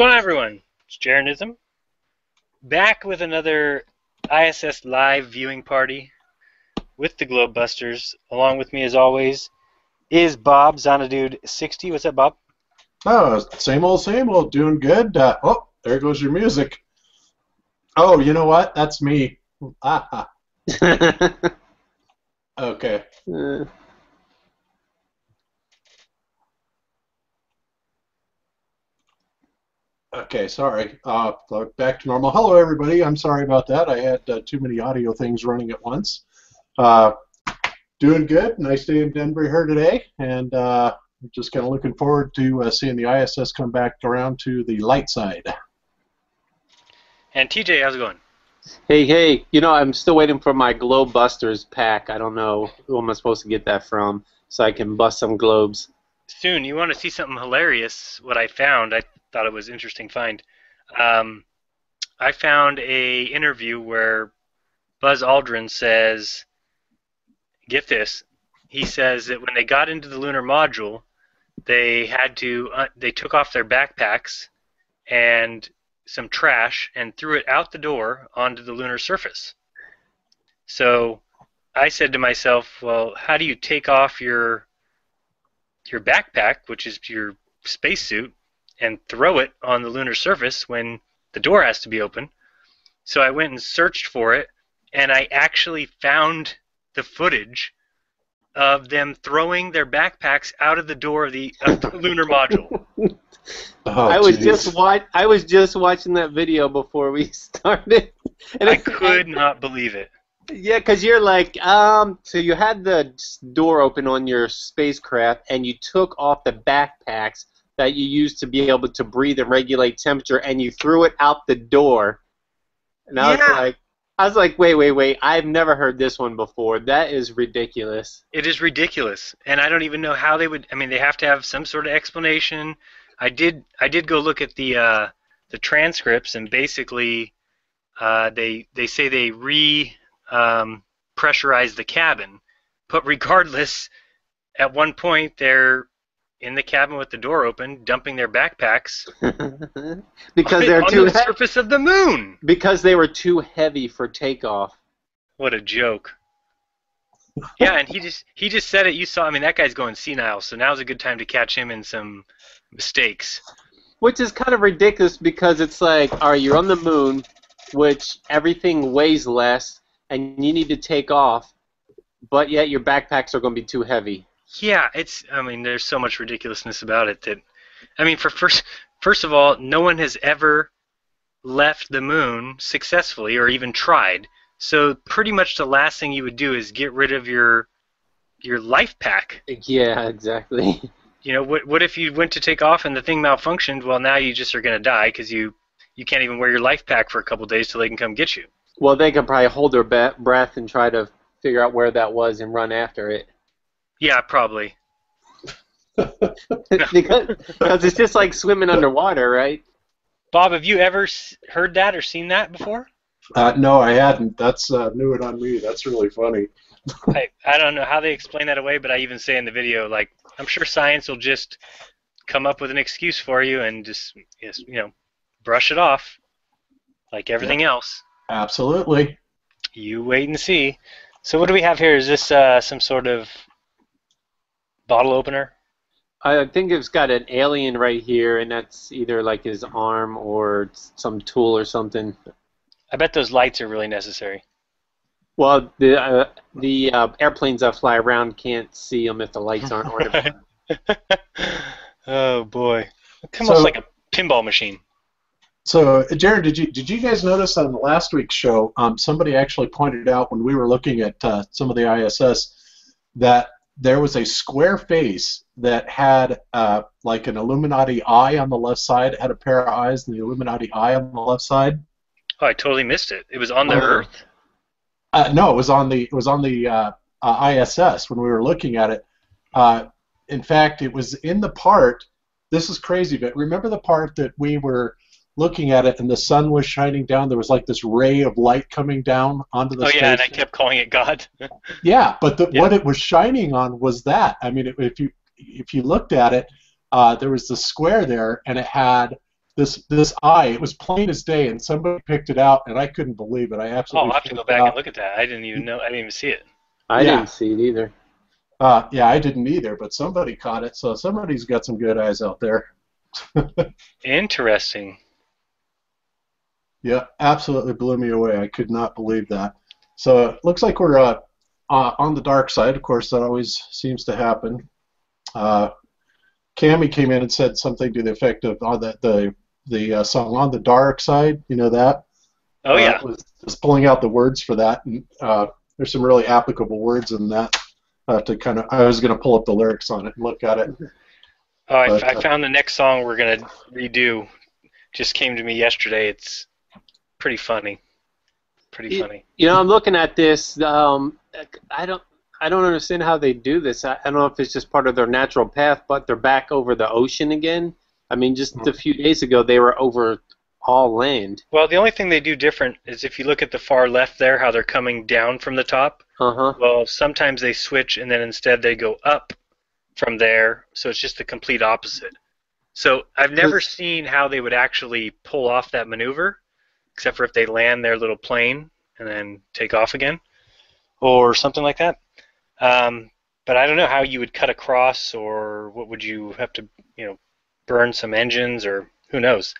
going on, everyone? It's Jeranism. Back with another ISS live viewing party with the Globebusters. Along with me, as always, is Bob Zonadude60. What's up, Bob? Oh, same old, same old. Doing good. Uh, oh, there goes your music. Oh, you know what? That's me. Ah. okay. Uh, Okay, sorry. Uh, back to normal. Hello, everybody. I'm sorry about that. I had uh, too many audio things running at once. Uh, doing good. Nice day in Denver here today, and uh, just kind of looking forward to uh, seeing the ISS come back around to the light side. And TJ, how's it going? hey, hey, you know, I'm still waiting for my Globe Busters pack. I don't know who am I supposed to get that from so I can bust some globes. Soon, you want to see something hilarious? What I found, I thought it was interesting find. Um, I found a interview where Buzz Aldrin says, "Get this." He says that when they got into the lunar module, they had to uh, they took off their backpacks and some trash and threw it out the door onto the lunar surface. So I said to myself, well, how do you take off your your backpack, which is your spacesuit, and throw it on the lunar surface when the door has to be open? So I went and searched for it, and I actually found the footage of them throwing their backpacks out of the door of the, of the lunar module. Oh, I was jeez. just wa- I was just watching that video before we started. And I it- could not believe it. Yeah, because you're like, um, so you had the door open on your spacecraft, and you took off the backpacks that you used to be able to breathe and regulate temperature, and you threw it out the door. And I was like, I was like, wait, wait, wait! I've never heard this one before. That is ridiculous. It is ridiculous, and I don't even know how they would. I mean, they have to have some sort of explanation. I did. I did go look at the uh, the transcripts, and basically, uh, they they say they re um, pressurized the cabin, but regardless, at one point they're in the cabin with the door open, dumping their backpacks because on, they're on too the he- surface of the moon. because they were too heavy for takeoff. What a joke. Yeah, and he just he just said it. You saw. I mean, that guy's going senile, so now's a good time to catch him in some mistakes. Which is kind of ridiculous because it's like, all right, you're on the moon, which everything weighs less, and you need to take off, but yet your backpacks are going to be too heavy. Yeah, it's. I mean, there's so much ridiculousness about it that. I mean, for first first of all, no one has ever left the moon successfully or even tried. So pretty much the last thing you would do is get rid of your your life pack. Yeah, exactly. You know, what what if you went to take off and the thing malfunctioned? Well, now you just are going to die because you you can't even wear your life pack for a couple days till they can come get you. Well, they could probably hold their ba- breath and try to figure out where that was and run after it. Yeah, probably. because, because it's just like swimming underwater, right? Bob, have you ever heard that or seen that before? Uh, no, I hadn't. That's uh, new it on me. That's really funny. I, I don't know how they explain that away, but I even say in the video, like, I'm sure science will just come up with an excuse for you and just, just you know, brush it off like everything else. Absolutely. You wait and see. So what do we have here? Is this uh, some sort of bottle opener? I think it's got an alien right here, and that's either like his arm or some tool or something. I bet those lights are really necessary. Well, the uh, the uh, airplanes that fly around can't see them if the lights aren't on. oh boy, it's almost So- like a pinball machine. So, Jared, did you did you guys notice on last week's show? Um, somebody actually pointed out when we were looking at uh, some of the ISS that there was a square face that had uh, like an Illuminati eye on the left side. It had a pair of eyes and the Illuminati eye on the left side. Oh, I totally missed it. It was on the Oh. Earth. Uh, no, it was on the it was on the uh, uh, ISS when we were looking at it. Uh, in fact, it was in the part. This is crazy, but remember the part that we were looking at it and the sun was shining down. There was like this ray of light coming down onto the Oh yeah, and I kept calling it God. Yeah, but the, Yeah. what it was shining on was that. I mean, if you if you looked at it, uh, there was the square there, and it had this this eye. It was plain as day, and somebody picked it out, and I couldn't believe it. I absolutely. Oh. I'll have to go back out. and look at that. I didn't even know. I didn't even see it. I Yeah. didn't see it either. Uh, yeah, I didn't either, but somebody caught it. So somebody's got some good eyes out there. Interesting. Yeah, absolutely blew me away. I could not believe that. So it looks like we're uh, uh, on the dark side. Of course, that always seems to happen. Uh, Cammy came in and said something to the effect of uh, the the the uh, song "On the Dark Side." You know that? Oh Uh, yeah. was just pulling out the words for that. And, uh, there's some really applicable words in that. I have to kind of. I was going to pull up the lyrics on it and look at it. Oh, I, but, I uh, found the next song we're gonna redo. Just came to me yesterday. It's pretty funny. Pretty Yeah. funny. You know, I'm looking at this. Um, I don't, I don't understand how they do this. I, I don't know if it's just part of their natural path, but they're back over the ocean again. I mean, just a few days ago they were over all land. Well, the only thing they do different is if you look at the far left there, how they're coming down from the top. Uh huh. Well, sometimes they switch and then instead they go up from there, so it's just the complete opposite. So I've never seen how they would actually pull off that maneuver, except for if they land their little plane and then take off again, or something like that. Um, but I don't know how you would cut across, or what would you have to, you know, burn some engines, or who knows.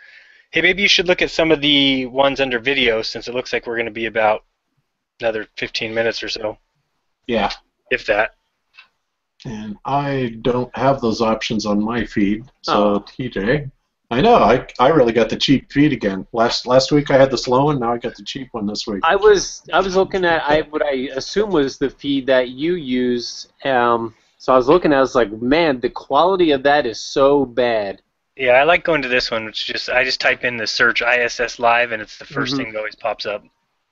Hey, maybe you should look at some of the ones under video, since it looks like we're going to be about another 15 minutes or so, Yeah. if that. And I don't have those options on my feed. So Oh. TJ, I know I, I really got the cheap feed again. Last last week I had the slow one. Now I got the cheap one this week. I was, I was looking at I what I assume was the feed that you use. Um, so I was looking. I was like, man, the quality of that is so bad. Yeah, I like going to this one, which just I just type in the search ISS live, and it's the 1st Mhm. thing that always pops up.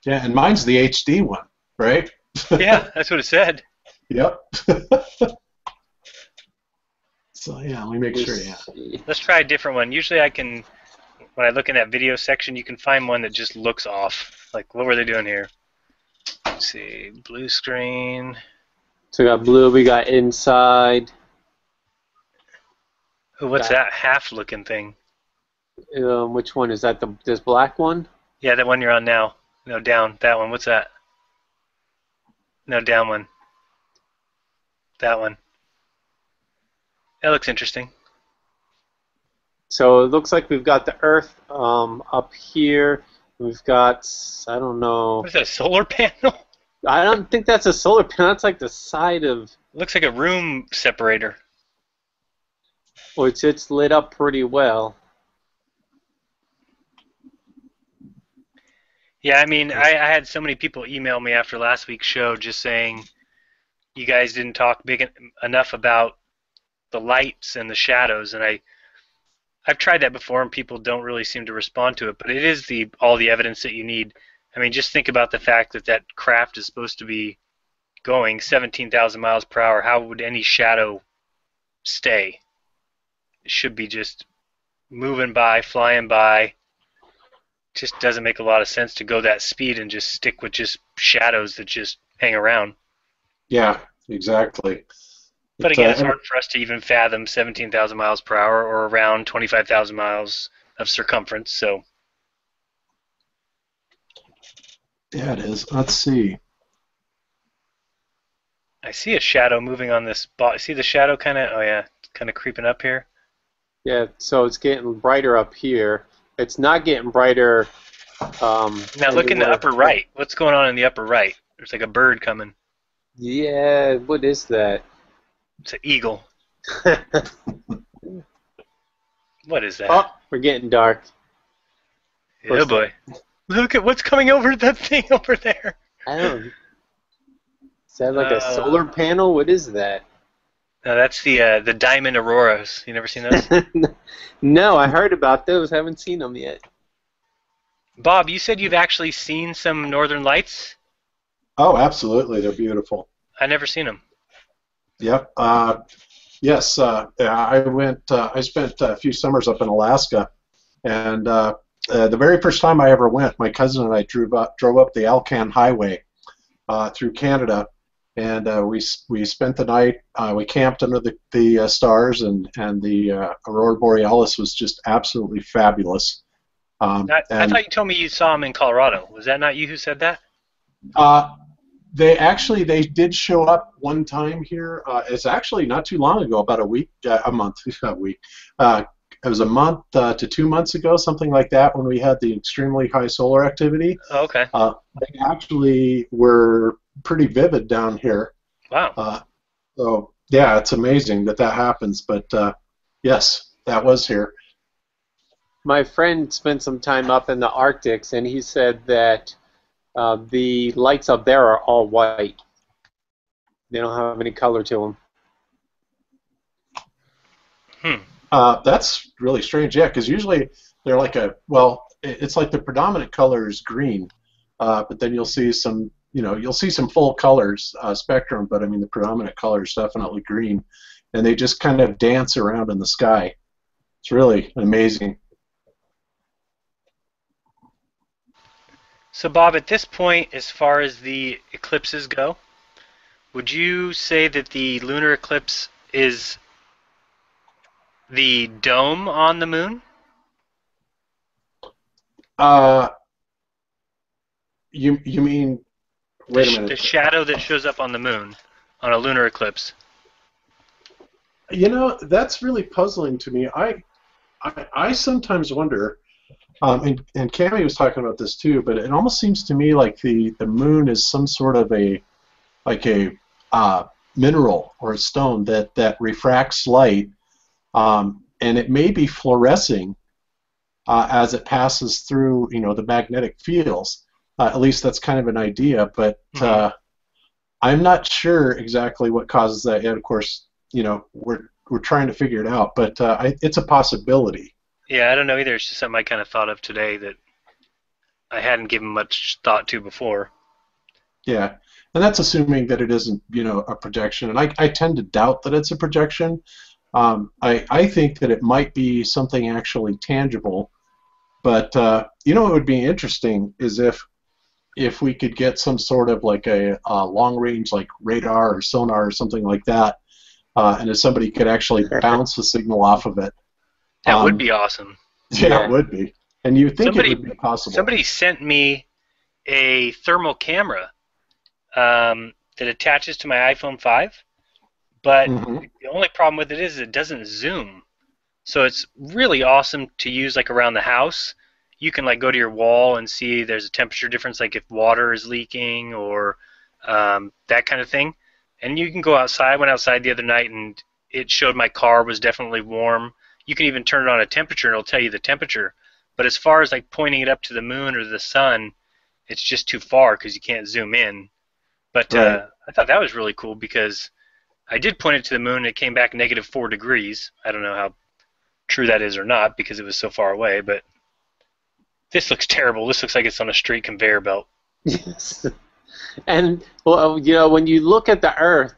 Yeah, and mine's the HD one, right? Yeah, that's what it said. Yep. so yeah, let me make sure. Yeah. See. Let's try a different one. Usually, I can when I look in that video section, you can find one that just looks off. Like, what were they doing here? Let's see, blue screen. So we got blue. We got inside. Ooh, what's that half-looking thing? Um, which one is that? The this black one? Yeah, that one you're on now. No, down. That one. What's that? No, down one. That one. That looks interesting. So it looks like we've got the Earth um, up here. We've got I don't know. What is that? A solar panel? I don't think that's a solar panel. That's like the side of looks like a room separator. which it's lit up pretty well. Yeah, I mean, I, I had so many people email me after last week's show just saying you guys didn't talk big en- enough about the lights and the shadows, and I I've tried that before, and people don't really seem to respond to it. But it is the all the evidence that you need. I mean, just think about the fact that that craft is supposed to be going 17,000 miles per hour. How would any shadow stay? It should be just moving by, flying by just doesn't make a lot of sense to go that speed and just stick with just shadows that just hang around. Yeah, exactly. But again, uh, it's hard for us to even fathom 17,000 miles per hour or around 25,000 miles of circumference. So Yeah, it is. Let's see. I see a shadow moving on this. Bo- see the shadow kind of? Oh yeah, kind of creeping up here. Yeah, so it's getting brighter up here. It's not getting brighter. Um, Now look in the upper right. What's going on in the upper right? There's like a bird coming. Yeah, what is that? It's an eagle. What is that? oh, we're getting dark. oh boy! Look at what's coming over that thing over there. I don't. Is that like a Uh, solar panel? What is that? No, that's the uh, the diamond auroras. You never seen those? no, I heard about those. Haven't seen them yet. Bob, you said you've actually seen some northern lights. Oh, absolutely, they're beautiful. I never seen them. Yep. Uh, yes, uh, I went. Uh, I spent a few summers up in Alaska, and uh, uh, the very first time I ever went, my cousin and I drove up, drove up the Alcan Highway uh, through Canada, and uh, we we spent the night. Uh, we camped under the the uh, stars, and and the uh, aurora borealis was just absolutely fabulous. Um, I, I thought you told me you saw him in Colorado. Was that not you who said that? uh, they actually they did show up one time here. Uh, it's actually not too long ago, about a week, uh, a month, a week. Uh, it was a month uh, to two months ago, something like that, when we had the extremely high solar activity. Oh, okay. Uh, they actually were pretty vivid down here. Wow. Uh, so yeah, it's amazing that that happens. But uh, yes, that was here. My friend spent some time up in the Arctics, and he said that uh, the lights up there are all white. They don't have any color to them. Hmm. Uh, that's really strange. Yeah, because usually they're like a well, it's like the predominant color is green, uh, but then you'll see some, you know, you'll see some full colors uh, spectrum, but I mean the predominant color is definitely green, and they just kind of dance around in the sky. It's really amazing. So, Bob, at this point, as far as the eclipses go, would you say that the lunar eclipse is the dome on the moon? Uh, you you mean? The, Wait sh- a the shadow that shows up on the moon on a lunar eclipse. You know, that's really puzzling to me. I, I, I sometimes wonder, um, and, and Cami was talking about this too, but it almost seems to me like the, the moon is some sort of a, like a uh, mineral or a stone that, that refracts light, um, and it may be fluorescing uh, as it passes through, you know, the magnetic fields. Uh, at least that's kind of an idea, but uh, I'm not sure exactly what causes that yet. Of course, you know we're we're trying to figure it out, but uh, I, it's a possibility. Yeah, I don't know either. It's just something I kind of thought of today that I hadn't given much thought to before. Yeah, and that's assuming that it isn't you know a projection, and I, I tend to doubt that it's a projection. Um, I I think that it might be something actually tangible, but uh, you know what would be interesting is if if we could get some sort of like a, a long range like radar or sonar or something like that, uh, and if somebody could actually bounce the signal off of it. That Um, would be awesome. Yeah, Yeah. it would be. And you think Somebody- it would be possible. Somebody sent me a thermal camera um, that attaches to my iPhone 5, but Mhm. the only problem with it is it doesn't zoom. So it's really awesome to use like around the house. You can like go to your wall and see there's a temperature difference, like if water is leaking or um, that kind of thing. And you can go outside. I went outside the other night and it showed my car was definitely warm. You can even turn it on a temperature and it'll tell you the temperature. But as far as like pointing it up to the moon or the sun, it's just too far because you can't zoom in. But Right. uh, I thought that was really cool because I did point it to the moon and it came back negative four degrees. I don't know how true that is or not because it was so far away, but this looks terrible. This looks like it's on a straight conveyor belt. Yes. And well, you know, when you look at the Earth,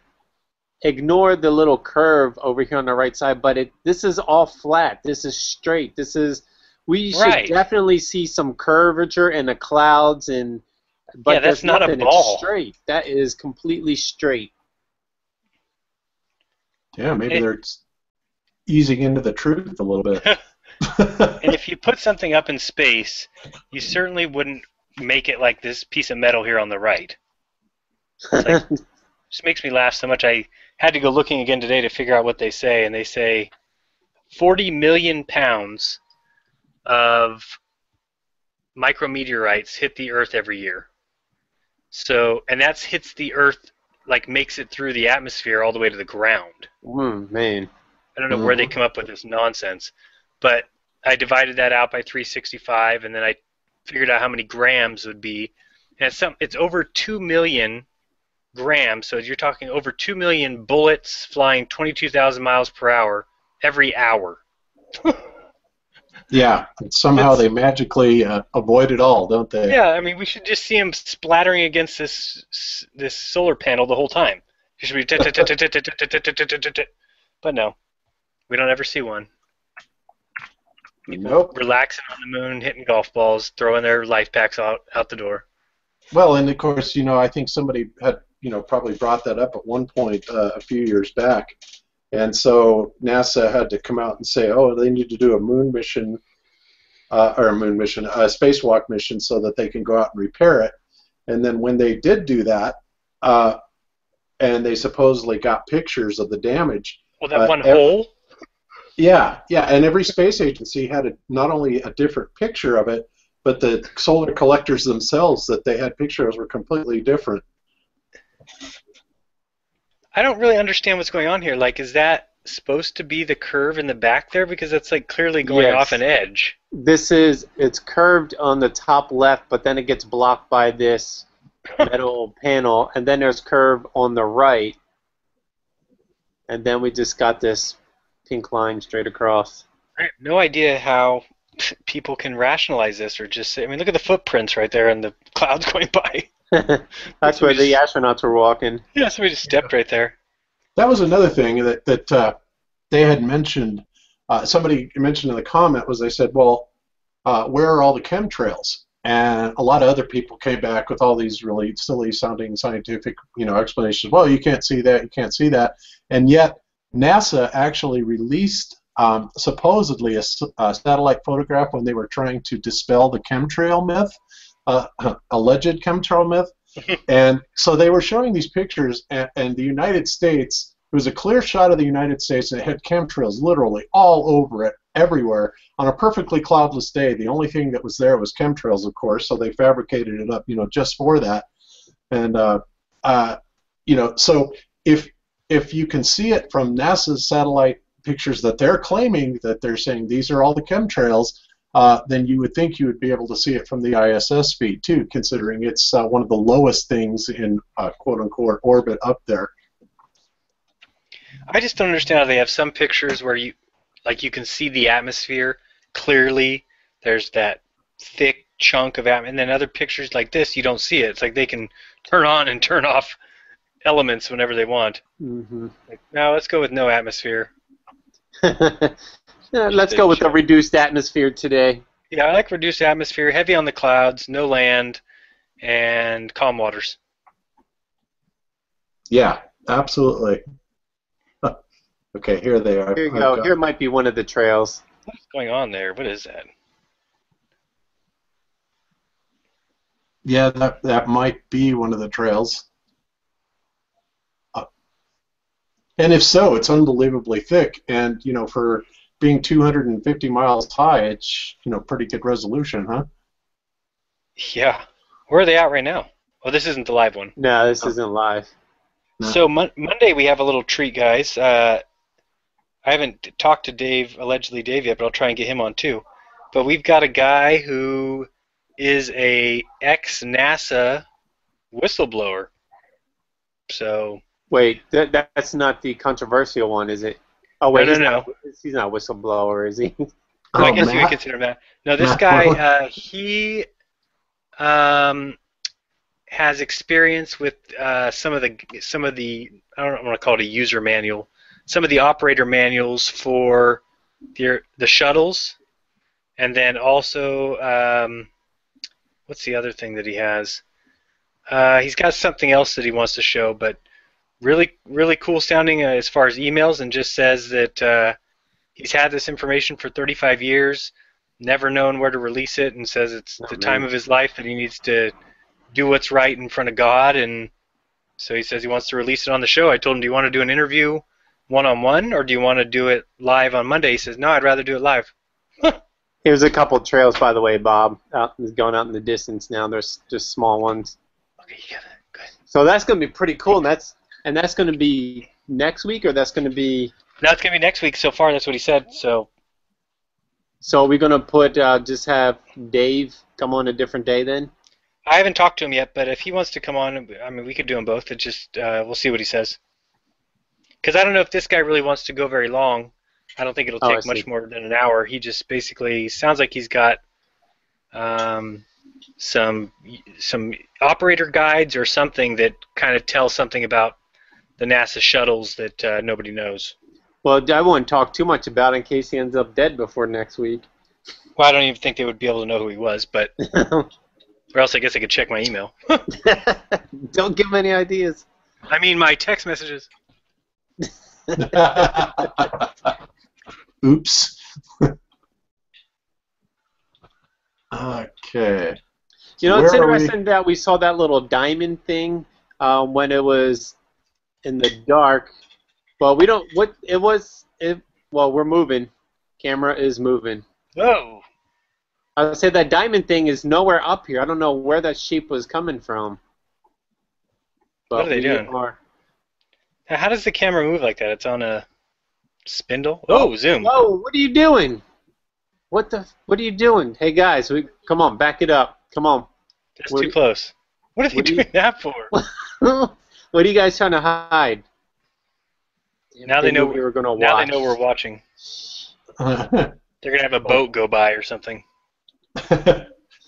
ignore the little curve over here on the right side. But it this is all flat. This is straight. This is we should Right. definitely see some curvature in the clouds and. But Yeah, that's there's not a nothing. ball. It's straight. That is completely straight. yeah, maybe It- they're easing into the truth a little bit. And if you put something up in space, you certainly wouldn't make it like this piece of metal here on the right. like- just makes me laugh so much. I had to go looking again today to figure out what they say, and they say 40 million pounds of micrometeorites hit the Earth every year. So, and that's hits the Earth, like makes it through the atmosphere all the way to the ground. mm, man. I don't know where they come up with this nonsense, but I divided that out by 365, and then I figured out how many grams would be, and it's some, it's over two million grams. So you're talking over two million bullets flying 22,000 miles per hour every hour. yeah, somehow It's- they magically uh, avoid it all, don't they? Yeah, I mean, we should just see them splattering against this this solar panel the whole time. Should be, but no, we don't ever see one. Nope. Relaxing on the moon, hitting golf balls, throwing their life packs out out the door. Well, and of course, you know, I think somebody had you know, probably brought that up at one point uh, a few years back. And so NASA had to come out and say, oh, they need to do a moon mission, uh, or a moon mission, a spacewalk mission, so that they can go out and repair it. And then when they did do that, uh, and they supposedly got pictures of the damage. Well, that Uh, one hole. Yeah, yeah, and every space agency had a, not only a different picture of it, but the solar collectors themselves that they had pictures were completely different. I don't really understand what's going on here. Like, is that supposed to be the curve in the back there? Because it's like clearly going Yes. off an edge. This is it's curved on the top left, but then it gets blocked by this metal panel, and then there's curve on the right, and then we just got this pink line straight across. I have no idea how people can rationalize this or just say. I mean, look at the footprints right there and the clouds going by. That's where the astronauts were walking. Yeah, somebody just stepped right there. That was another thing that that uh, they had mentioned. Uh, somebody mentioned in the comment was they said, "Well, uh, where are all the chemtrails?" And a lot of other people came back with all these really silly sounding scientific, you know, explanations. Well, you can't see that, you can't see that, and yet NASA actually released um, supposedly a satellite photograph when they were trying to dispel the chemtrail myth, uh, alleged chemtrail myth. and so they were showing these pictures, and, and the United States. It was a clear shot of the United States, and it had chemtrails literally all over it, everywhere, on a perfectly cloudless day. The only thing that was there was chemtrails, of course. So they fabricated it up, you know, just for that. And uh, uh, you know, so if if you can see it from NASA's satellite pictures that they're claiming that they're saying these are all the chemtrails, uh, then you would think you would be able to see it from the ISS feed too, considering it's uh, one of the lowest things in uh, quote unquote orbit up there. I just don't understand how they have some pictures where you, like, you can see the atmosphere clearly. There's that thick chunk of atmosphere, and then other pictures like this, you don't see it. It's like they can turn on and turn off elements whenever they want. hmm Like, no, let's go with no atmosphere. Yeah, let's go with the reduced atmosphere today. Yeah, I like reduced atmosphere, heavy on the clouds, no land, and calm waters. Yeah, absolutely. okay, here they are. Here you go. Here might be one of the trails. What's going on there? What is that? Yeah, that that might be one of the trails. Uh, and if so, it's unbelievably thick, and you know, for being 250 miles high, it's you know pretty good resolution, huh? Yeah. Where are they at right now? Oh, this isn't the live one. No, this isn't live. No. So mon- Monday we have a little treat, guys. Uh, I haven't talked to Dave, allegedly Dave yet, but I'll try and get him on too. But we've got a guy who is a ex NASA whistleblower. So Wait, that, that's not the controversial one, is it? Oh wait, No, he's, no, not, he's not a whistleblower, is he? I Oh, guess you Matt? would consider him that. No, this Matt guy, uh, he um, has experience with uh, some of the some of the I don't want to call it a user manual, some of the operator manuals for the the shuttles, and then also um, what's the other thing that he has? Uh, he's got something else that he wants to show, but really really cool sounding uh, as far as emails, and just says that. Uh, he's had this information for 35 years, never known where to release it, and says it's Oh, the man. time of his life that he needs to do what's right in front of God. And so he says he wants to release it on the show. I told him, Do you want to do an interview one on one, or do you want to do it live on Monday? He says, No, I'd rather do it live. Here's a couple of trails, by the way, Bob. Out, going out in the distance now. There's just small ones. Okay, you got it. Good. So that's going to be pretty cool. And that's and that's going to be next week, or that's going to be. No, it's going to be next week so far. That's what he said. So So we're going to put uh, just have Dave come on a different day then. I haven't talked to him yet, but if he wants to come on, I mean, we could do them both. It just uh, we'll see what he says. Because I don't know if this guy really wants to go very long. I don't think it'll Oh, take see. much more than an hour. He just basically sounds like he's got um, some some operator guides or something that kind of tell something about the NASA shuttles that uh, nobody knows. Well, I won't talk too much about it in case he ends up dead before next week. Well, I don't even think they would be able to know who he was, but or else I guess I could check my email. Don't give him any ideas. I mean, my text messages. Oops. okay. You know, it's Where are we? interesting that we saw that little diamond thing um, when it was in the dark. Well, we don't. What it was? It, well, we're moving. Camera is moving. Whoa. I would say that diamond thing is nowhere up here. I don't know where that sheep was coming from. What are they doing? are- How does the camera move like that? It's on a spindle. Oh, oh zoom. Oh, What are you doing? What the? What are you doing? Hey guys, we come on, back it up. Come on. That's too close. What are they what do you- doing that for? what are you guys trying to hide? Now they know- we were gonna watch. Now they know we're watching. They're gonna have a boat go by or something.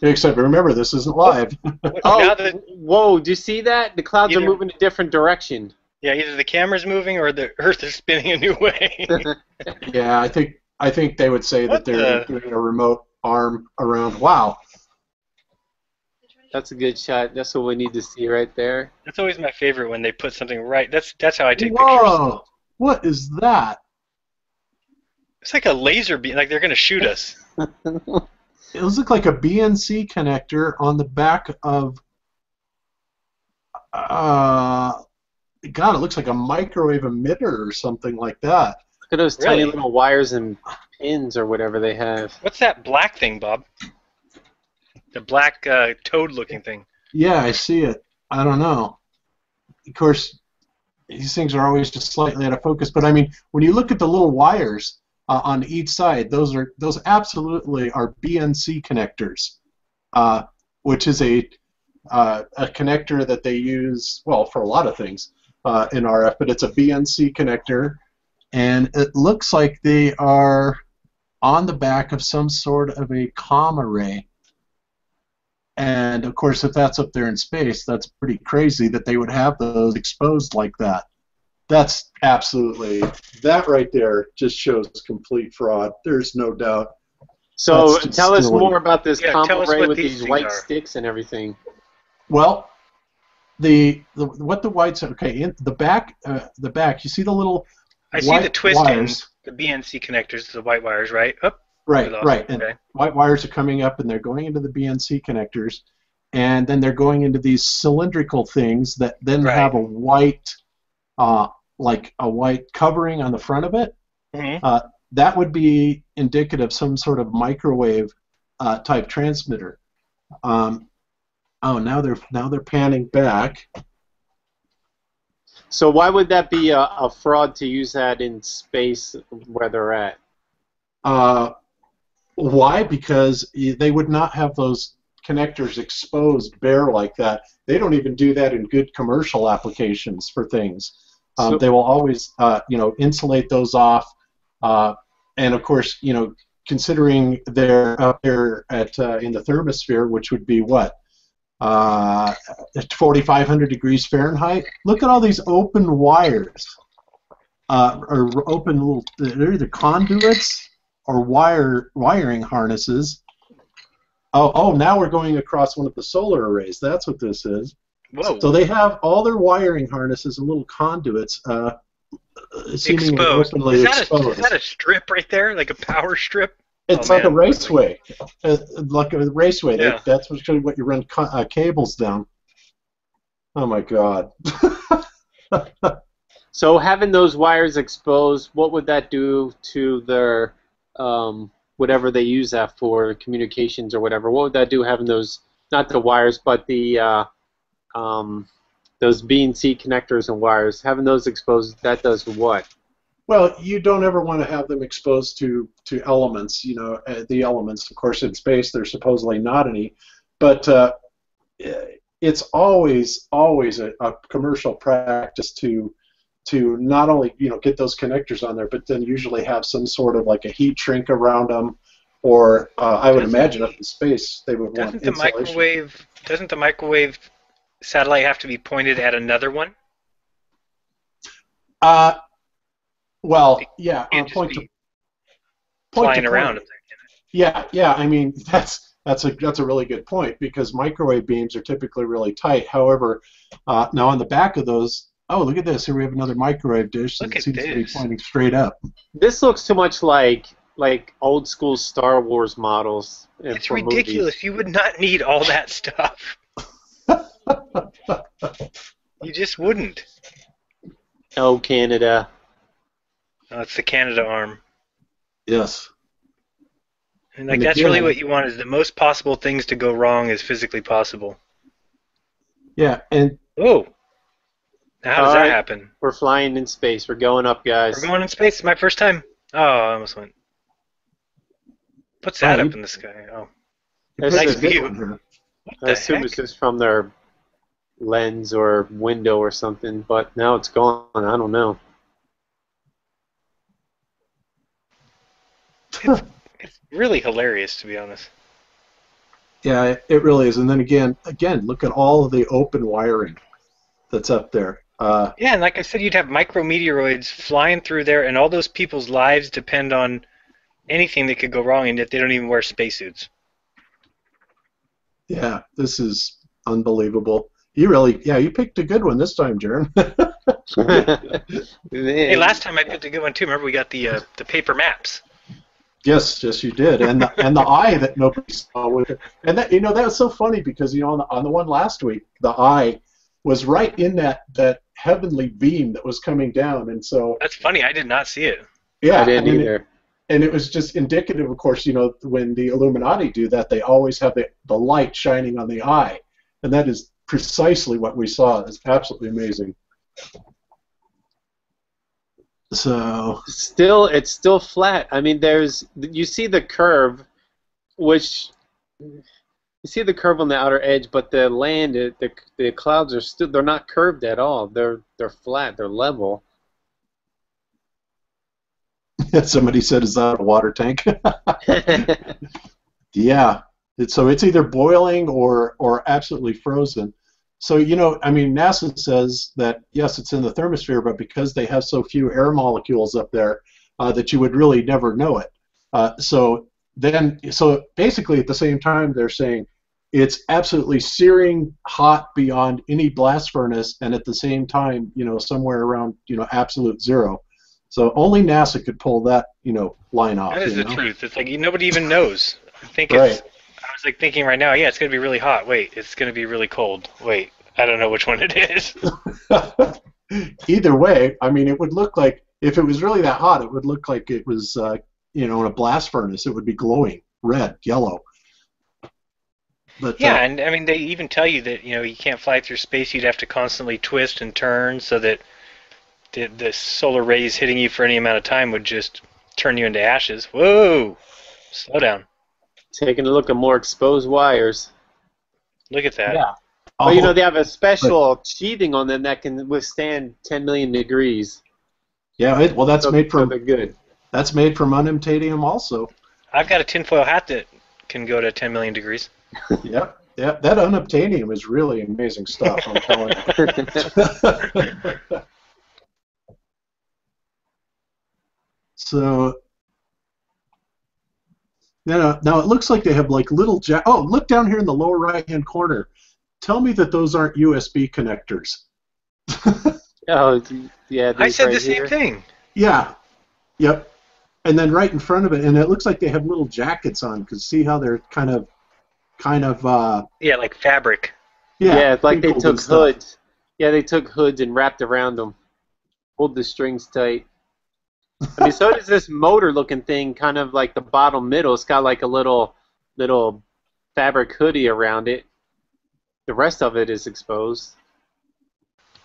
Except remember, this isn't live. Oh, oh, now that whoa! Do you see that? The clouds are moving a different direction. yeah, either the camera's moving or the Earth is spinning a new way. yeah, I think I think they would say What that they're the- doing a remote arm around. Wow. That's a good shot. That's what we need to see right there. that's always my favorite when they put something right. That's that's how I take pictures. Whoa! What is that? It's like a laser beam. Like they're gonna shoot us. It looks like like a BNC connector on the back of. Uh, God, it looks like a microwave emitter or something like that. Look at those tiny little wires and pins or whatever they have. What's that black thing, Bob? The black uh, toad-looking thing. Yeah, I see it. I don't know. Of course, these things are always just slightly out of focus. But I mean, when you look at the little wires uh, on each side, those are those absolutely are BNC connectors, uh, which is a uh, a connector that they use well for a lot of things uh, in RF. But it's a BNC connector, and it looks like they are on the back of some sort of a comm array. And of course, if that's up there in space, that's pretty crazy that they would have those exposed like that. That's absolutely that right there just shows complete fraud. There's no doubt. So That's tell us more about this Yeah, combo tell us array what with these these white are. sticks and everything. Well, the, the what the whites okay in the back uh, the back you see the little I see the twisting, wires the BNC connectors, the white wires, right? Up. Right right and Okay. white wires are coming up and they're going into the BNC connectors and then they're going into these cylindrical things that then Right. have a white uh, like a white covering on the front of it hmm that would be indicative of some sort of microwave uh, type transmitter. Um, oh, now they're now they're panning back. So why would that be a, a fraud to use that in space where they're at? Uh, why? Because they would not have those connectors exposed bare like that. They don't even do that in good commercial applications for things. Um, So- they will always, uh, you know, insulate those off. Uh, and of course, you know, considering they're up there at uh, in the thermosphere, which would be what, uh, 4,500 degrees Fahrenheit. Look at all these open wires, uh, or open little. They're either conduits or wire wiring harnesses. Oh, oh! Now we're going across one of the solar arrays. That's what this is. Whoa. So they have all their wiring harnesses and little conduits, uh, seemingly exposed. openly Is that, a, exposed. is that a strip right there, like a power strip? It's Oh, like a raceway, uh, like a raceway. They- Yeah. that's what what you run co- uh, cables down. Oh my God! So having those wires exposed, what would that do to their um, whatever they use that for, communications or whatever? What would that do having those not the wires but the uh, um, those B and C connectors and wires having those exposed? That does what? Well, you don't ever want to have them exposed to to elements. You know, uh, the elements. Of course, in space, there's supposedly not any, but uh, it's always always a, a commercial practice to to not only you know get those connectors on there, but then usually have some sort of like a heat shrink around them, or uh, I would Doesn't- imagine up in space they would want Doesn't the insulation. microwave doesn't the microwave satellite have to be pointed at another one? Uh, well, yeah, uh, point to point flying to around. point. Yeah, yeah. I mean, that's that's a that's a really good point because microwave beams are typically really tight. However, uh, now on the back of those Oh, look at this! Here we have another microwave dish Look that at seems to be pointing straight up. This looks too much like like old school Star Wars models. It's ridiculous. movies. You would not need all that stuff. you just wouldn't. Oh, Canada. Oh, it's the Canada arm. Yes. And like And that's again- really what you want is the most possible things to go wrong as physically possible. Yeah, and Oh. Now how does All that right. happen? We're flying in space. We're going up, guys. We're going in space. It's my first time. Oh, I almost went. What's that Oh, up you- in the sky? Oh. you Nice a view. one. What I assume heck? it's just from their lens or window or something, but now it's gone. I don't know. It's really hilarious to be honest. Yeah, it- it really is. And then again, again, look at all of the open wiring that's up there. Uh, Yeah, and like I said, you'd have micrometeoroids flying through there, and all those people's lives depend on anything that could go wrong, and yet they don't even wear spacesuits. yeah, this is unbelievable. You really, yeah, you picked a good one this time, Jeran. Hey, last time I picked a good one too. Remember, we got the uh, the paper maps. yes, yes, you did. And the, and the eye that nobody saw with it. And that you know that was so funny because you know on the, on the one last week, the eye was right in that that heavenly beam that was coming down, and so That's funny. I did not see it. yeah, I didn't mean, either. and it was just indicative, of course, you know, when the Illuminati do that, they always have the, the light shining on the eye. And that is precisely what we saw. It's absolutely amazing. So, Still, it's still flat. I mean, there's you see the curve, which you see the curve on the outer edge, but the land, it- the the clouds are still they're not curved at all. They're they're flat. They're level. somebody said, is that a water tank? yeah. It's, so it's either boiling or, or absolutely frozen. So, you know, I mean, NASA says that, yes, it's in the thermosphere, but because they have so few air molecules up there, uh, that you would really never know it. Uh, so then, so basically at the same time, they're saying it's absolutely searing hot beyond any blast furnace, and at the same time, you know, somewhere around, you know, absolute zero. So only NASA could pull that, you know, line off. That is the know? truth. It's like nobody even knows. I think Right. it's. I was like thinking right now. Yeah, it's gonna be really hot. Wait, it's gonna be really cold. Wait, I don't know which one it is. Either way, I mean, it would look like if it was really that hot, it would look like it was, uh, you know, in a blast furnace. It would be glowing red, yellow. But Yeah, uh, and I mean they even tell you that you know you can't fly through space. You'd have to constantly twist and turn so that the, the solar rays hitting you for any amount of time would just turn you into ashes. Whoa! Slow down. Taking a look at more exposed wires. Look at that. Yeah. Oh, you know they have a special sheathing on them that can withstand 10 million degrees. yeah. It, well, that's So- made from they're good. that's made from unobtainium also. I've got a tinfoil hat that can go to 10 million degrees. Yep. Yeah, that unobtainium is really amazing stuff. I'm telling you. so now, now it looks like they have like little jack. Oh, look down here in the lower right-hand corner. Tell me that those aren't USB connectors. oh, yeah. I said right the same thing. Yeah. Yep. And then right in front of it, and it looks like they have little jackets on. Cause see how they're kind of, kind of, uh, Yeah, like fabric. yeah. Yeah, it's like they took hoods. Yeah, they took hoods and wrapped around them. Pulled the strings tight. I mean, so does this motor-looking thing, kind of like the bottom middle. It's got like a little, little fabric hoodie around it. The rest of it is exposed.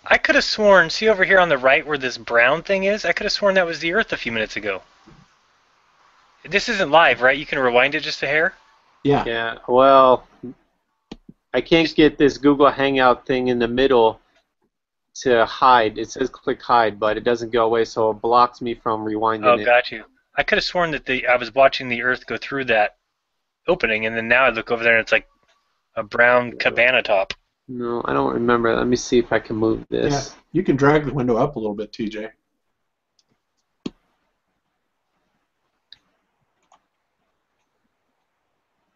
I could have sworn, see over here on the right where this brown thing is? I could have sworn that was the Earth a few minutes ago. This isn't live, right? You can rewind it just a hair? Yeah. Yeah. Well, I can't get this Google Hangout thing in the middle to hide. It says click hide, but it doesn't go away, so it blocks me from rewinding Oh, it. got you. I could have sworn that the I was watching the Earth go through that opening, and then now I look over there and it's like a brown cabana top. No, I don't remember. Let me see if I can move this. Yeah. You can drag the window up a little bit, TJ.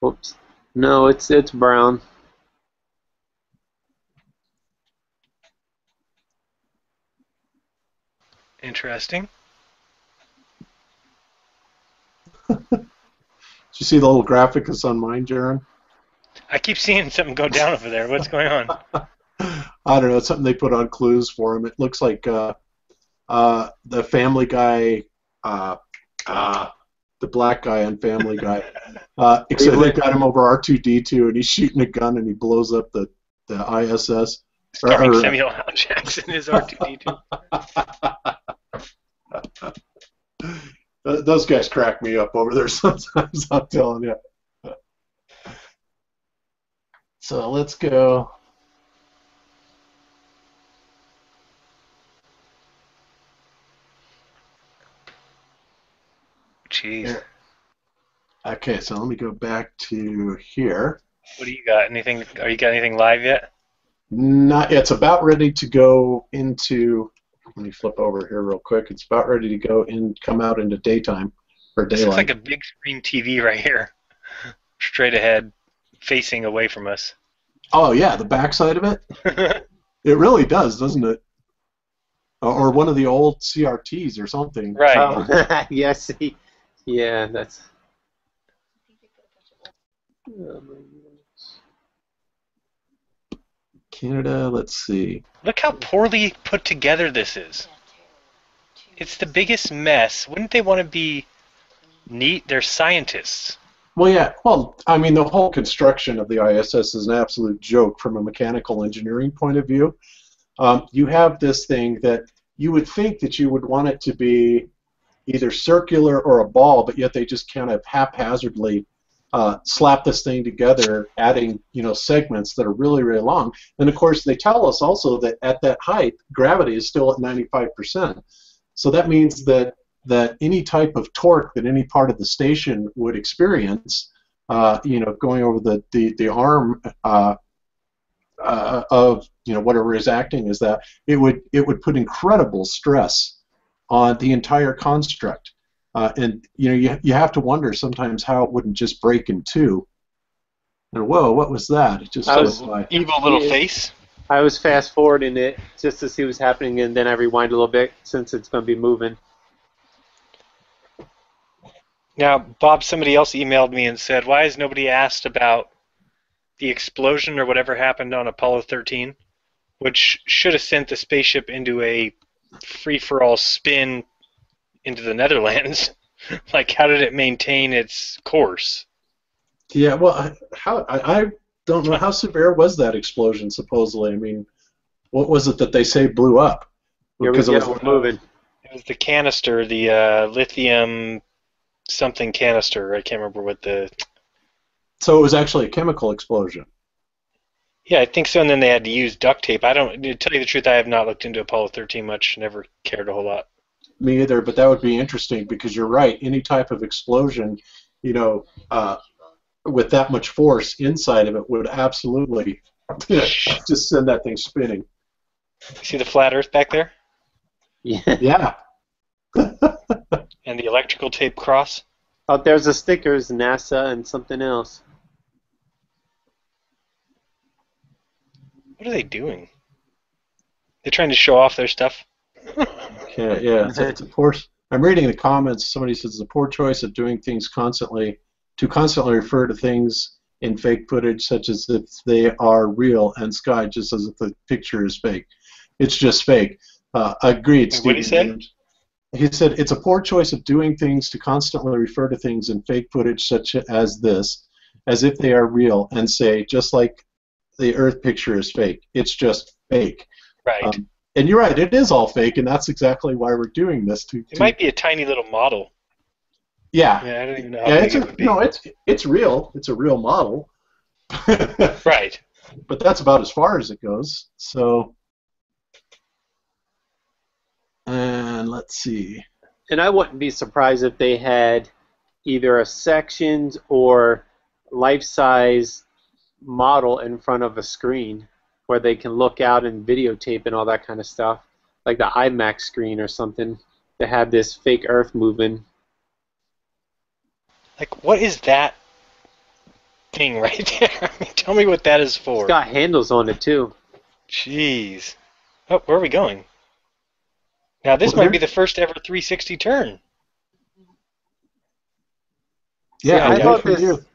Whoops. No, it's it's brown. Interesting. Did you see the little graphic that's on mine, Jeran? I keep seeing something go down over there. What's going on? I don't know. It's something they put on clues for him. It looks like uh, uh, the Family Guy, uh, uh, the black guy on Family Guy. Uh, except they got him over R2D2, and he's shooting a gun, and he blows up the, the ISS. Starring Or- Samuel L. Jackson is R2D2. Those guys crack me up over there sometimes. I'm telling you. So let's go. Jeez. Okay, so let me go back to here. What do you got? Anything? Are you got anything live yet? Not. Yet. It's about ready to go into. Let me flip over here real quick. It's about ready to go in, come out into daytime or This daylight. looks like a big screen TV right here, straight ahead, facing away from us. oh yeah, the backside of it. It really does, doesn't it? Or or one of the old CRTs or something. right. Oh, yeah, see. Yeah, that's. Canada. Let's see. Look how poorly put together this is. It's the biggest mess. Wouldn't they want to be neat? They're scientists. Well, yeah. Well, I mean, the whole construction of the ISS is an absolute joke from a mechanical engineering point of view. Um, you have this thing that you would think that you would want it to be either circular or a ball, but yet they just kind of haphazardly uh, slap this thing together, adding you know segments that are really really long. And of course, they tell us also that at that height, gravity is still at 95%. So that means that that any type of torque that any part of the station would experience, uh, you know, going over the the, the arm uh, uh, of you know whatever is acting is that it would it would put incredible stress on the entire construct, uh, and you know you you have to wonder sometimes how it wouldn't just break in two. And whoa, what was that? It just I was- by. Evil little Yeah. face. I was fast forwarding it just to see what's happening, and then I rewind a little bit since it's going to be moving. Now, Bob, somebody else emailed me and said, "Why has nobody asked about the explosion or whatever happened on Apollo 13, which should have sent the spaceship into a free-for-all spin into the Netherlands? like, how did it maintain its course?" Yeah, well, I- how I, I don't know how severe was that explosion. Supposedly, I mean, what was it that they say blew up? Here we Because it was- we're moving. It was the canister, the uh, lithium something canister. I can't remember what the. So it was actually a chemical explosion. Yeah, I think so. And then they had to use duct tape. I don't. To tell you the truth, I have not looked into Apollo 13 much. Never cared a whole lot. Me either, but that would be interesting because you're right. Any type of explosion, you know, uh, with that much force inside of it would absolutely just send that thing spinning. See the flat Earth back there, Yeah. Yeah. and the electrical tape cross. Oh, there's the stickers, NASA and something else. What are they doing? They're trying to show off their stuff. Okay, yeah, it's, it's a poor. I'm reading the comments. Somebody says it's a poor choice of doing things constantly to constantly refer to things in fake footage, such as if they are real, and Sky just as if the picture is fake. It's just fake. Uh, agreed. What'd he Stephen say? He said it's a poor choice of doing things to constantly refer to things in fake footage, such as this, as if they are real, and say just like the Earth picture is fake. It's just fake. Right. Um, and you're right, it is all fake, and that's exactly why we're doing this. To, it to might be a tiny little model. yeah, Yeah, I don't even know how yeah, big it's it a, would be. no, it's it's real. It's a real model, right. but that's about as far as it goes. So, and let's see. And I wouldn't be surprised if they had either a sections or life-size model in front of a screen where they can look out and videotape and all that kind of stuff, like the IMAX screen or something. To have this fake Earth moving. Like, what is that thing right there? I mean, tell me what that is for. It's got handles on it too. Jeez. Oh, where are we going? Now this Well, might there- be the first ever 360 turn. Yeah, Yeah, I good thought this. you.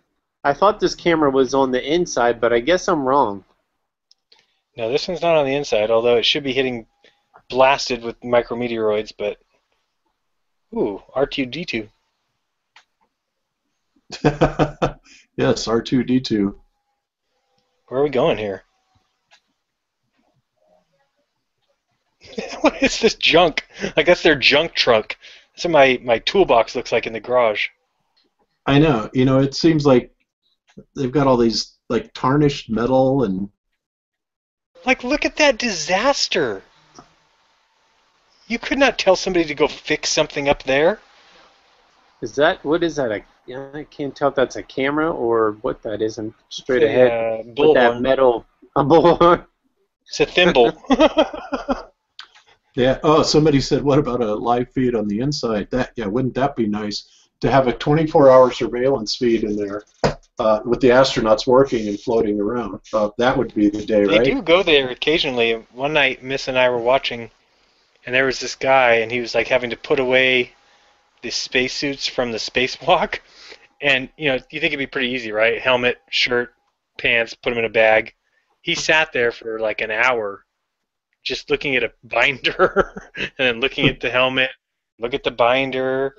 I thought this camera was on the inside, but I guess I'm wrong. No, this one's not on the inside, although it should be hitting blasted with micrometeoroids, but ooh, R2D2. yes, R2D2. Where are we going here? what is this junk? Like that's their junk truck. That's what my, my toolbox looks like in the garage. I know. You know, it seems like they've got all these like tarnished metal and Like look at that disaster. You could not tell somebody to go fix something up there. Is that what is that? A, yeah, I can't tell if that's a camera or what that is. I'm straight It's a, ahead with bullhorn. that metal. A bullhorn. It's a thimble. yeah. Oh, somebody said, what about a live feed on the inside? That yeah, wouldn't that be nice to have a 24-hour surveillance feed in there uh, with the astronauts working and floating around? Uh, that would be the day, They right? They do go there occasionally. One night, Miss and I were watching, and there was this guy, and he was like having to put away the spacesuits from the spacewalk. And you know, you think it'd be pretty easy, right? Helmet, shirt, pants, put them in a bag. He sat there for like an hour, just looking at a binder, and then looking at the helmet, look at the binder,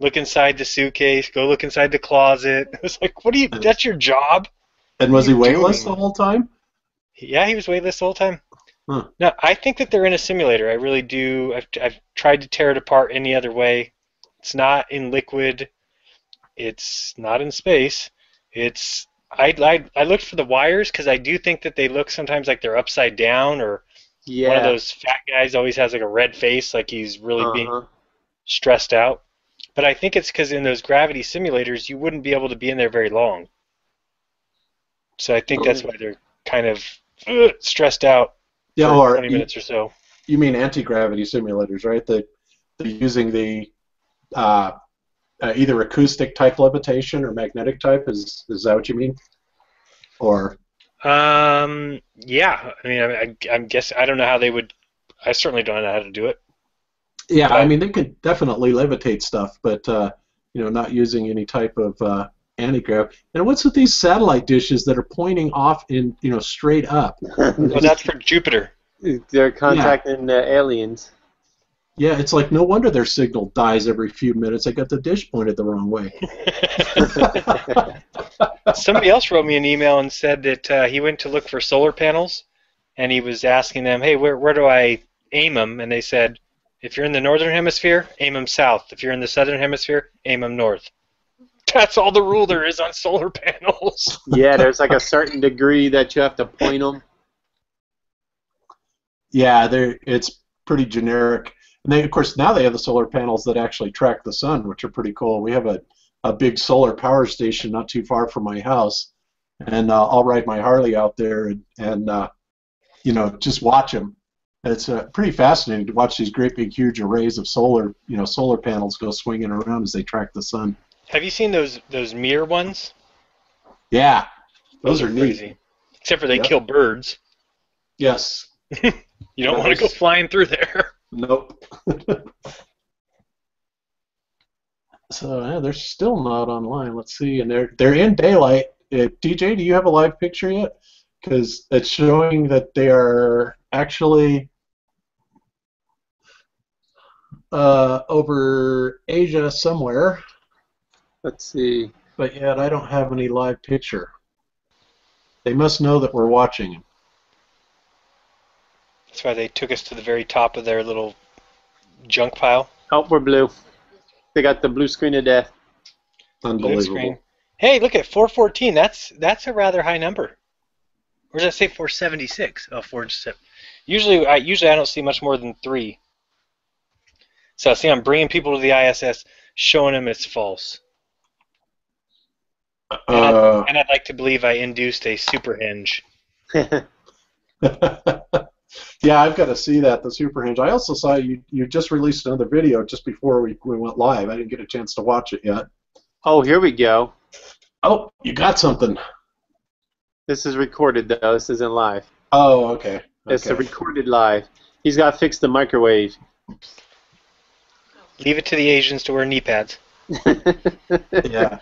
look inside the suitcase, go look inside the closet. It was like, what do you? That's your job. And was he What are you weightless doing? the whole time? Yeah, he was weightless the whole time. Huh. No, I think that they're in a simulator. I really do. I've, I've tried to tear it apart any other way. It's not in liquid. It's not in space. It's I I, I looked for the wires because I do think that they look sometimes like they're upside down or Yeah. one of those fat guys always has like a red face like he's really being uh-huh. stressed out. But I think it's because in those gravity simulators you wouldn't be able to be in there very long. So I think that's why they're kind of uh, stressed out Yeah, for or 20 minutes or so. you mean anti-gravity simulators, right? That they're using the uh, uh, either acoustic type levitation or magnetic type. Is is that what you mean? Or Um, yeah. I mean, I, I, I'm guessing I don't know how they would. I certainly don't know how to do it. Yeah, I mean they could definitely levitate stuff, but uh, you know, not using any type of uh, anti-grav. And what's with these satellite dishes that are pointing off in you know straight up? Well, that's for Jupiter. They're contacting the aliens. Yeah, it's like no wonder their signal dies every few minutes. They got the dish pointed the wrong way. Somebody else wrote me an email and said that uh, he went to look for solar panels, and he was asking them, "Hey, where where do I aim them?" And they said, "If you're in the northern hemisphere, aim them south. If you're in the southern hemisphere, aim them north." That's all the rule there is on solar panels. yeah, there's like a certain degree that you have to point them. Yeah, they're it's pretty generic. And they, of course, now they have the solar panels that actually track the sun, which are pretty cool. We have a, a big solar power station not too far from my house, and uh, I'll ride my Harley out there and, and uh, you know just watch them. It's uh, pretty fascinating to watch these great big huge arrays of solar you know solar panels go swinging around as they track the sun. Have you seen those those mirror ones? Yeah, those, are, neat. crazy. Except for they Yep. kill birds. Yes. You don't want to go flying through there. Nope. so yeah, they're still not online. Let's see, and they're they're in daylight. Uh, TJ, do you have a live picture yet? Because it's showing that they are actually uh, over Asia somewhere, Let's see. but yet I don't have any live picture. They must know that we're watching them. That's why they took us to the very top of their little junk pile. Oh, we're blue. They got the blue screen of death. Blue Unbelievable. screen. Hey, look at 414. That's that's a rather high number. Or does that say 476? Oh, 47. Usually, I usually I don't see much more than three. So see, I'm bringing people to the ISS, showing them it's false, Uh, and I'd like to believe I induced a super hinge. yeah, I've got to see that the Super Hinge. I also saw you you just released another video just before we, we went live. I didn't get a chance to watch it yet. oh, here we go. Oh, you got something. This is recorded though. This isn't live. Oh, okay. It's a recorded live. He's got to fix the microwave. Leave it to the Asians to wear knee pads. Yeah.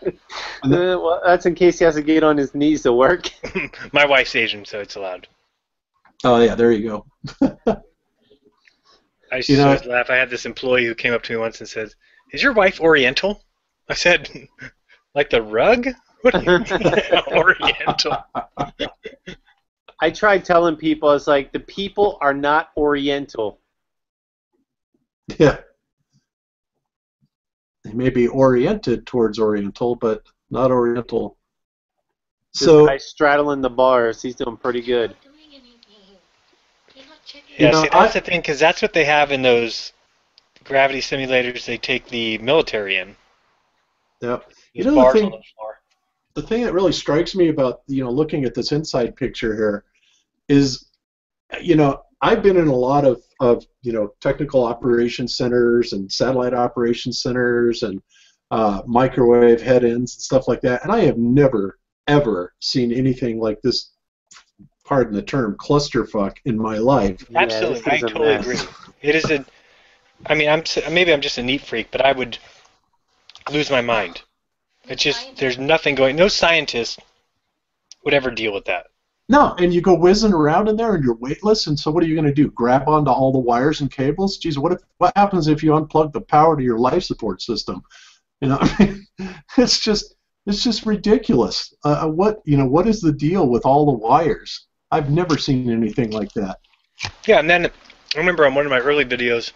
Uh, well, that's in case he has to get on his knees to work. My wife's Asian, so it's allowed. Oh yeah, there you go. I used You to know- always laugh. I had this employee who came up to me once and said, "Is your wife Oriental?" I said, "Like the rug? What do you mean Oriental?" I tried telling people, I was like, the people are not Oriental. Yeah. They may be oriented towards Oriental, but not Oriental. This So guy straddling the bars, he's doing pretty good. doing anything. You're not checking. Yeah, You know, see, that's I- the thing, because that's what they have in those gravity simulators. They take the military in. yeah. You Those know the bars thing- on the floor. The thing that really strikes me about you know looking at this inside picture here is you know I've been in a lot of, of you know technical operations centers and satellite operations centers and uh, microwave head ends and stuff like that, and I have never ever seen anything like this. Pardon the term, clusterfuck in my life. Absolutely, this I totally mess. agree. It is a. I mean, I'm maybe I'm just a neat freak, but I would lose my mind. It's just there's nothing going. No scientist would ever deal with that. No, and you go whizzing around in there and you're weightless, and so what are you going to do? Grab onto all the wires and cables? Geez, what if what happens if you unplug the power to your life support system? You know, I mean, it's just it's just ridiculous. Uh, uh, what you know, what is the deal with all the wires? I've never seen anything like that. Yeah, and then I remember on one of my early videos,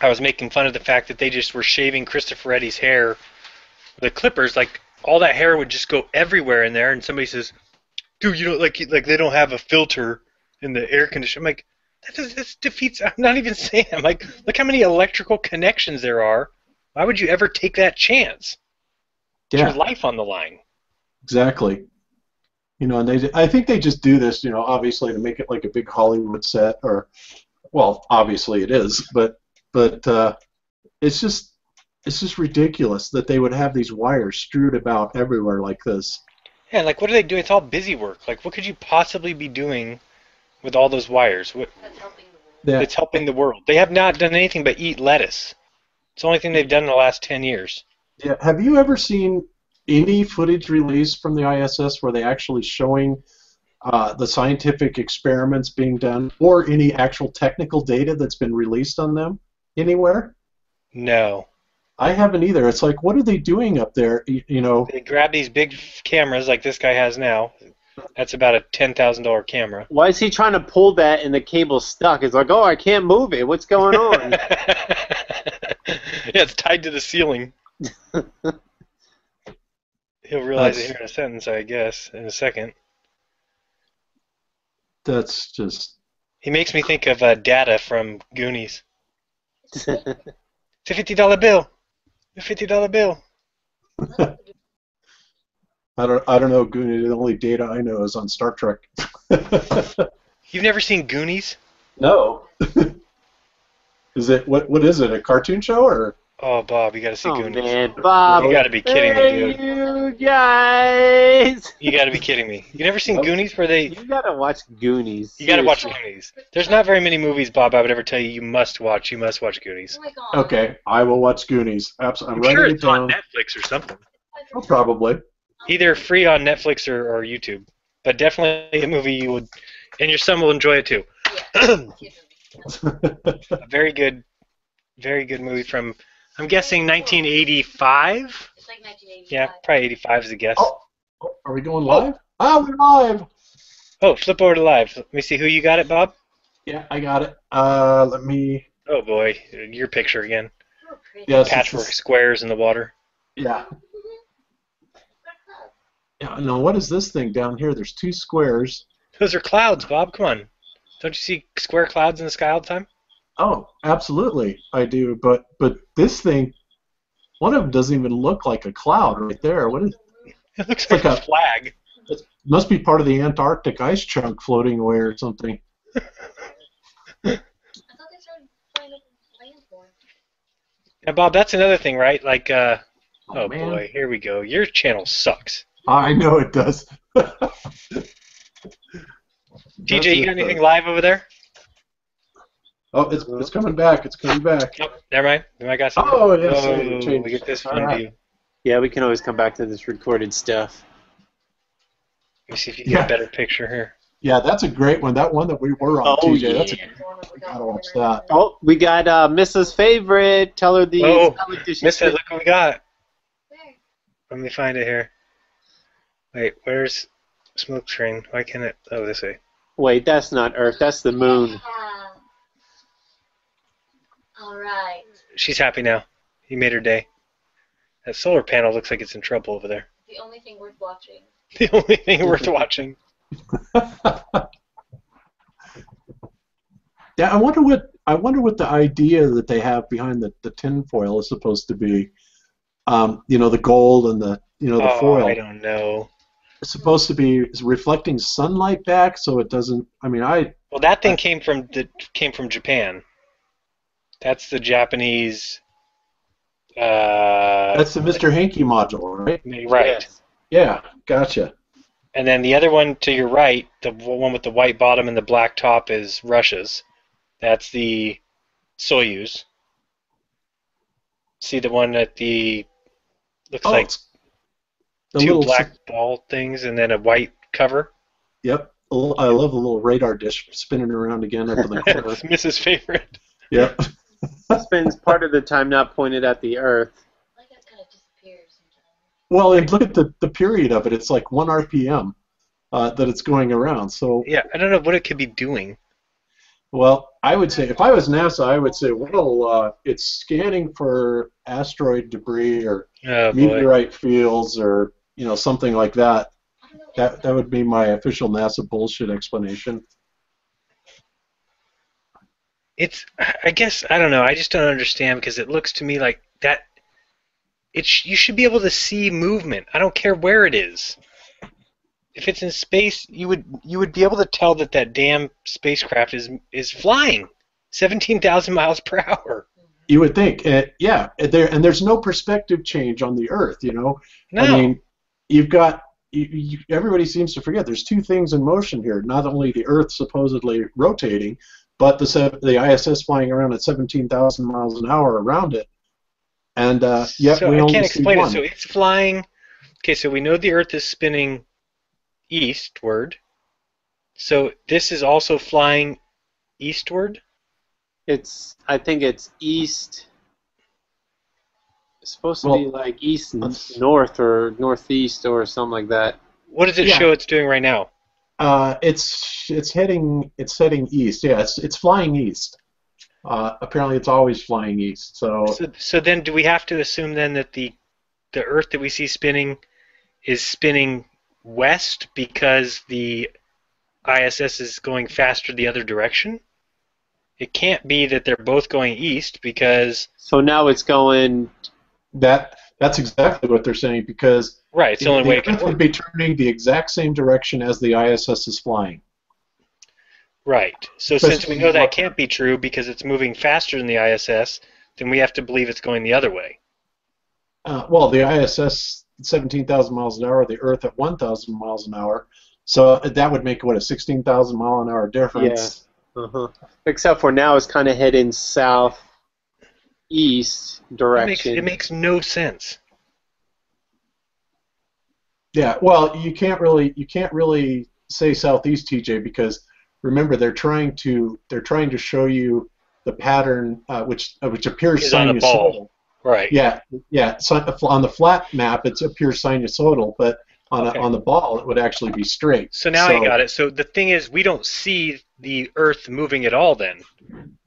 I was making fun of the fact that they just were shaving Christopher Eddy's hair, the clippers, like all that hair would just go everywhere in there, and somebody says, "Dude, you don't like like they don't have a filter in the air conditioner." I'm like, that, does, that defeats. I'm not even saying. I'm like, look how many electrical connections there are. Why would you ever take that chance? It's Yeah, your life on the line. exactly. You know, and they I think they just do this, you know, obviously to make it like a big Hollywood set, or well, obviously it is, but but uh, it's just it's just ridiculous that they would have these wires strewed about everywhere like this. Yeah, like what do they do? It's all busy work. Like what could you possibly be doing with all those wires? What, That's helping the world. Yeah. It's helping the world. They have not done anything but eat lettuce. It's the only thing they've done in the last 10 years. Yeah. Have you ever seen any footage released from the ISS where they're actually showing uh, the scientific experiments being done, or any actual technical data that's been released on them anywhere? No. I haven't either. It's like, what are they doing up there? You, you know, They grab these big cameras like this guy has now. That's about a $10,000 camera. Why is he trying to pull that and the cable's stuck? It's like, oh, I can't move it. What's going on? yeah, it's tied to the ceiling. He'll realize it here in a sentence, I guess, in a second. that's just He makes me think of uh, Data from Goonies. It's a $50 bill. A $50 bill. I don't I don't know. Goonies. The only data I know is on Star Trek. You've never seen Goonies? no. is it what? What is it? A cartoon show or? Oh, Bob, you gotta see oh Goonies. man, Bob. You gotta be kidding me, Hey, dude. you guys. You gotta be kidding me. You never seen oh, Goonies where they You gotta watch Goonies. You gotta watch Goonies. There's not very many movies, Bob, I would ever tell you you must watch. You must watch Goonies. Oh my god. Okay, I will watch Goonies. Absolutely. I'm I'm sure it's it down. on Netflix or something. Oh, probably. Either free on Netflix or, or YouTube. But definitely a movie you would and your son will enjoy it too. Yeah. a very good very good movie from I'm guessing 1985. It's like 1985. Yeah, probably 85 is a guess. Oh. Oh, are we going live? Ah, we're live. Oh, flip over to live. Let me see who you got it, Bob. Yeah, I got it. Uh, let me. Oh boy, your picture again. Oh. Yes. Patchwork this- squares in the water. Yeah. Yeah. No, what is this thing down here? There's two squares. Those are clouds, Bob. Come on. Don't you see square clouds in the sky all the time? Oh, absolutely, I do. But but this thing, one of them doesn't even look like a cloud right there. What is? It looks like like a flag. It must be part of the Antarctic ice chunk floating away or something. I thought they started flying up land more. Now, Bob, that's another thing, right? Like, uh, Oh, oh, boy, here we go. Your channel sucks. I know it does. TJ, you got anything live over there? Oh, it's, it's coming back. It's coming back. Oh, never mind. I got something. Oh, yes. Oh, I we get this All fun right. view. Yeah, we can always come back to this recorded stuff. Let me see if you get a better picture here. Yeah, that's a great one. That one that we were on, Oh, TJ. That's a, yeah. gotta watch that. Oh, we got uh, Mrs. Favorite. Tell her the Oh, salad dish. Look what we got. Let me find it here. Wait, where's smoke train? Why can't it? Oh, this way. Wait, that's not Earth. That's the moon. All right. She's happy now. He made her day. That solar panel looks like it's in trouble over there. The only thing worth watching. The only thing worth watching. yeah, I wonder what I wonder what the idea that they have behind the, the tinfoil is supposed to be. Um, you know, the gold and the you know the oh, foil. I don't know. It's supposed to be reflecting sunlight back, so it doesn't. I mean, I Well, that thing came from the came from Japan. That's the Japanese. Uh, that's the Mr. Hanky module, right? right. Yes. Yeah, gotcha. And then the other one to your right, the one with the white bottom and the black top, is Russia's. That's the Soyuz. See the one at the looks Oh, like the two black ball things and then a white cover. Yep, I love the little radar dish spinning around again up in the corner. Mrs. Favorite. yep. Spends part of the time not pointed at the Earth. Like that kind of disappears sometimes. Well, and look at the, the period of it. It's like one RPM uh, that it's going around. So, Yeah, I don't know what it could be doing. well, I would say if I was NASA, I would say, well, uh, it's scanning for asteroid debris or Oh meteorite fields or you know something like that. I don't know. That that would be my official NASA bullshit explanation. It's I guess I don't know. I just don't understand because it looks to me like that. It's sh- you should be able to see movement. I don't care where it is. If it's in space, you would you would be able to tell that that damn spacecraft is is flying, seventeen thousand miles per hour. You would think, uh, yeah. There and there's no perspective change on the Earth. You know, No, I mean, you've got you, you, everybody seems to forget there's two things in motion here. Not only the Earth supposedly rotating, but the the ISS flying around at 17,000 miles an hour around it. And uh, yet so we I only can't see explain one. it. So it's flying. Okay, so we know the Earth is spinning eastward. So this is also flying eastward. It's I think it's east. It's supposed to Well, be like east north or northeast or something like that. What does it Yeah. show it's doing right now? Uh, it's it's heading it's heading east. Yeah, it's it's flying east. Uh, apparently, it's always flying east. So So, so then, do we have to assume then that the the Earth that we see spinning is spinning west because the ISS is going faster the other direction? It can't be that they're both going east because So now it's going. that that's exactly what they're saying because right, it's the only way it can Earth would be turning the exact same direction as the ISS is flying. Right. So But- since we know that can't be true because it's moving faster than the ISS, then we have to believe it's going the other way. Uh, well, the ISS 17,000 miles an hour, the Earth at 1,000 miles an hour. So that would make what a 16,000 mile an hour difference. Yeah. Uh-huh. Except for now, it's kind of heading south east It makes, direction. it makes no sense. Yeah. Well, you can't really you can't really say southeast, TJ, because remember they're trying to they're trying to show you the pattern uh, which uh, which appears Is on a sinusoidal. ball. Right. Yeah, yeah. So on the flat map, it appears sinusoidal, but on Okay. a, on the ball, it would actually be straight. So now I got it. So the thing is, we don't see the Earth moving at all. Then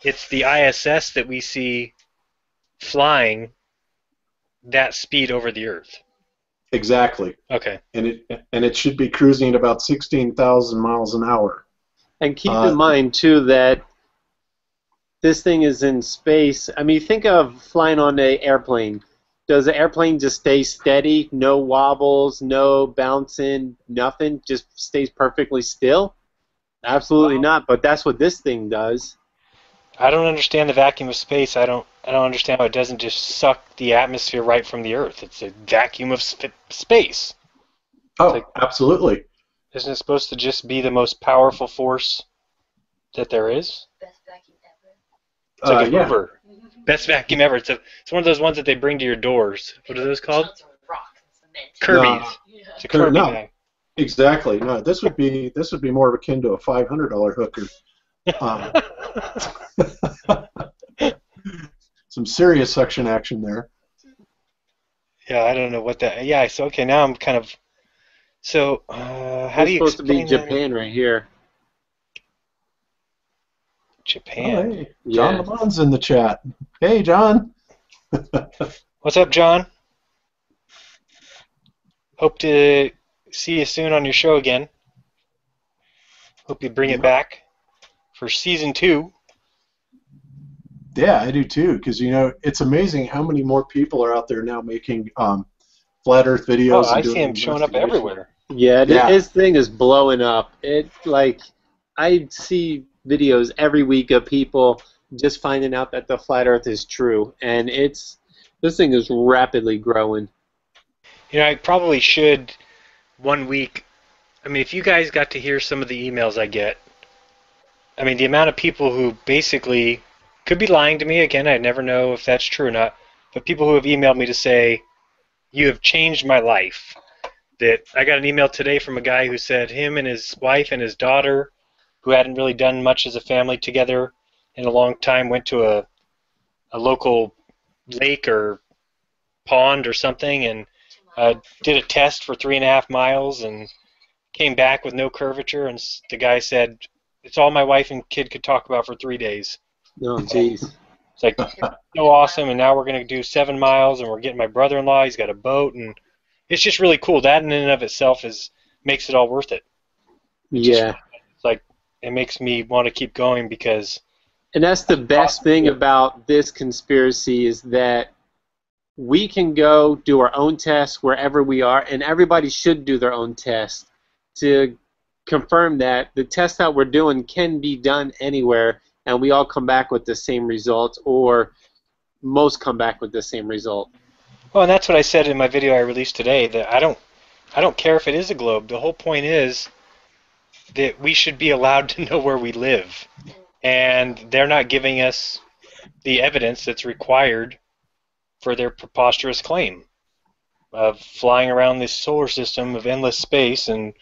it's the ISS that we see flying that speed over the Earth. Exactly, Okay. and it and it should be cruising at about sixteen thousand miles an hour. And keep Uh, in mind too that this thing is in space. I mean, think of flying on an airplane. Does the airplane just stay steady, no wobbles, no bouncing, nothing, just stays perfectly still? Absolutely Well- not. But that's what this thing does. I don't understand the vacuum of space. I don't. I don't understand how it doesn't just suck the atmosphere right from the Earth. It's a vacuum of sp- space. Oh, like- absolutely. Isn't it supposed to just be the most powerful force that there is? Best vacuum ever. It's like Uh, a yeah. Hoover. Best vacuum ever. It's a it's one of those ones that they bring to your doors. What are those called? Chunks of rock and cement. Kirby's. Yeah. It's a Kirby- Kirby no. bag. Exactly. No, this would be this would be more of akin to a five hundred dollar hooker. Um, some serious suction action there. yeah, I don't know what that. Yeah, so okay, now I'm kind of. So, uh, how It's do you supposed to be explain that Japan right here. Japan. Oh, hey, John Yeah. Lamont's in the chat. Hey, John. What's up, John? Hope to see you soon on your show again. Hope you bring it back for season two. Yeah, I do too. Because you know, it's amazing how many more people are out there now making um, flat Earth videos. Oh, and I doing see him showing up everywhere. Yeah, th- Yeah. his thing is blowing up. It like I see videos every week of people just finding out that the flat Earth is true, and it's this thing is rapidly growing. You know, I probably should one week. I mean, if you guys got to hear some of the emails I get, I mean, the amount of people who basically could be lying to me again, I never know if that's true or not, but people who have emailed me to say, You have changed my life. That I got an email today from a guy who said him and his wife and his daughter, who hadn't really done much as a family together in a long time, went to a, a local lake or pond or something and uh, did a test for three and a half miles and came back with no curvature. And the guy said, "It's all my wife and kid could talk about for three days." Oh, jeez. It's like so awesome. And now we're gonna do seven miles, and we're getting my brother-in-law. He's got a boat, and it's just really cool. That in and of itself is makes it all worth it. Yeah. It's like it makes me want to keep going because And that's the best thing about this conspiracy is that we can go do our own tests wherever we are, and everybody should do their own test to confirm that the test that we're doing can be done anywhere, and we all come back with the same result, or most come back with the same result. Well, and that's what I said in my video I released today. That I don't, I don't care if it is a globe. The whole point is that we should be allowed to know where we live, and they're not giving us the evidence that's required for their preposterous claim of flying around this solar system of endless space and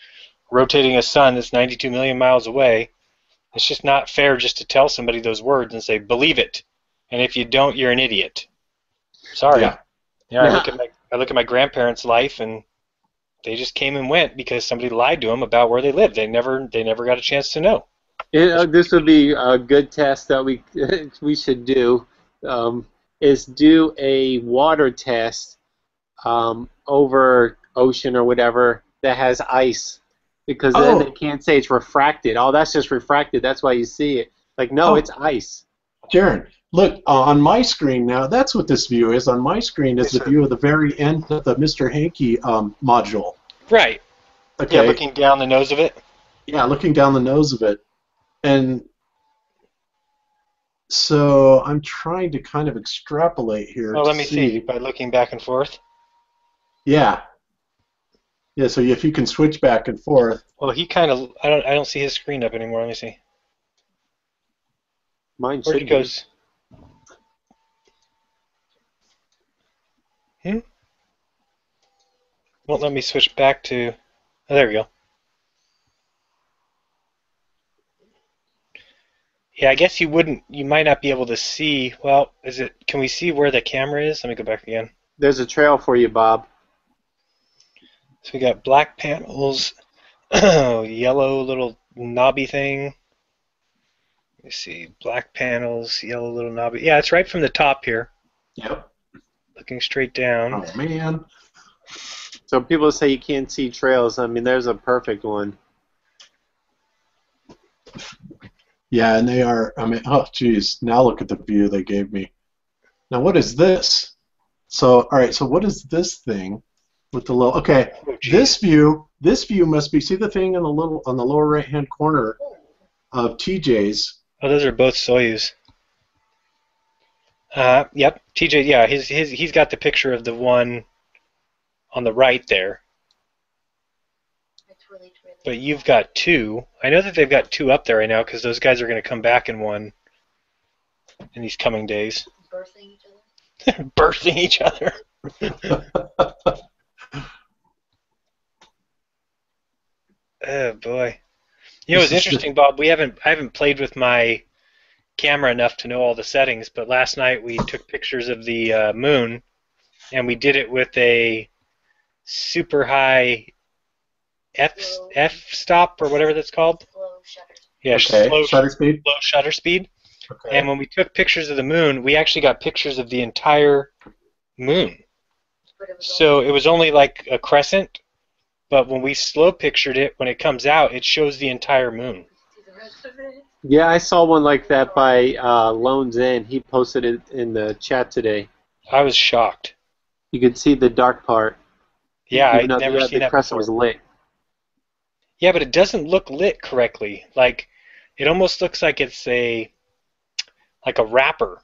rotating a sun that's 92 million miles away. It's just not fair just to tell somebody those words and say believe it, and if you don't, you're an idiot. Sorry. Yeah. Yeah, I look at my I look at my grandparents' life, and they just came and went because somebody lied to them about where they lived. They never they never got a chance to know. You know, this would be a good test that we we should do. Um, is do a water test um, over ocean or whatever that has ice, because then Oh. they can't say it's refracted. Oh, that's just refracted. That's why you see it. Like, no, Oh. it's ice. Jeran, look uh, on my screen now. That's what this view is. On my screen is Yes, the sir. view of the very end of the Mr. Hankey um, module. Right. Okay. Yeah, looking down the nose of it. Yeah, looking down the nose of it. And so I'm trying to kind of extrapolate here. Well, let me see by looking back and forth. Yeah. Yeah, so if you can switch back and forth. Well, he kind of I don't I don't see his screen up anymore. Let me see. Mine Where should he be. goes? Hmm. Won't let me switch back to. Oh, there we go. Yeah, I guess you wouldn't. You might not be able to see. Well, is it? Can we see where the camera is? Let me go back again. There's a trail for you, Bob. So we got black panels, yellow little knobby thing. Let me see, black panels, yellow little knobby. Yeah, it's right from the top here, Yep. looking straight down. Oh, man. So people say you can't see trails. I mean, there's a perfect one. Yeah, and they are. I mean, oh, geez. Now look at the view they gave me. Now, what is this? So, all right. So, what is this thing with the little? Okay, Oh, this view. This view must be. See the thing in the little on the lower right hand corner of TJ's. Oh, those are both Soyuz. Uh, yep, TJ. Yeah, his his he's got the picture of the one on the right there. I twirly twirly. But you've got two. I know that they've got two up there right now because those guys are going to come back in one. in these coming days. Birthing each other. Birthing each other. Oh boy. You know, it's interesting, Bob. We haven't I haven't played with my camera enough to know all the settings, but last night we took pictures of the uh, moon, and we did it with a super high f f stop or whatever that's called. Slow shutters. Yeah, okay. slow, Shutter speed. slow shutter speed. Okay. And when we took pictures of the moon, we actually got pictures of the entire moon. It was So it was only like a crescent, but when we slow pictured it, when it comes out, it shows the entire moon. only see the rest of it. Yeah, I saw one like that by uh, Lone Zen. He posted it in the chat today. I was shocked. You could see the dark part. Yeah, though never the, seen the that crescent before. was lit. Yeah, but it doesn't look lit correctly. Like it almost looks like it's a like a wrapper,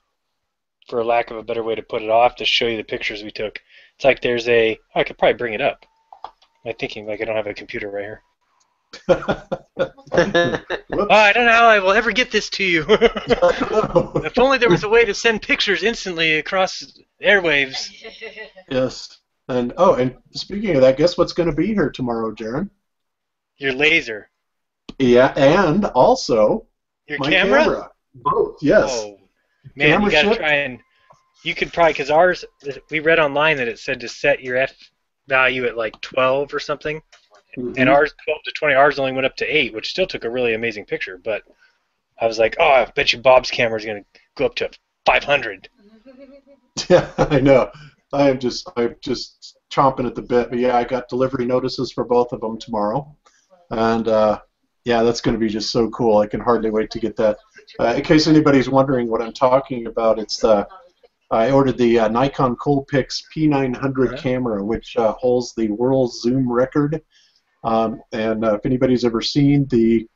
for lack of a better way to put it. I'll have to show you the pictures we took. It's like there's a. I could probably bring it up. I'm thinking like I don't have a computer right here. Oh, I don't know how I will ever get this to you. if only there was a way to send pictures instantly across airwaves. yes. And oh, and speaking of that, guess what's going to be here tomorrow, Jeran? Your laser. Yeah, and also Your my camera? Both. Yes. Oh, man, you Camera gotta ship? try and you could probably because ours we read online that it said to set your f value at like 12 or something, Mhm. and ours 12 to 20. Ours only went up to eight, which still took a really amazing picture. But I was like, oh, I bet you Bob's camera is gonna go up to 500. Yeah, I know. I am just I'm just chomping at the bit. But yeah, I got delivery notices for both of them tomorrow, and uh, yeah, that's going to be just so cool. I can hardly wait to get that. Uh, in case anybody's wondering what I'm talking about, it's the I ordered the uh, Nikon Coolpix P900 Right. camera, which uh, holds the world zoom record. Um, and uh, if anybody's ever seen the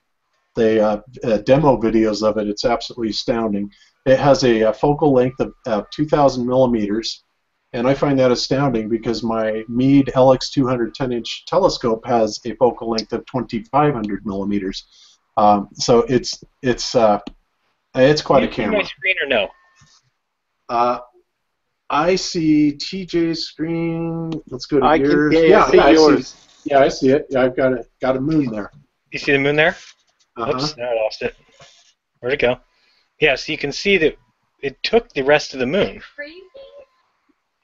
the uh, uh, demo videos of it, it's absolutely astounding. It has a, uh focal length of uh, 2,000 millimeters, and I find that astounding because my Meade LX200 10-inch telescope has a focal length of 2,500 millimeters. Um, so it's it's uh, it's quite a camera. My screen or no? Uh, I see TJ's screen. Let's go to I can yours. yeah, yeah, yeah, I see. yours. Yeah, I see it. Yeah, I've got a got a moon there. You see the moon there? Uh-huh. Oops, now I lost it. Where'd it go? Yeah, so you can see that it took the rest of the moon. Crazy. Isn't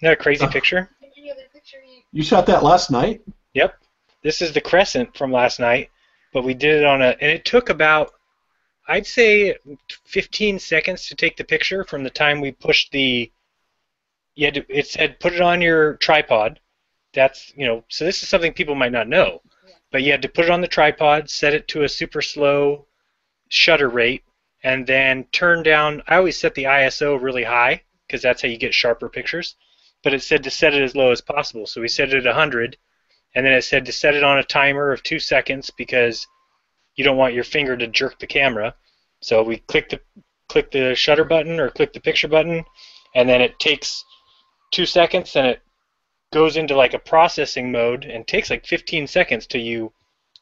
that a crazy Uh. picture? Picture you You shot that last night? Yep. This is the crescent from last night, but we did it on a, and it took about, I'd say, 15 seconds to take the picture from the time we pushed the. You to, it said put it on your tripod. That's you know, so this is something people might not know, but you had to put it on the tripod, set it to a super slow shutter rate, and then turn down. I always set the ISO really high because that's how you get sharper pictures. But it said to set it as low as possible, so we set it at 100 and then it said to set it on a timer of two seconds because you don't want your finger to jerk the camera. So we click the click the shutter button or click the picture button, and then it takes two seconds and it goes into like a processing mode and takes like 15 seconds till you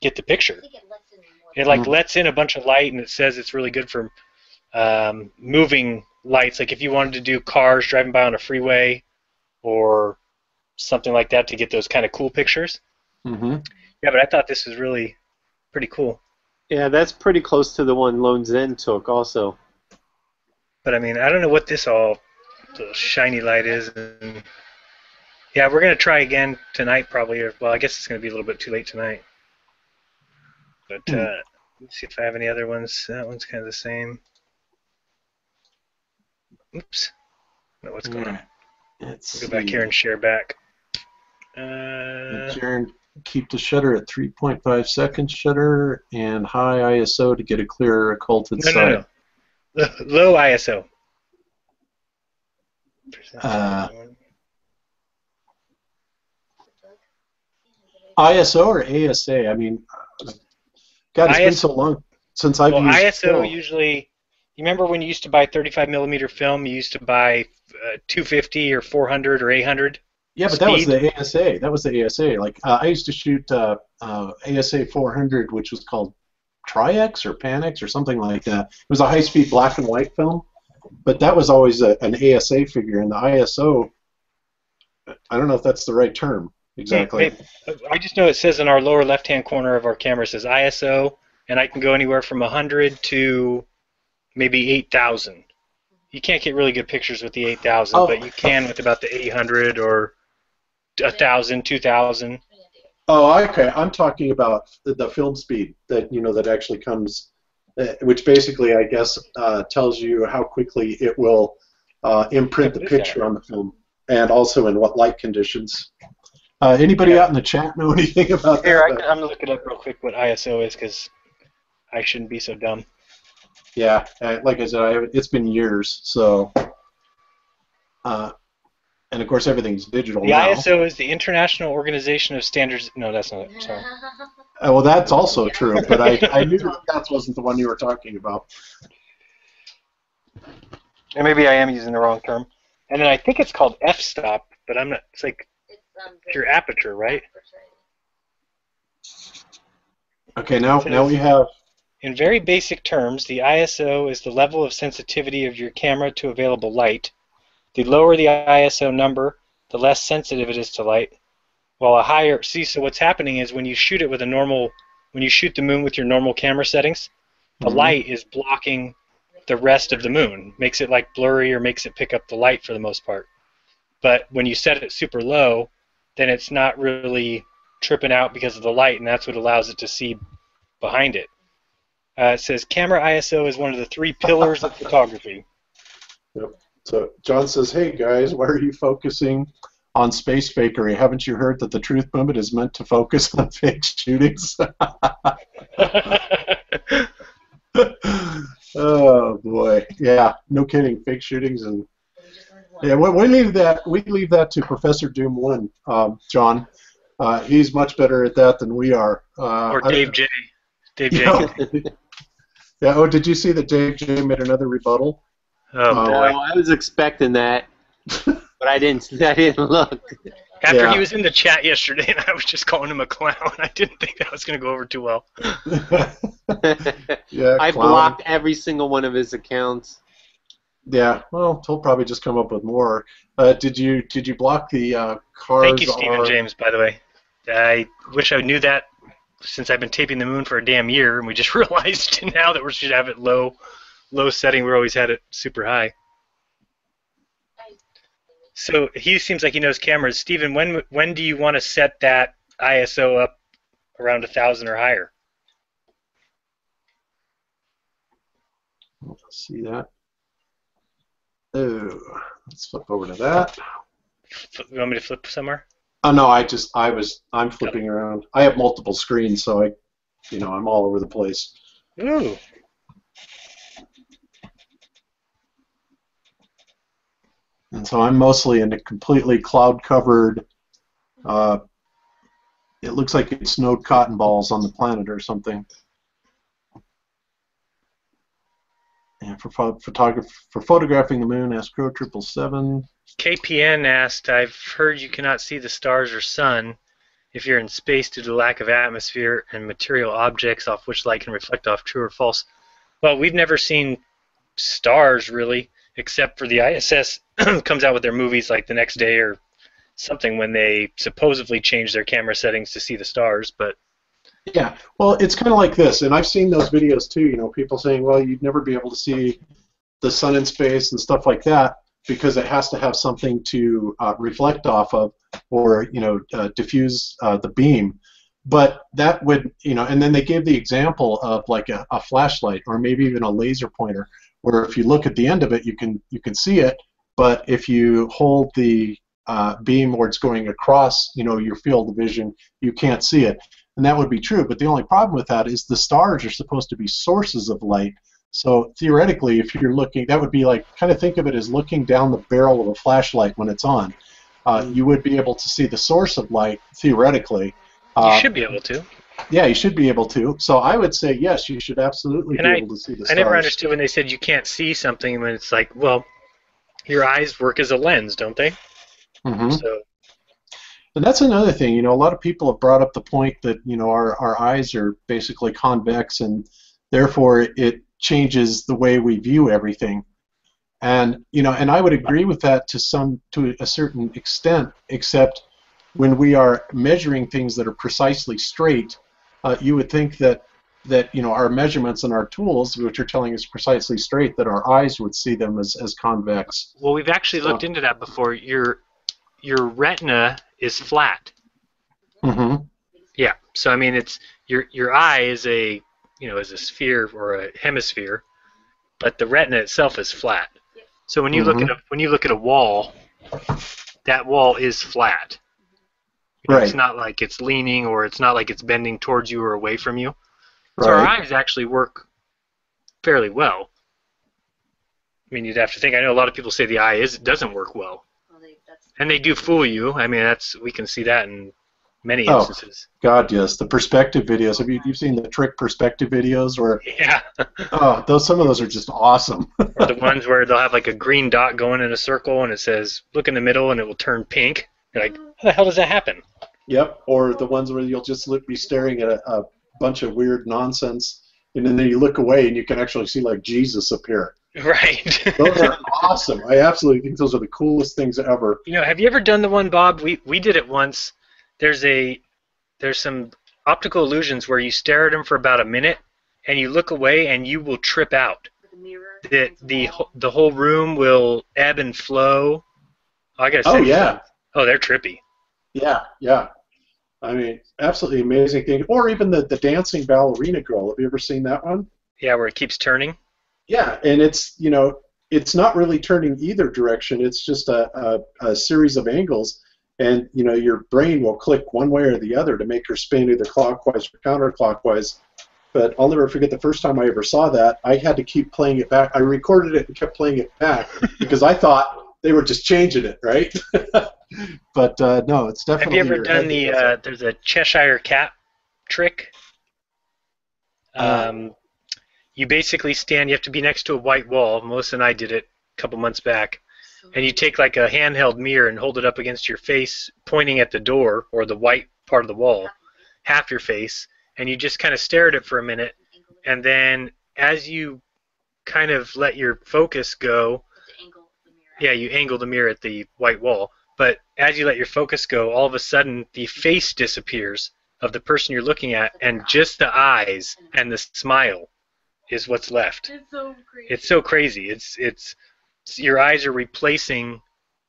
get the picture. it lets in more. It like Mhm. lets in a bunch of light and it says it's really good for um, moving lights. Like if you wanted to do cars driving by on a freeway or something like that to get those kind of cool pictures. Mm-hmm. Yeah, but I thought this was really pretty cool. Yeah, that's pretty close to the one Lone Zen took also. But I mean, I don't know what this all little shiny light is. And yeah, we're gonna try again tonight probably. Or well, I guess it's gonna be a little bit too late tonight. But Hmm. uh, let's see if I have any other ones. That one's kind of the same. Oops. No, what's going on? Let's Go back here and share back. Uh, Jeran, keep the shutter at 3.5 seconds shutter and high ISO to get a clearer occulted no, side. no, no. Low ISO. Uh, ISO or ASA? I mean, God, it's been so long since I've well, used ISO film. usually. You remember when you used to buy 35 millimeter film? You used to buy uh, 250 or 400 or 800. Yeah, but that was the ASA. That was the ASA. Like uh, I used to shoot uh, uh, ASA 400, which was called Tri-X or Pan-X or something like that. It was a high-speed black and white film, but that was always a, an ASA figure, and the ISO. I don't know if that's the right term exactly. I just know it says in our lower left-hand corner of our camera it says ISO, and I can go anywhere from 100 to maybe 8,000. You can't get really good pictures with the 8,000, Oh. but you can with about the 800 or 1,000, 2,000. Oh, okay. I'm talking about the, the film speed that you know that actually comes, uh, which basically, I guess, uh, tells you how quickly it will uh, imprint the What is that? picture on the film, and also in what light conditions. Uh, anybody Yeah. out in the chat know anything about Here, that? can, I'm gonna look it up real quick what ISO is because I shouldn't be so dumb. Yeah, uh, like I said, I it's been years, so. Uh, and of course, everything's digital The now. ISO is the International Organization of Standards. No, that's not it. Sorry. Uh, well, that's also true, but I, I knew that wasn't the one you were talking about. And maybe I am using the wrong term. And then I think it's called f-stop, but I'm not. It's like It's, um, your aperture, right? Okay, now now we have In very basic terms, the ISO is the level of sensitivity of your camera to available light. The lower the ISO number, the less sensitive it is to light. While a higher, see, so what's happening is when you shoot it with a normal, when you shoot the moon with your normal camera settings, the Mhm. light is blocking the rest of the moon, makes it like blurry or makes it pick up the light for the most part. But when you set it super low, then it's not really tripping out because of the light, and that's what allows it to see behind it. Uh, it says camera ISO is one of the three pillars of photography. So John says, "Hey guys, why are you focusing on Space Fakery? Haven't you heard that the Truth Movement is meant to focus on fake shootings?" oh boy, yeah, no kidding, fake shootings and yeah, we, we leave that we leave that to Professor Doom One, um, John. Uh, he's much better at that than we are. Uh, or Dave J. Dave J. yeah. Oh, did you see that Dave J made another rebuttal? Oh No, boy! I was expecting that, but I didn't. I didn't look. After yeah. he was in the chat yesterday, and I was just calling him a clown. I didn't think that was going to go over too well. yeah, I clown. blocked every single one of his accounts. Yeah, well, he'll probably just come up with more. Uh, did you did you block the uh, cars? Thank you, Stephen are- James. By the way, I wish I knew that since I've been taping the moon for a damn year, and we just realized now that we should have it low, low setting. We always had it super high. So he seems like he knows cameras. Stephen, when when do you want to set that ISO up around a thousand or higher? Let's see that. Oh, let's flip over to that. You want me to flip somewhere? Oh no, I just I was I'm flipping around. I have multiple screens, so I, you know, I'm all over the place. Ooh. And so I'm mostly in a completely cloud covered. Uh, it looks like it snowed cotton balls on the planet or something. And for pho- photograph for photographing the moon, ask Crow Triple Seven. KPN asked, I've heard you cannot see the stars or sun if you're in space due to lack of atmosphere and material objects off which light can reflect off true or false. Well, we've never seen stars really, except for the ISS comes out with their movies like the next day or something when they supposedly change their camera settings to see the stars, but Yeah, well, it's kind of like this, and I've seen those videos too. You know, people saying, "Well, you'd never be able to see the sun in space and stuff like that because it has to have something to uh, reflect off of, or you know, uh, diffuse uh, the beam." But that would, you know, and then they gave the example of like a, a flashlight or maybe even a laser pointer, where if you look at the end of it, you can you can see it, but if you hold the uh, beam where it's going across, you know, your field of vision, you can't see it and that would be true. But the only problem with that is the stars are supposed to be sources of light. So theoretically, if you're looking, that would be like kind of think of it as looking down the barrel of a flashlight when it's on. Uh, you would be able to see the source of light theoretically. you Uh, should be able to. Yeah, you should be able to. So I would say yes, you should absolutely And be I- able to see the stars. I never understood when they said you can't see something when it's like, well, your eyes work as a lens, don't they? Mhm. So And that's another thing. You know, a lot of people have brought up the point that you know our, our eyes are basically convex, and therefore it changes the way we view everything. And you know, and I would agree with that to some to a certain extent, except when we are measuring things that are precisely straight, uh, you would think that that you know our measurements and our tools, which are telling us precisely straight, that our eyes would see them as, as convex. Well, we've actually So- looked into that before. Your your retina is flat. Mm-hmm. Yeah. So I mean, it's your your eye is a you know is a sphere or a hemisphere, but the retina itself is flat. So when you look Mhm. at a when you look at a wall, that wall is flat. You know, It's not like it's leaning or it's not like it's bending towards you or away from you. So our eyes actually work fairly well. I mean, you'd have to think. I know a lot of people say the eye is doesn't work well, Well, they, and they do fool you. I mean, that's we can see that in many Oh. instances. God, yes. The perspective videos. Have you you've seen the trick perspective videos where Yeah. oh those some of those are just awesome. or the ones where they'll have like a green dot going in a circle and it says look in the middle and it will turn pink. You're like, mm-hmm. how the hell does that happen? Yep. Or the ones where you'll just be staring at a, a bunch of weird nonsense, and then you look away and you can actually see like Jesus appear. Right. Those are awesome. I absolutely think those are the coolest things ever. you know, have you ever done the one, Bob? We we did it once. There's a there's some optical illusions where you stare at them for about a minute and you look away and you will trip out. a mirror. The the the whole room will ebb and flow. Oh, I gotta oh, say. Oh yeah. Oh, they're trippy. yeah, yeah. I mean, absolutely amazing thing. Or even the the dancing ballerina girl. Have you ever seen that one? Yeah, where it keeps turning. Yeah, and it's you know it's not really turning either direction. It's just a, a, a series of angles, and you know your brain will click one way or the other to make her spin either clockwise or counterclockwise. But I'll never forget the first time I ever saw that. I had to keep playing it back. I recorded it and kept playing it back because I thought they were just changing it, right? but uh, no, it's definitely. Have you ever done the uh, there's a Cheshire cat trick? Uh, Um, you basically stand. You have to be next to a white wall. Melissa and I did it a couple months back. And you take like a handheld mirror and hold it up against your face, pointing at the door or the white part of the wall, half your face, and you just kind of stare at it for a minute. And then as you kind of let your focus go, With the angle of the mirror. yeah, you angle the mirror at the white wall. But as you let your focus go, all of a sudden the face disappears of the person you're looking at, and just the eyes and the smile is what's left. It's so crazy. It's so crazy. It's it's your eyes are replacing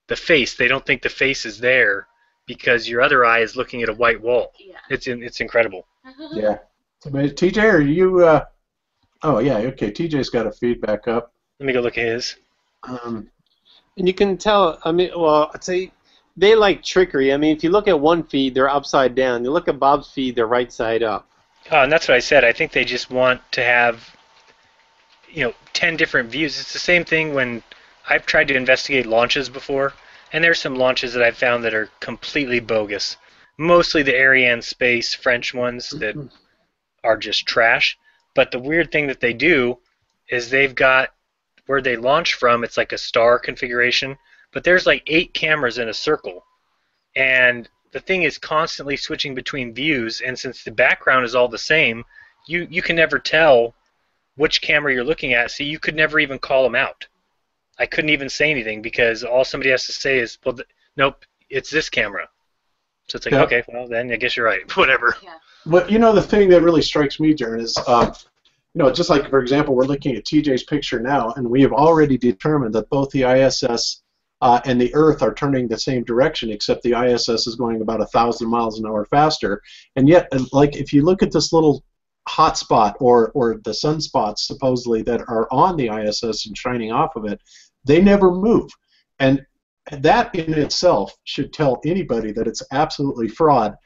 the face. They don't think the face is there because your other eye is looking at a white wall. Yeah. It's in, it's incredible. Yeah. It's amazing. TJ, are you? Uh, oh yeah, okay. TJ's got a feedback up. Let me go look at his. Um, And you can tell. I mean, well, I'd say they like trickery. I mean, if you look at one feed, they're upside down. You look at Bob's feed, they're right side up. Oh, and that's what I said. I think they just want to have, you know, ten different views. It's the same thing when I've tried to investigate launches before, and there's some launches that I've found that are completely bogus. Mostly the Arianespace French ones that mm-hmm. are just trash. But the weird thing that they do is they've got where they launch from. It's like a star configuration, but there's like eight cameras in a circle, and the thing is constantly switching between views. And since the background is all the same, you you can never tell which camera you're looking at. So you could never even call them out. I couldn't even say anything because all somebody has to say is, "Well, th- nope, it's this camera." So it's like, Yeah. okay, well then I guess you're right. Whatever. Yeah. But you know, the thing that really strikes me, Jeran, is, um, you know, just like, for example, we're looking at TJ's picture now, and we have already determined that both the ISS uh, and the Earth are turning the same direction, except the ISS is going about a thousand miles an hour faster. And yet, like, if you look at this little hot spot or, or the sunspots supposedly that are on the ISS and shining off of it, they never move. And that in itself should tell anybody that it's absolutely fraud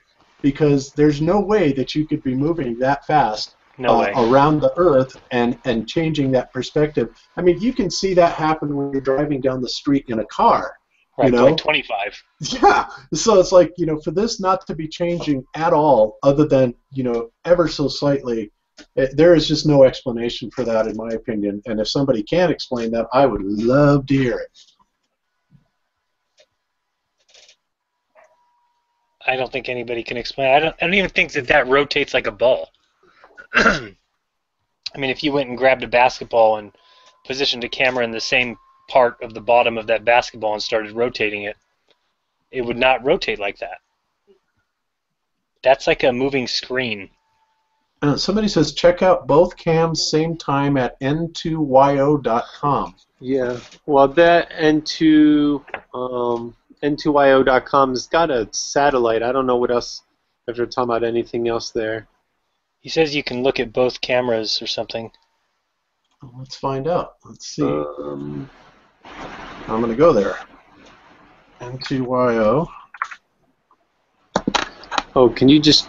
because there's no way that you could be moving that fast No uh, around the Earth and and changing that perspective. I mean, you can see that happen when you're driving down the street in a car. Right, you know? like 25. Yeah. So it's like you know, for this not to be changing at all, other than you know, ever so slightly. eh, there is just no explanation for that, in my opinion. And if somebody can explain that, I would love to hear it. I don't think anybody can explain. I don't. I don't even think that that rotates like a ball. I mean, if you went and grabbed a basketball and positioned a camera in the same part of the bottom of that basketball and started rotating it, it would not rotate like that. That's like a moving screen. Uh, somebody says check out both cams same time at n2yo.com. Yeah. Well, that N2 um, N2YO.com has got a satellite. I don't know what else. If you're talking about anything else there. He says you can look at both cameras or something. Well, Let's find out. Let's see. Um, I'm going to go there. N2yo. oh, can you just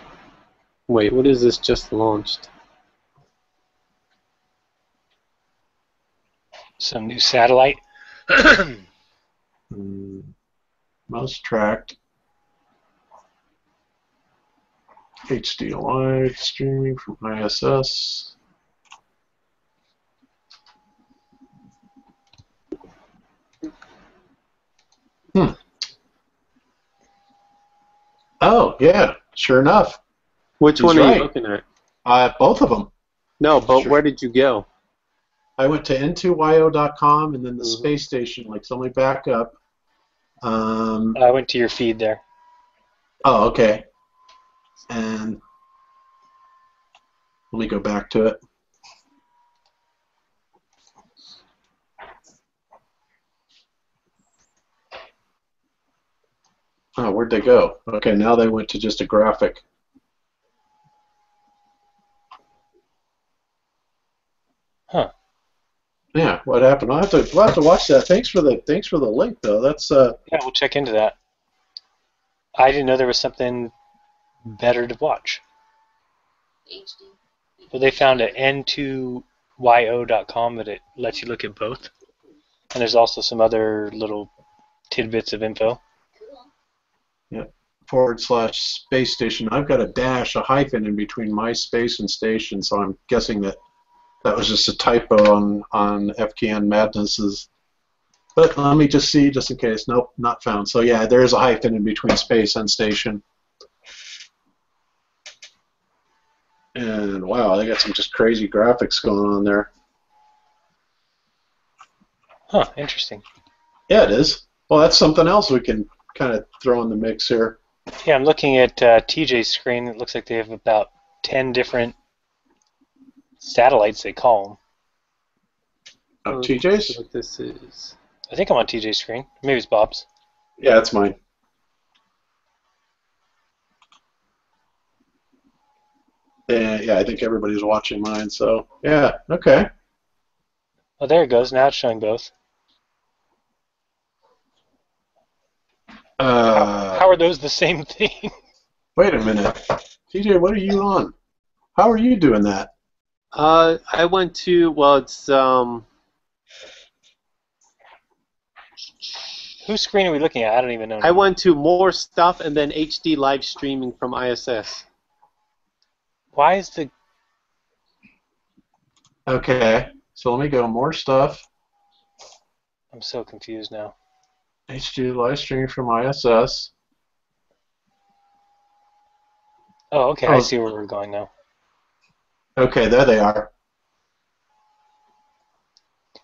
wait? What is this just launched? Some new satellite. Hmm. Mouse tracked. HD live streaming from ISS. Hmm. Oh yeah, sure enough. Which He's one are right. you looking at? Uh, both of them. No, but Sure. where did you go? I went to n2yo.com and then the Mhm. space station. Like, so let me back up. Um, I went to your feed there. oh, okay. And let me go back to it. Oh, where'd they go? Okay, now they went to just a graphic. Huh. Yeah, what happened? I'll have to, we'll have to watch that. Thanks for the thanks for the link though. That's uh Yeah, we'll check into that. I didn't know there was something better to watch. HD. Well, they found at n2yo.com that it lets you look at both. And there's also some other little tidbits of info. Cool. forward slash space station. I've got a dash, a hyphen in between my space and station, so I'm guessing that that was just a typo on on FKN Madness's. But let me just see, just in case. Nope, not found. So yeah, there is a hyphen in between space and station. And wow, they got some just crazy graphics going on there. Huh, interesting. Yeah, it is. Well, that's something else we can kind of throw in the mix here. Yeah, I'm looking at uh, TJ's screen. It looks like they have about 10 different satellites, they call them. Oh, TJ's? What this is? I think I'm on TJ's screen. Maybe it's Bob's. Yeah, that's mine. Yeah, yeah, I think everybody's watching mine, so yeah, okay. Oh, there it goes. Now it's showing both. Uh, How are those the same thing? wait a minute. TJ, what are you on? How are you doing that? Uh, I went to well, it's um. Whose screen are we looking at? I don't even know. I went to more stuff and then HD live streaming from ISS. Why is the Okay, so let me go more stuff. I'm so confused now. HD live stream from ISS. Oh, okay. I Oh. see where we're going now. Okay, there they are.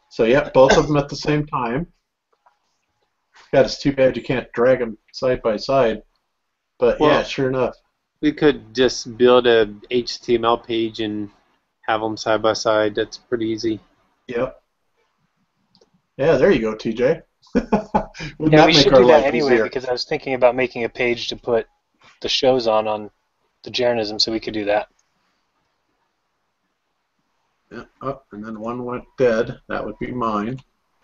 So, yeah, both of them at the same time. God, it's too bad you can't drag them side by side. But yeah, sure enough. We could just build a HTML page and have them side by side. That's pretty easy. Yep. Yeah, there you go, TJ. Yeah, that we make should our do that anyway easier? because I was thinking about making a page to put the shows on on the Jeranism, so we could do that. Yeah, oh, and then one went dead. That would be mine.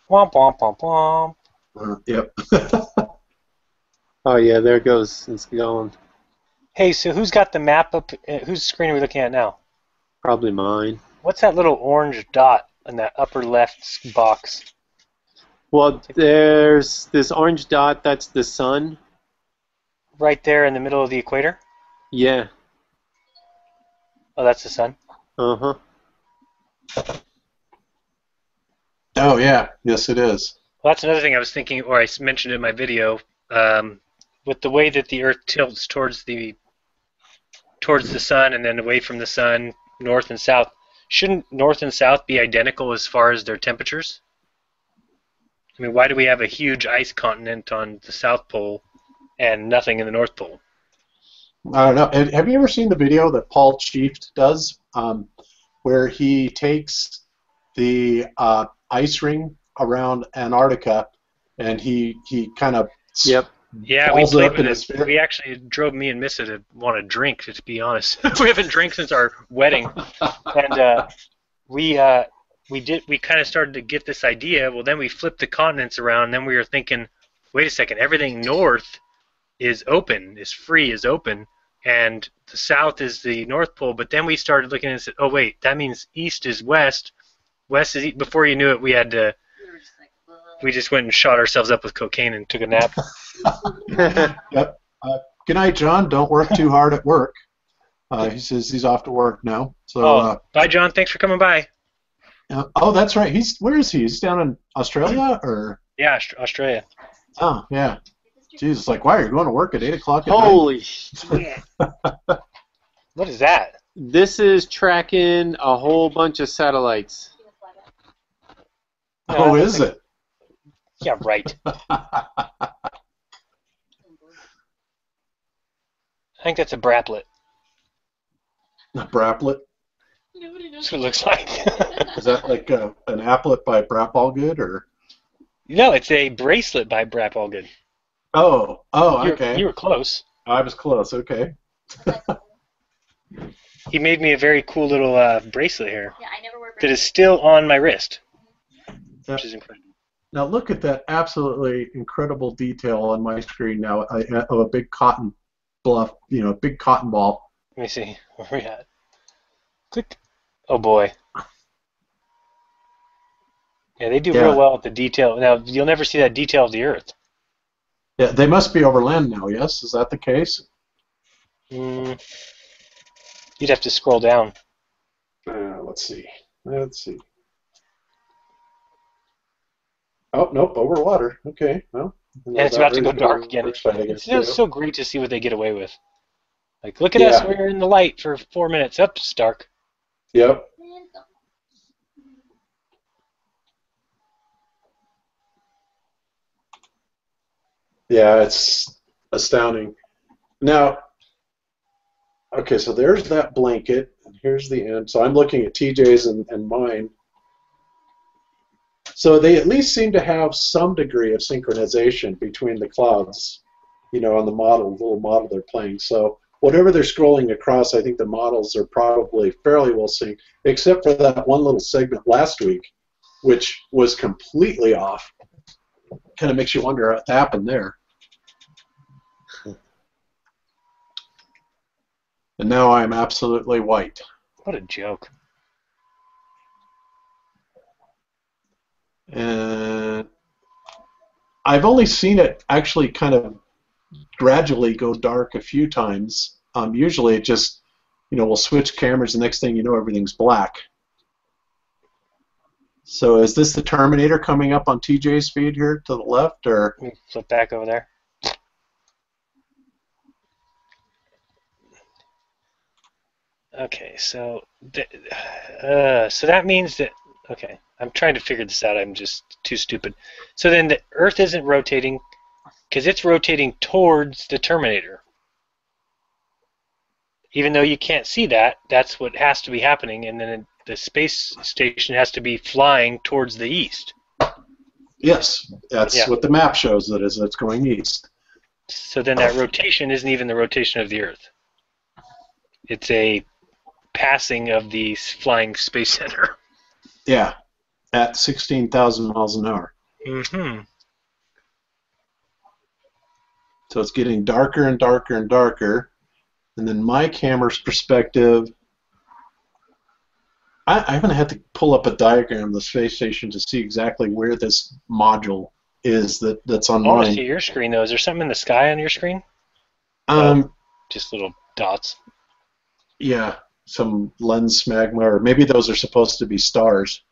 Womp womp womp womp. Uh, yep. Oh yeah, there it goes. It's going. Hey, so who's got the map up? Uh, whose screen are we looking at now? Probably mine. What's that little orange dot in that upper left box? Well, there's this orange dot. That's the sun. Right there in the middle of the equator? Yeah. Oh, that's the sun. Uh huh. oh, yeah. Yes, it is. Well, that's another thing I was thinking, or I mentioned in my video. Um, with the way that the Earth tilts towards the towards the sun and then away from the sun, north and south, shouldn't north and south be identical as far as their temperatures? I mean, why do we have a huge ice continent on the South Pole and nothing in the North Pole? I don't know. Have- Have you ever seen the video that Paul Chief does, um, where he takes the uh, ice ring around Antarctica and he he kind of Yep. Yeah, we Balls played with it. We actually drove me and Missa to want to drink. To be honest, we haven't drank since our wedding, and uh, we uh, we did. We kind of started to get this idea. Well, then we flipped the continents around. And then we were thinking, wait a second, everything north is open, is free, is open, and the south is the North Pole. But then we started looking and said, oh wait, that means east is west, west is. E-. Before you knew it, we had to. We just like, "Ugh." We just went and shot ourselves up with cocaine and took a nap. Yep. Good night, John. Don't work too hard at work. Uh, he says he's off to work now. So, Oh, uh, bye, John. Thanks for coming by. uh, oh, that's right. He's where is he? He's down in Australia, or Yeah, Australia. oh yeah. Jesus, like why are you going to work at eight o'clock at night? Holy shit. What is that? This is tracking a whole bunch of satellites. She Oh, is it? Yeah, right. I think that's a braplet. A braplet? Nobody knows what it looks like. Is that like uh, an applet by Brap Allgood, or? no, it's a bracelet by Brap Allgood. Oh, oh, You were- okay. You were close. I was close. Okay. He made me a very cool little uh, bracelet here Yeah, I never wear that is still on my wrist, Yeah. which is incredible. Now look at that absolutely incredible detail on my screen now uh, of a big cotton bluff, you know, a big cotton ball. Let me see where we at. Click. Oh boy. Yeah, they do Yeah. real well with the detail. Now you'll never see that detail of the Earth. Yeah, they must be over land now. Yes, is that the case? Mm, you'd have to scroll down. Uh, let's see. Let's see. Oh nope, over water. Okay, well. And it's about to go dark again. It's so, so great to see what they get away with. Like, look at us, we're in the light for four minutes. Up, it's dark. Yep. Yeah, it's astounding. Now, okay, so there's that blanket, and here's the end. So I'm looking at TJ's and, and mine. So they at least seem to have some degree of synchronization between the clouds, you know, on the model, little model they're playing. So whatever they're scrolling across, I think the models are probably fairly well synced, except for that one little segment last week, which was completely off. Kind of makes you wonder what happened there. And now I'm absolutely white. What a joke. And I've only seen it actually kind of gradually go dark a few times. Um, usually it just, you know, we'll switch cameras, the next thing you know, everything's black. So is this the Terminator coming up on TJ's feed here to the left, or flip back over there. Okay, so th- uh, so that means that okay, I'm trying to figure this out. I'm just too stupid. So then the Earth isn't rotating because it's rotating towards the Terminator. Even though you can't see that, that's what has to be happening, and then the space station has to be flying towards the east. yes, that's Yeah. what the map shows. That is, it's going east. So then that rotation isn't even the rotation of the Earth. It's a passing of the flying space center. Yeah, at sixteen thousand miles an hour. Mm-hmm. So it's getting darker and darker and darker. And then my camera's perspective, I, I haven't had to pull up a diagram of the space station to see exactly where this module is that, that's on I want to see your screen though. Is there something in the sky on your screen? Um, Just little dots. yeah, some lens magma, or maybe those are supposed to be stars.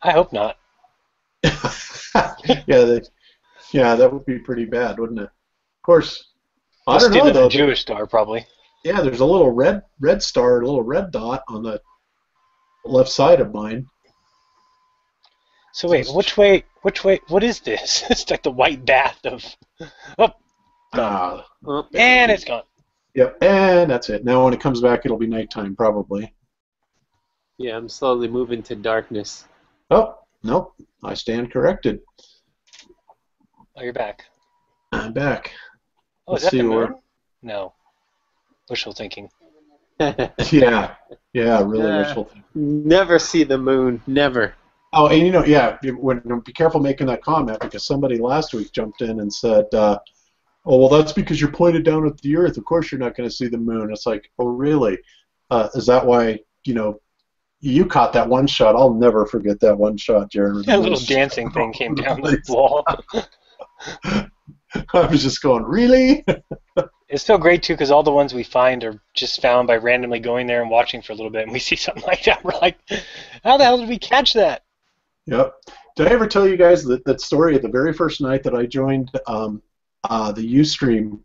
I hope not. yeah, they, yeah, that would be pretty bad, wouldn't it? Of course, I Let's don't know the though. Jewish star probably. Yeah, there's a little red red star, a little red dot on the left side of mine. So wait, which way? Which way? What is this? it's like the white bath of. Oh, Oh, and it's gone. Yep, and that's it. Now when it comes back, it'll be nighttime probably. yeah, I'm slowly moving to darkness. Oh, nope, I stand corrected. Oh, you're back. I'm back. Oh, is Let's that the see where- moon? No. Wishful thinking. Yeah, yeah, really Uh, wishful thinking. Never see the moon. Never. Oh, and you know, yeah, when, be careful making that comment because somebody last week jumped in and said, uh, "Oh, well, that's because you're pointed down at the Earth. Of course, you're not going to see the moon." It's like, oh, really? Uh, is that why? You know, you caught that one shot. I'll never forget that one shot, Jared. that little dancing thing came down the wall. I was just going, really? It's still great too because all the ones we find are just found by randomly going there and watching for a little bit, and we see something like that. We're like, how the hell did we catch that? Yep. Did I ever tell you guys that, that story at the very first night that I joined um, uh, the UStream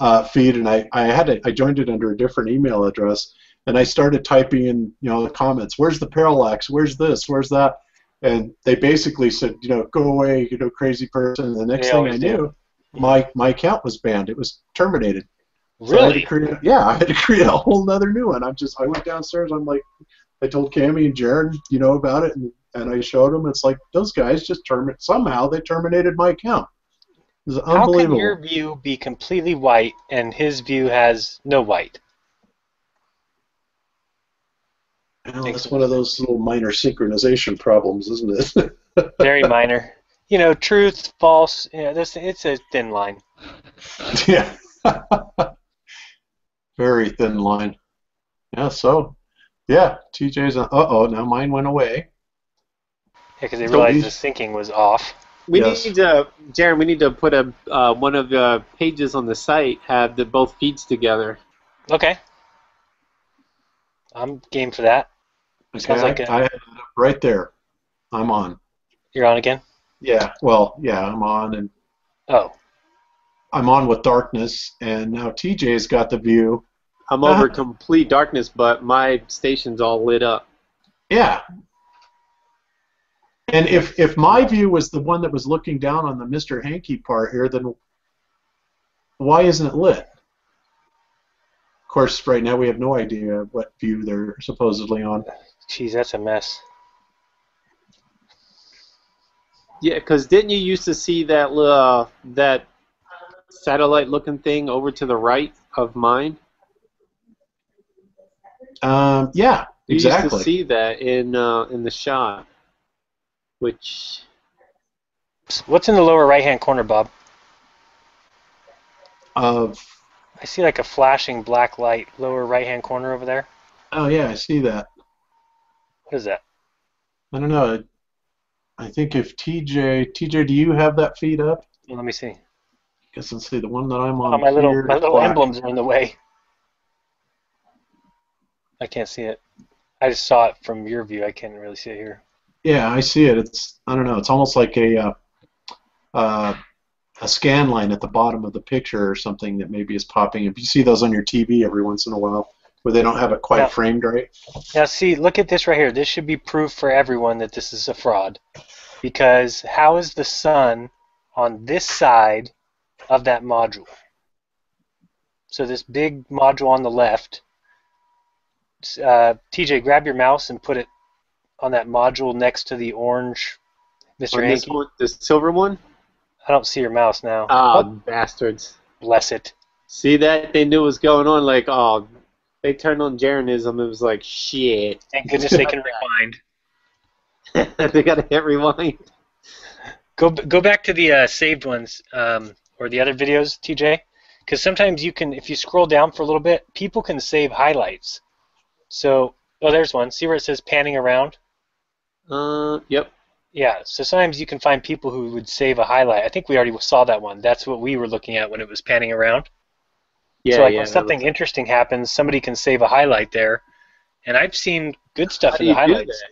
uh, feed, and I, I had it, I joined it under a different email address, and I started typing in, you know, the comments. Where's the parallax? Where's this? Where's that? And they basically said, you know, go away, you know, crazy person. And the next They thing I do. knew, my my account was banned. It was terminated. So I Really? create, yeah, I had to create a whole nother new one. I'm just, I went downstairs. I'm like, I told Cammy and Jared, you know, about it, and, and I showed them. It's like those guys just terminated. Somehow they terminated my account. It's How can your view be completely white and his view has no white? Well, that's one of those little minor synchronization problems, isn't it? Very minor. You know, truth, false. Yeah, this it's a thin line. yeah. Very thin line. Yeah. So, yeah, TJ's. Uh oh, now mine went away. Yeah, because they So realized the syncing was off. We Yes. need to, Jeran. We need to put a uh, one of the pages on the site have the both feeds together. Okay. I'm game for that. Okay, Sounds like I, a- I have it up right there. I'm on. You're on again. Yeah. Well, yeah, I'm on, and Oh, I'm on with darkness, and now TJ's got the view. I'm Uh-huh. over complete darkness, but my station's all lit up. Yeah. And if if my view was the one that was looking down on the Mr. Hankey part here, then why isn't it lit? Of course, right now we have no idea what view they're supposedly on. geez, that's a mess. Yeah, because didn't you used to see that uh, that satellite-looking thing over to the right of mine? Um, yeah, You used exactly. to see that in uh, in the shot, which What's in the lower right-hand corner, Bob? Of I see like a flashing black light lower right-hand corner over there. oh yeah, I see that. What is that? I don't know. I think if TJ TJ, do you have that feed up? Well, let me see. guess let's see the one that I'm on. Oh, my little my little black. emblems are in the way. I can't see it. I just saw it from your view. I can't really see it here. Yeah, I see it. It's I don't know. It's almost like a uh, uh, a scan line at the bottom of the picture or something that maybe is popping. If you see those on your TV every once in a while, where they don't have it quite framed right. Now, see, look at this right here. This should be proof for everyone that this is a fraud. Because how is the sun on this side of that module? So this big module on the left. Uh, TJ, grab your mouse and put it on that module next to the orange Mr. on this Hankey. one, the silver one. I don't see your mouse now. Ah, Oh, bastards! bless it. See that they knew what was going on. Like, oh, they turned on Jeranism. It was like shit. Thank goodness they can rewind. they got to hit rewind. Go go back to the uh, saved ones um, or the other videos, TJ, because sometimes you can, if you scroll down for a little bit, people can save highlights. So, oh, there's one. See where it says panning around? Uh, yep. Yeah. So sometimes you can find people who would save a highlight. I think we already saw that one. That's what we were looking at when it was panning around. Yeah, so like yeah. when something was- interesting happens, somebody can save a highlight there. And I've seen good stuff How in the highlights.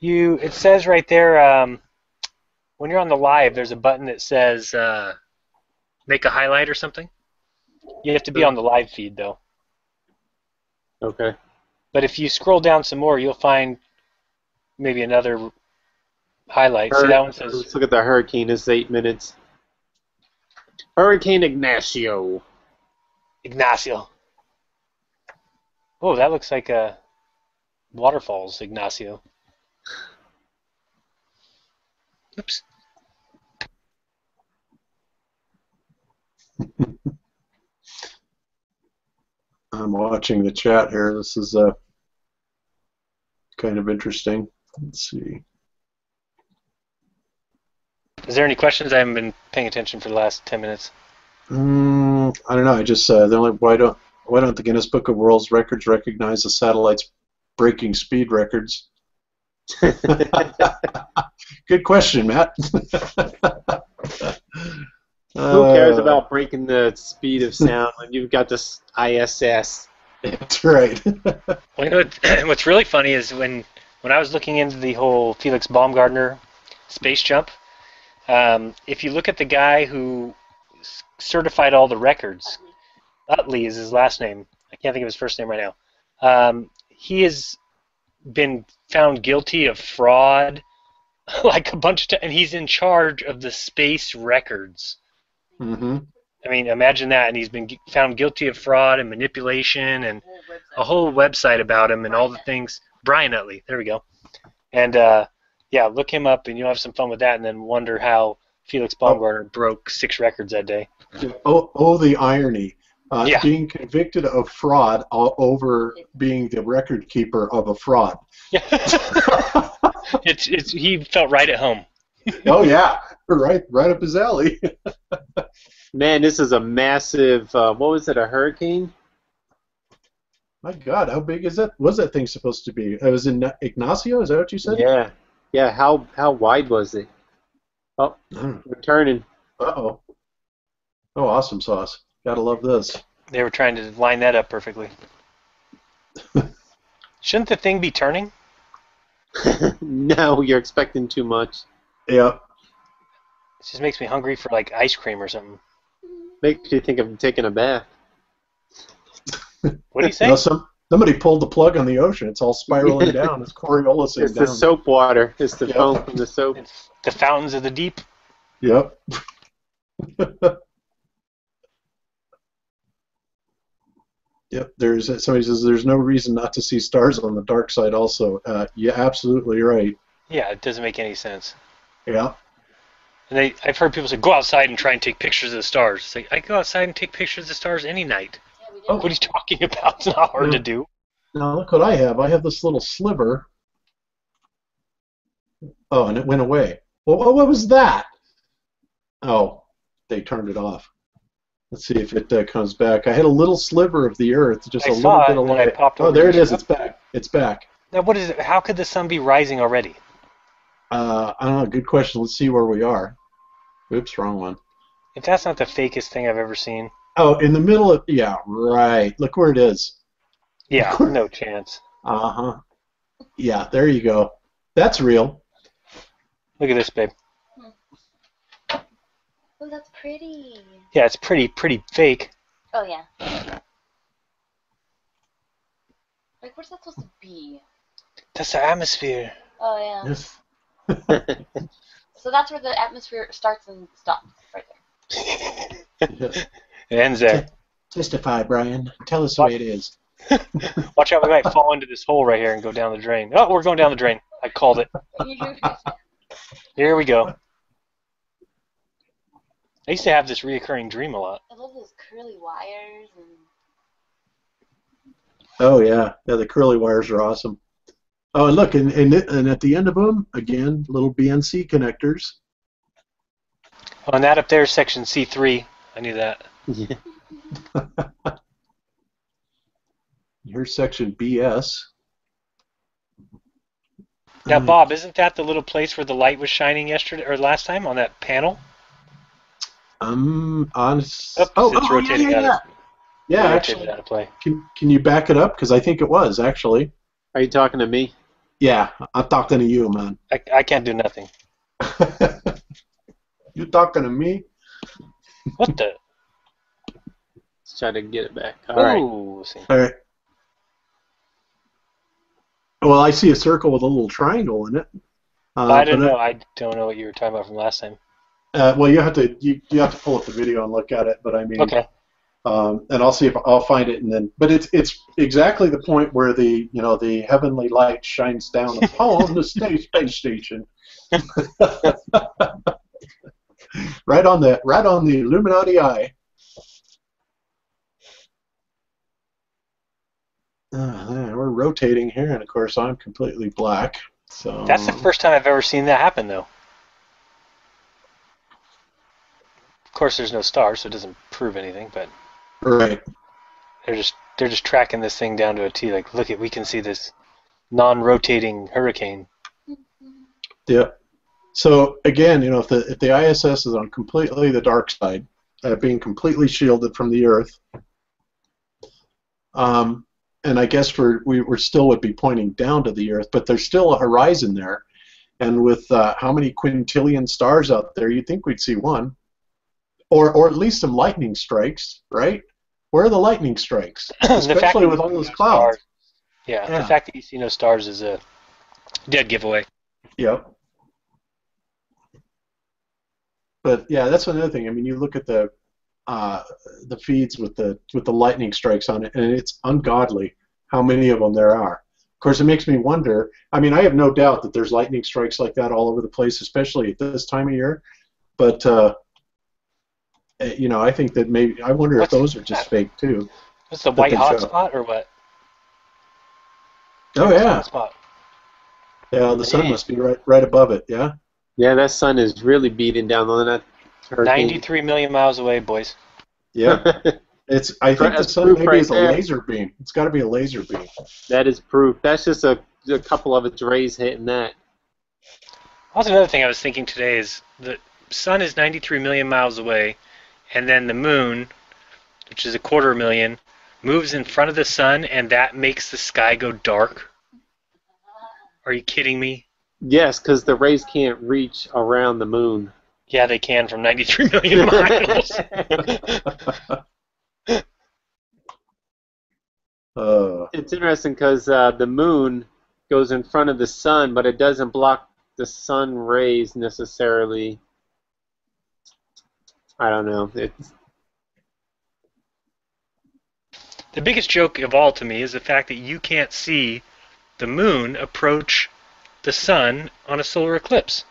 You, it says right there, um, when you're on the live, there's a button that says uh, make a highlight or something. You have to be on the live feed though. Okay. But if you scroll down some more, you'll find maybe another highlight. See that one says Let's look at the hurricane. It's eight minutes. Hurricane Ignacio. Ignacio. Oh, that looks like a waterfalls, Ignacio. Oops. I'm watching the chat here. This is uh, kind of interesting. Let's see. Is there any questions? I haven't been paying attention for the last ten minutes. Mm, I don't know. I just uh, the only why don't why don't the Guinness Book of World Records recognize the satellite's breaking speed records? Good question, Matt. Who cares Uh, about breaking the speed of sound when you've got this ISS? That's right. Well, you know what's really funny is when when I was looking into the whole Felix Baumgartner space jump. Um, if you look at the guy who certified all the records, Utley is his last name. I can't think of his first name right now. Um, he has been found guilty of fraud, like a bunch of times, and he's in charge of the space records. hmm I mean, imagine that, and he's been found guilty of fraud and manipulation and a whole website about him and all the things. Brian Utley, there we go. And uh, yeah, look him up, and you'll have some fun with that, and then wonder how Felix Baumgartner broke six records that day. Oh, oh, the irony. Uh, Yeah. Being convicted of fraud over being the record keeper of a fraud. Yeah, it's it's he felt right at home. oh yeah, right, right up his alley. Man, this is a massive. Uh, what was it? A hurricane? My God, how big is that? Was that thing supposed to be? It was in Ignacio. Is that what you said? Yeah, yeah. How how wide was it? Oh, we're turning. Uh oh. Oh, awesome sauce. Gotta love this. They were trying to line that up perfectly. Shouldn't the thing be turning? no, you're expecting too much. Yeah. It just makes me hungry for like ice cream or something. Makes you think of taking a bath. What do you say? No, some somebody pulled the plug on the ocean. It's all spiraling down. It's Coriolis It's down. the soap water. It's the Yep. foam from the soap. It's the fountains of the deep. Yep. yep. There's somebody says there's no reason not to see stars on the dark side. Also, uh, yeah, absolutely right. Yeah, it doesn't make any sense. Yeah. And they, I've heard people say, go outside and try and take pictures of the stars. It's like, I go outside and take pictures of the stars any night. Yeah, we did. Oh. What are you talking about? It's not hard to do. Now look what I have. I have this little sliver. Oh, and it went away. Well, what, was that? Oh, they turned it off. Let's see if it uh, comes back. I had a little sliver of the Earth, just I a little bit of light. popped oh, there it is. It's back. It's back. Now, what is it? How could the sun be rising already? Uh, I don't know. Good question. Let's see where we are. Oops, wrong one. If that's not the fakest thing I've ever seen, Oh, in the middle of yeah, right. Look where it is. yeah, no chance. Uh huh. Yeah, there you go. That's real. Look at this, babe. Oh, that's pretty. Yeah, it's pretty, pretty fake. Oh yeah. Like, where's that supposed to be? That's the atmosphere. Oh yeah. Yes. So that's where the atmosphere starts and stops, right there. It ends there. Testify, Brian. Tell us the way it is. Watch out, we might fall into this hole right here and go down the drain. Oh, we're going down the drain. I called it. Here we go. I used to have this reoccurring dream a lot. I love those curly wires and Oh yeah, yeah. The curly wires are awesome. Oh, and look, and and, and at the end of them, again, little BNC connectors. On that up there, section C3. I knew that. Yeah. Here's section BS. Now. Bob, isn't that the little place where the light was shining yesterday or last time on that panel? Um, on. s- Oops, oh, it's oh, rotating yeah, out yeah, of- yeah. Yeah, actually, out of play. can can you back it up? Because I think it was actually. Are you talking to me? Yeah, I'm talking to you, man. I, I can't do nothing. you talking to me? What the? Let's try to get it back. All right. Ooh, let's see. All right. Well, I see a circle with a little triangle in it. Uh, I don't but, know. I don't know what you were talking about from last time. Uh, well, you have to you, you have to pull up the video and look at it. But I mean, Okay. um, and I'll see if I'll find it and then. But it's it's exactly the point where the you know the heavenly light shines down upon the space space station. right on the right on the Illuminati eye. Uh, we're rotating here, and of course I'm completely black. So That's the first time I've ever seen that happen, though. Of course, there's no stars, so it doesn't prove anything. But right. they're just they're just tracking this thing down to a T. Like, look at we can see this non-rotating hurricane. Yeah. So again, you know, if the if the ISS is on completely the dark side, uh, being completely shielded from the Earth, um, and I guess we're we we're still would be pointing down to the Earth, but there's still a horizon there, and with uh, how many quintillion stars out there, you'd think we'd see one, or or at least some lightning strikes, right? Where are the lightning strikes? Especially with all those clouds. yeah, Yeah. the fact that you see no stars is a dead giveaway. Yep. But yeah, that's another thing. I mean, you look at the uh, the feeds with the with the lightning strikes on it, and it's ungodly how many of them there are. Of course, it makes me wonder. I mean, I have no doubt that there's lightning strikes like that all over the place, especially at this time of year. But uh, eh, you know, I think that maybe I wonder What's if those are just that? fake too. It's the That white hot show. spot or what? Oh What's yeah, hot spot? yeah. The sun Man. must be right right above it. Yeah. Yeah, that sun is really beating down on that hurricane. 93 million miles away, boys. Yeah. It's. I think the sun maybe right is a there. laser beam. It's got to be a laser beam. that is proof. That's just a, a couple of its rays hitting that. Also, another thing I was thinking today is the sun is 93 million miles away, and then the moon, which is a quarter million, moves in front of the sun, and that makes the sky go dark. Are you kidding me? Yes, because the rays can't reach around the moon. Yeah, they can from 93 million miles. Uh, It's interesting because uh, the moon goes in front of the sun, but it doesn't block the sun rays necessarily. I don't know. It's the biggest joke of all to me is the fact that you can't see the moon approach the sun on a solar eclipse.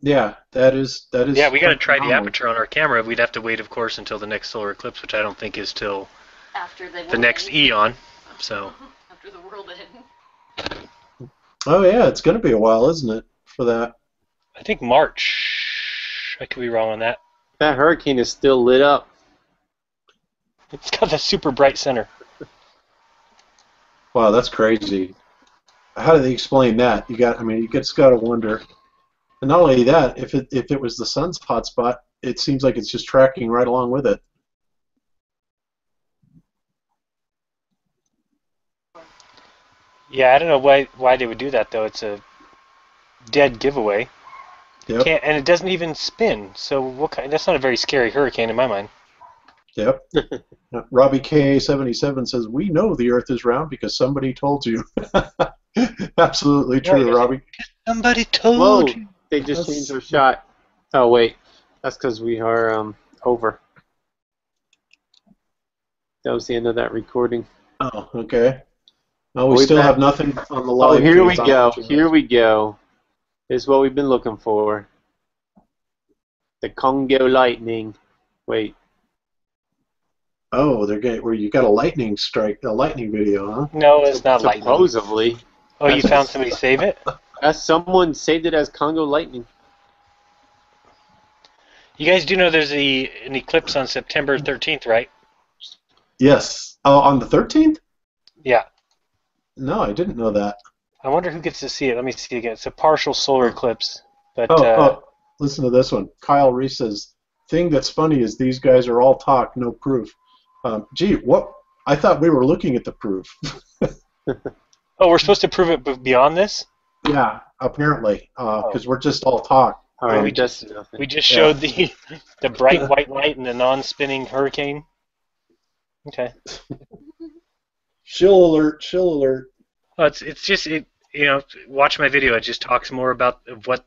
Yeah, that is that is. Yeah, we got to try the aperture on our camera. We'd have to wait, of course, until the next solar eclipse, which I don't think is till After the the next eon. So After the world ends. Oh yeah, it's going to be a while, isn't it, for that? I think March. I could be wrong on that. that hurricane is still lit up. It's got the super bright center. Wow, that's crazy. How do they explain that? You got. I mean, you just got to wonder. And not only that, if it if it was the sun's hot spot, it seems like it's just tracking right along with it. Yeah, I don't know why why they would do that though. It's a dead giveaway. Yep. Can't, and it doesn't even spin. So what kind? That's not a very scary hurricane in my mind. Yep. Robbie K seventy seven says we know the Earth is round because somebody told you. Absolutely true, doesn't. Robbie. Somebody told Whoa! you. They just That's- changed their shot. Oh wait, that's because we are um over. That was the end of that recording. Oh, okay. Oh, we Way still back- have nothing on the live. Oh, here we go. Here we go. This is what we've been looking for. The Congo lightning. Wait. Oh, they're getting where you got a lightning strike, a lightning video, huh? No, it's not lightning. Supposedly. Oh, you found somebody save it? As someone saved it as Congo lightning. You guys do know there's a, an eclipse on September 13th, right? Yes. Oh, on the thirteenth? Yeah. No, I didn't know that. I wonder who gets to see it. Let me see again. It's a partial solar eclipse, but Oh, uh, oh, listen to this one. Kyle Reese says, "Thing that's funny is these guys are all talk, no proof." Um, gee, what? I thought we were looking at the proof. oh, we're supposed to prove it beyond this. Yeah, apparently, because we're just all talk. All right, Um, we just. We just Yeah. showed the the bright white light and the non-spinning hurricane. Okay. Shill alert! Shill alert! Well, it's it's just it. you know, watch my video. It just talks more about what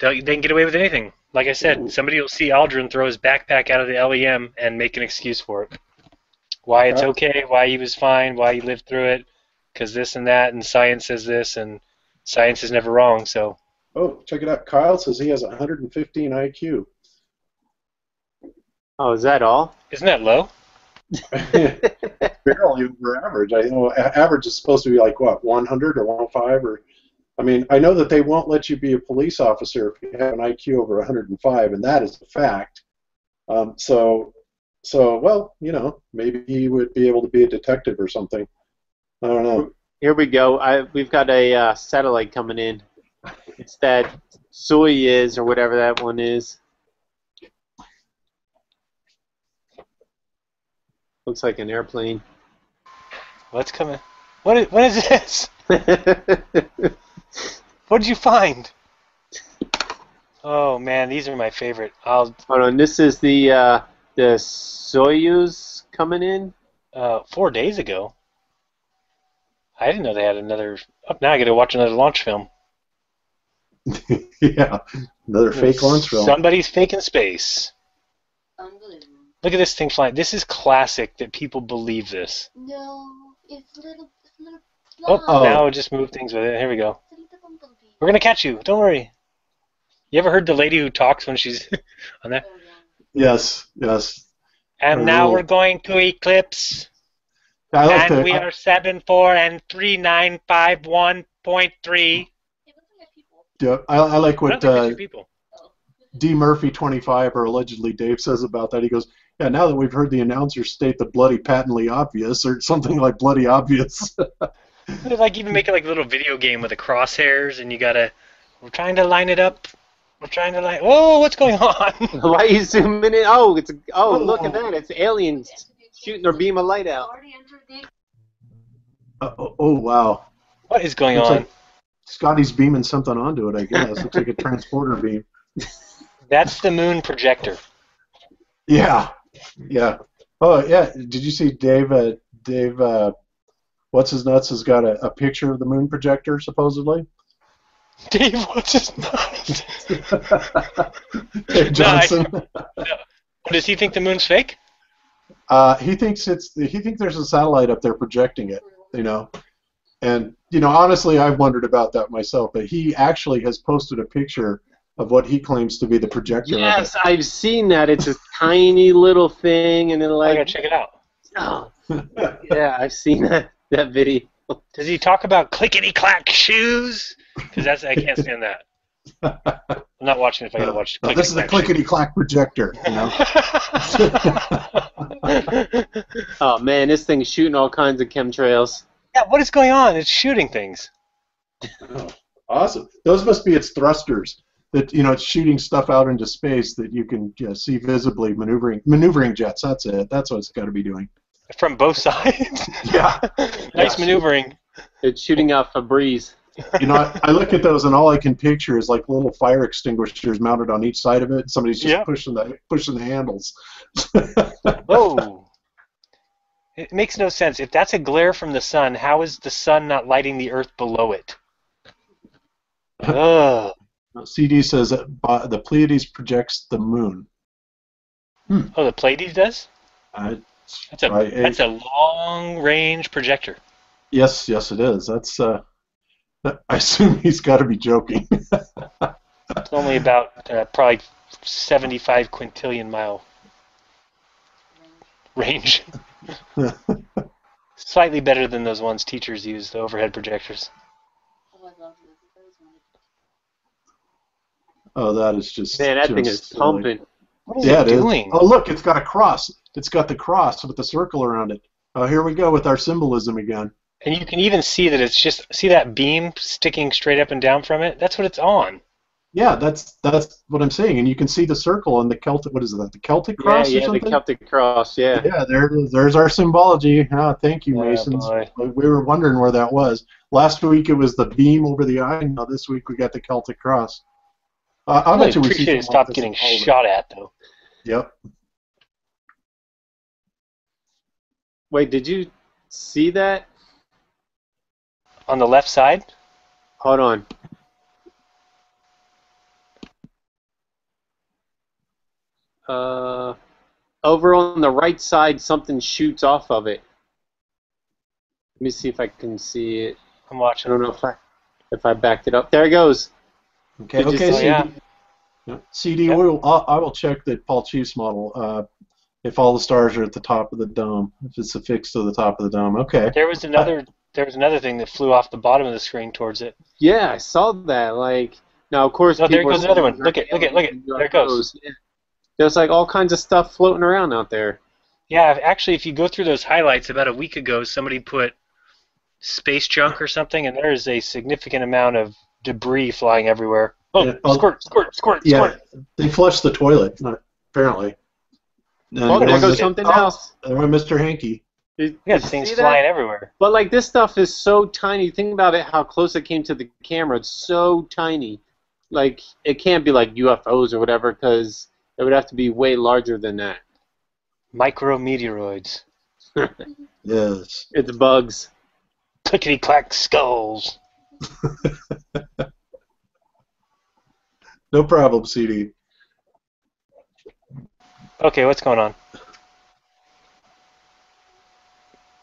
they they can get away with anything. Like I said, Ooh. somebody will see Aldrin throw his backpack out of the LEM and make an excuse for it. Why it's okay, why he was fine, why he lived through it, because this and that, and science says this, and science is never wrong. So Oh, check it out. Kyle says he has 115 IQ. Oh, is that all? isn't that low? Barely over average. I know average is supposed to be like what 100 or 105 or. I mean, I know that they won't let you be a police officer if you have an IQ over 105, and that is a fact. Um, so, so well, you know, maybe he would be able to be a detective or something. I don't know. Here we go. I we've got a uh, satellite coming in. It's that Soyuz or whatever that one is. Looks like an airplane. What's coming? What is, what is this? What did you find? Oh man, these are my favorite. I'll Hold on. This is the uh, the Soyuz coming in. uh, four days ago. I didn't know they had another. Oh, now I got to watch another launch film. yeah, another fake launch film. Somebody's faking space. Unbelievable. Look at this thing flying. This is classic that people believe this. No, it's little, it's little. Oh, Oh. now just move things with it. Here we go. It's a little bumblebee. We're gonna catch you. Don't worry. You ever heard the lady who talks when she's on that? Oh. Yes, yes. And I now will. we're going to eclipse, I like and the. we are seven four and three nine five one point three. Hey, looks like yeah, I, I like what think there's uh. D Murphy 25 or allegedly Dave says about that. He goes, "Yeah, now that we've heard the announcer state the bloody patently obvious or something like bloody obvious." They like even make it like a little video game with the crosshairs, and you gotta. We're trying to line it up. We're trying to line. Whoa, what's going on? Why are you zooming in? Oh, it's oh look at that! It's aliens shooting their beam of light out. Already entered the. Uh, oh, oh, wow, What is going Looks on? like- Scotty's beaming something onto it. I guess looks like a transporter beam. That's the moon projector. Yeah, yeah. Oh yeah. Did you see Dave? Uh, Dave, uh, what's his nuts has got a, a picture of the moon projector supposedly. Dave, what's his name? Dave Johnson. Does he think the moon's fake? Uh, he thinks it's he thinks there's a satellite up there projecting it. You know, and you know honestly, I've wondered about that myself. But he actually has posted a picture of what he claims to be the projector. Yes, I've seen that. It's a tiny little thing, and then I gotta like, check it out. oh, yeah, I've seen that that video. Does he talk about clickety clack shoes? Because that's I can't stand that. I'm not watching if I gotta watch. Uh, this is a clickety clack projector. You know. Oh man, this thing's shooting all kinds of chemtrails. yeah, what is going on? It's shooting things. Awesome. Those must be its thrusters. That you know, it's shooting stuff out into space that you can you know, see visibly maneuvering maneuvering jets. That's it. That's what it's got to be doing. From both sides. Yeah. nice maneuvering. It's shooting out Febreze. You know, I, I look at those and all I can picture is like little fire extinguishers mounted on each side of it. Somebody's just Yeah. pushing the pushing the handles. Whoa. It makes no sense. If that's a glare from the sun, how is the sun not lighting the earth below it? Ugh. CD says that uh, the Pleiades projects the moon. Oh, the Pleiades does? Uh, That's a I- that's a long range projector. yes, yes, it is. That's. Uh, I assume he's got to be joking. It's only about uh, probably 75 quintillion mile range. Slightly better than those ones teachers use, the overhead projectors. Oh, I love this. Those ones. oh, that is just. Man, that thing is just silly. pumping. What is Yeah, it it is. doing? Oh, look, it's got a cross. It's got the cross with the circle around it. Oh, here we go with our symbolism again. And you can even see that it's just see that beam sticking straight up and down from it. That's what it's on. Yeah, that's that's what I'm saying, and you can see the circle on the Celtic. What is that? The Celtic Yeah, cross or yeah, the? Celtic cross. Yeah. yeah, there, there's our symbology. Ah, thank you, Oh, Masons. boy. We were wondering where that was. Last week it was the beam over the eye. Now this week we got the Celtic cross. Uh, I I bet you we see appreciate it like stop getting all shot at though. Yep. Wait, did you see that? On the left side? Hold on. Uh, over on the right side, something shoots off of it. Let me see if I can see it. I'm I watching. don't know if I if I backed it up. There it goes. Okay, Did okay, see- CD. yeah. Yeah, CD, Yep. we'll, I'll, I will check the Paul Chiefs model. Uh, if all the stars are at the top of the dome, if it's affixed to the top of the dome. Okay. There was another. There was another thing that flew off the bottom of the screen towards it. Yeah, I saw that. Like now, of course. Oh, there goes another one. Look at, look it, look at it. There it goes. Yeah. There's like all kinds of stuff floating around out there. Yeah, actually, if you go through those highlights, about a week ago, somebody put space junk or something, and And there is a significant amount of debris flying everywhere. Oh, Yeah, oh. squirt, squirt, squirt, Yeah, squirt. they flushed the toilet, apparently. And Oh, there goes Mr. something oh, else. There went Mr. Hankey. You, You got things see that? flying everywhere. But like this stuff is so tiny. Think about it, how close it came to the camera. It's so tiny. Like it can't be like UFOs or whatever, because it would have to be way larger than that. Micrometeoroids. Yes. It's bugs. Clickety clack skulls. No problem, CD. Okay, what's going on?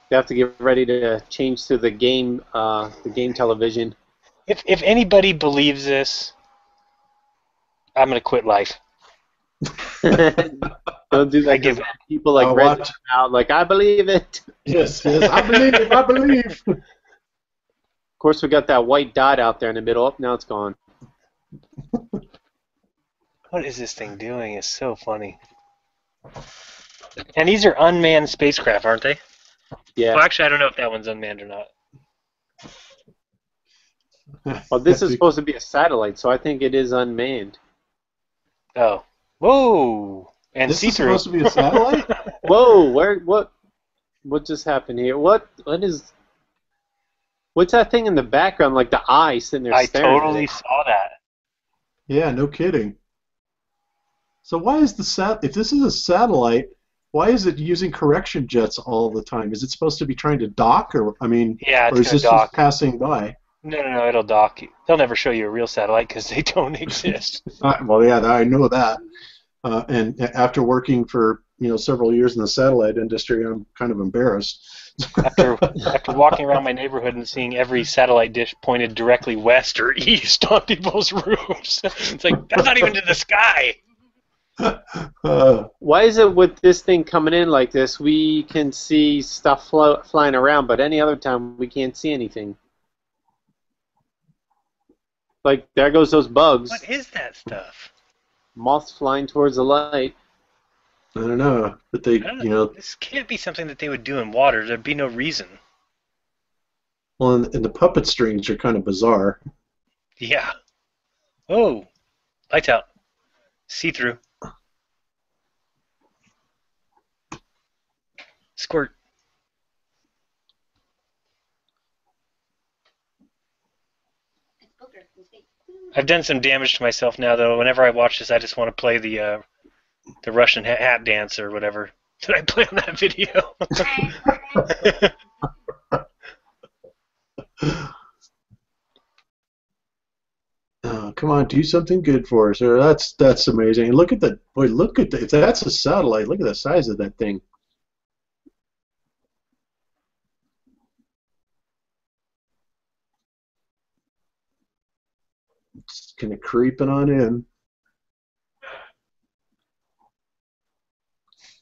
You have to get ready to change to the game, uh, the game television. If if anybody believes this, I'm gonna quit life. Don't do that. I give 'cause people like I'll red watch. out, like I believe it. Of Yes, yes. I believe, it. I believe. Of course, we got that white dot out there in the middle. Oh, now it's gone. What is this thing doing? It's so funny. And these are unmanned spacecraft, aren't they? Yeah. well, actually, I don't know if that one's unmanned or not. Well, this is supposed to be a satellite, so I think it is unmanned. Oh. Whoa! And This is supposed to be a satellite? Whoa, where what what just happened here? What what is What's that thing in the background like the eye sitting there I staring at totally it? saw that. Yeah, no kidding. So why is the sat? If this is a satellite, why is it using correction jets all the time? Is it supposed to be trying to dock, or I mean, Yeah, or is this dock. just passing by? No, no, no, it'll dock. They'll never show you a real satellite because they don't exist. Uh, well, yeah, I know that. Uh, and after working for you know several years in the satellite industry, I'm kind of embarrassed. after after walking around my neighborhood and seeing every satellite dish pointed directly west or east on people's roofs, it's like that's not even to the sky. Why is it with this thing coming in like this, we can see stuff flo- flying around, but any other time we can't see anything? Like there goes those bugs, What is that stuff? moths flying towards the light. I don't know, but they, I don't you know, This can't be something that they would do in water. There'd be no reason. well, and, and the puppet strings are kind of bizarre. Yeah. Oh, lights out. See through. Squirt. It's Booker from space. I've done some damage to myself now, though. Whenever I watch this, I just want to play the uh, the Russian hat dance or whatever that I play on that video. Oh, come on, do something good for us. Or that's that's amazing. Look at the boy. Look at the, if that's a satellite. Look at the size of that thing. It's kind of creeping on in.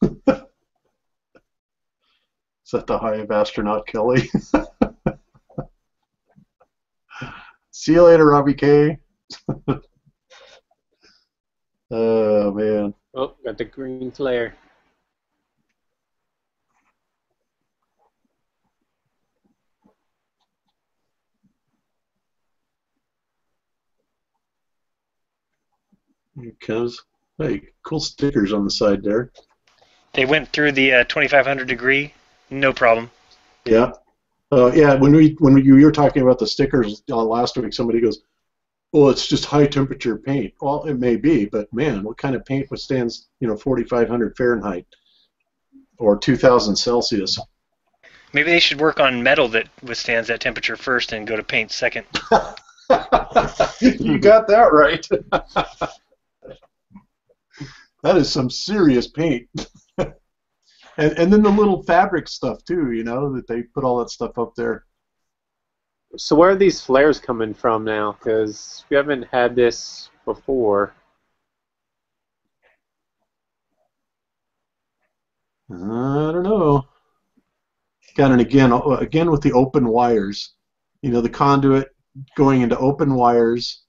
Is that the high of astronaut Kelly? See you later, Robbie K. oh man. Oh, got the green flare. Comes. Hey, cool stickers on the side there. they went through the uh, 2500 degree, no problem. Yeah. Uh, yeah, when we when we, you were talking about the stickers uh, last week, somebody goes, "Well, it's just high temperature paint." Well, it may be, but man, what kind of paint withstands you know 4,500 Fahrenheit or 2,000 Celsius? Maybe they should work on metal that withstands that temperature first and go to paint second. you got that right. that is some serious paint. and and then the little fabric stuff too, you know, that they put all that stuff up there. So where are these flares coming from now? Because we haven't had this before. I don't know. Got it again, uh, again with the open wires. You know, the conduit going into open wires.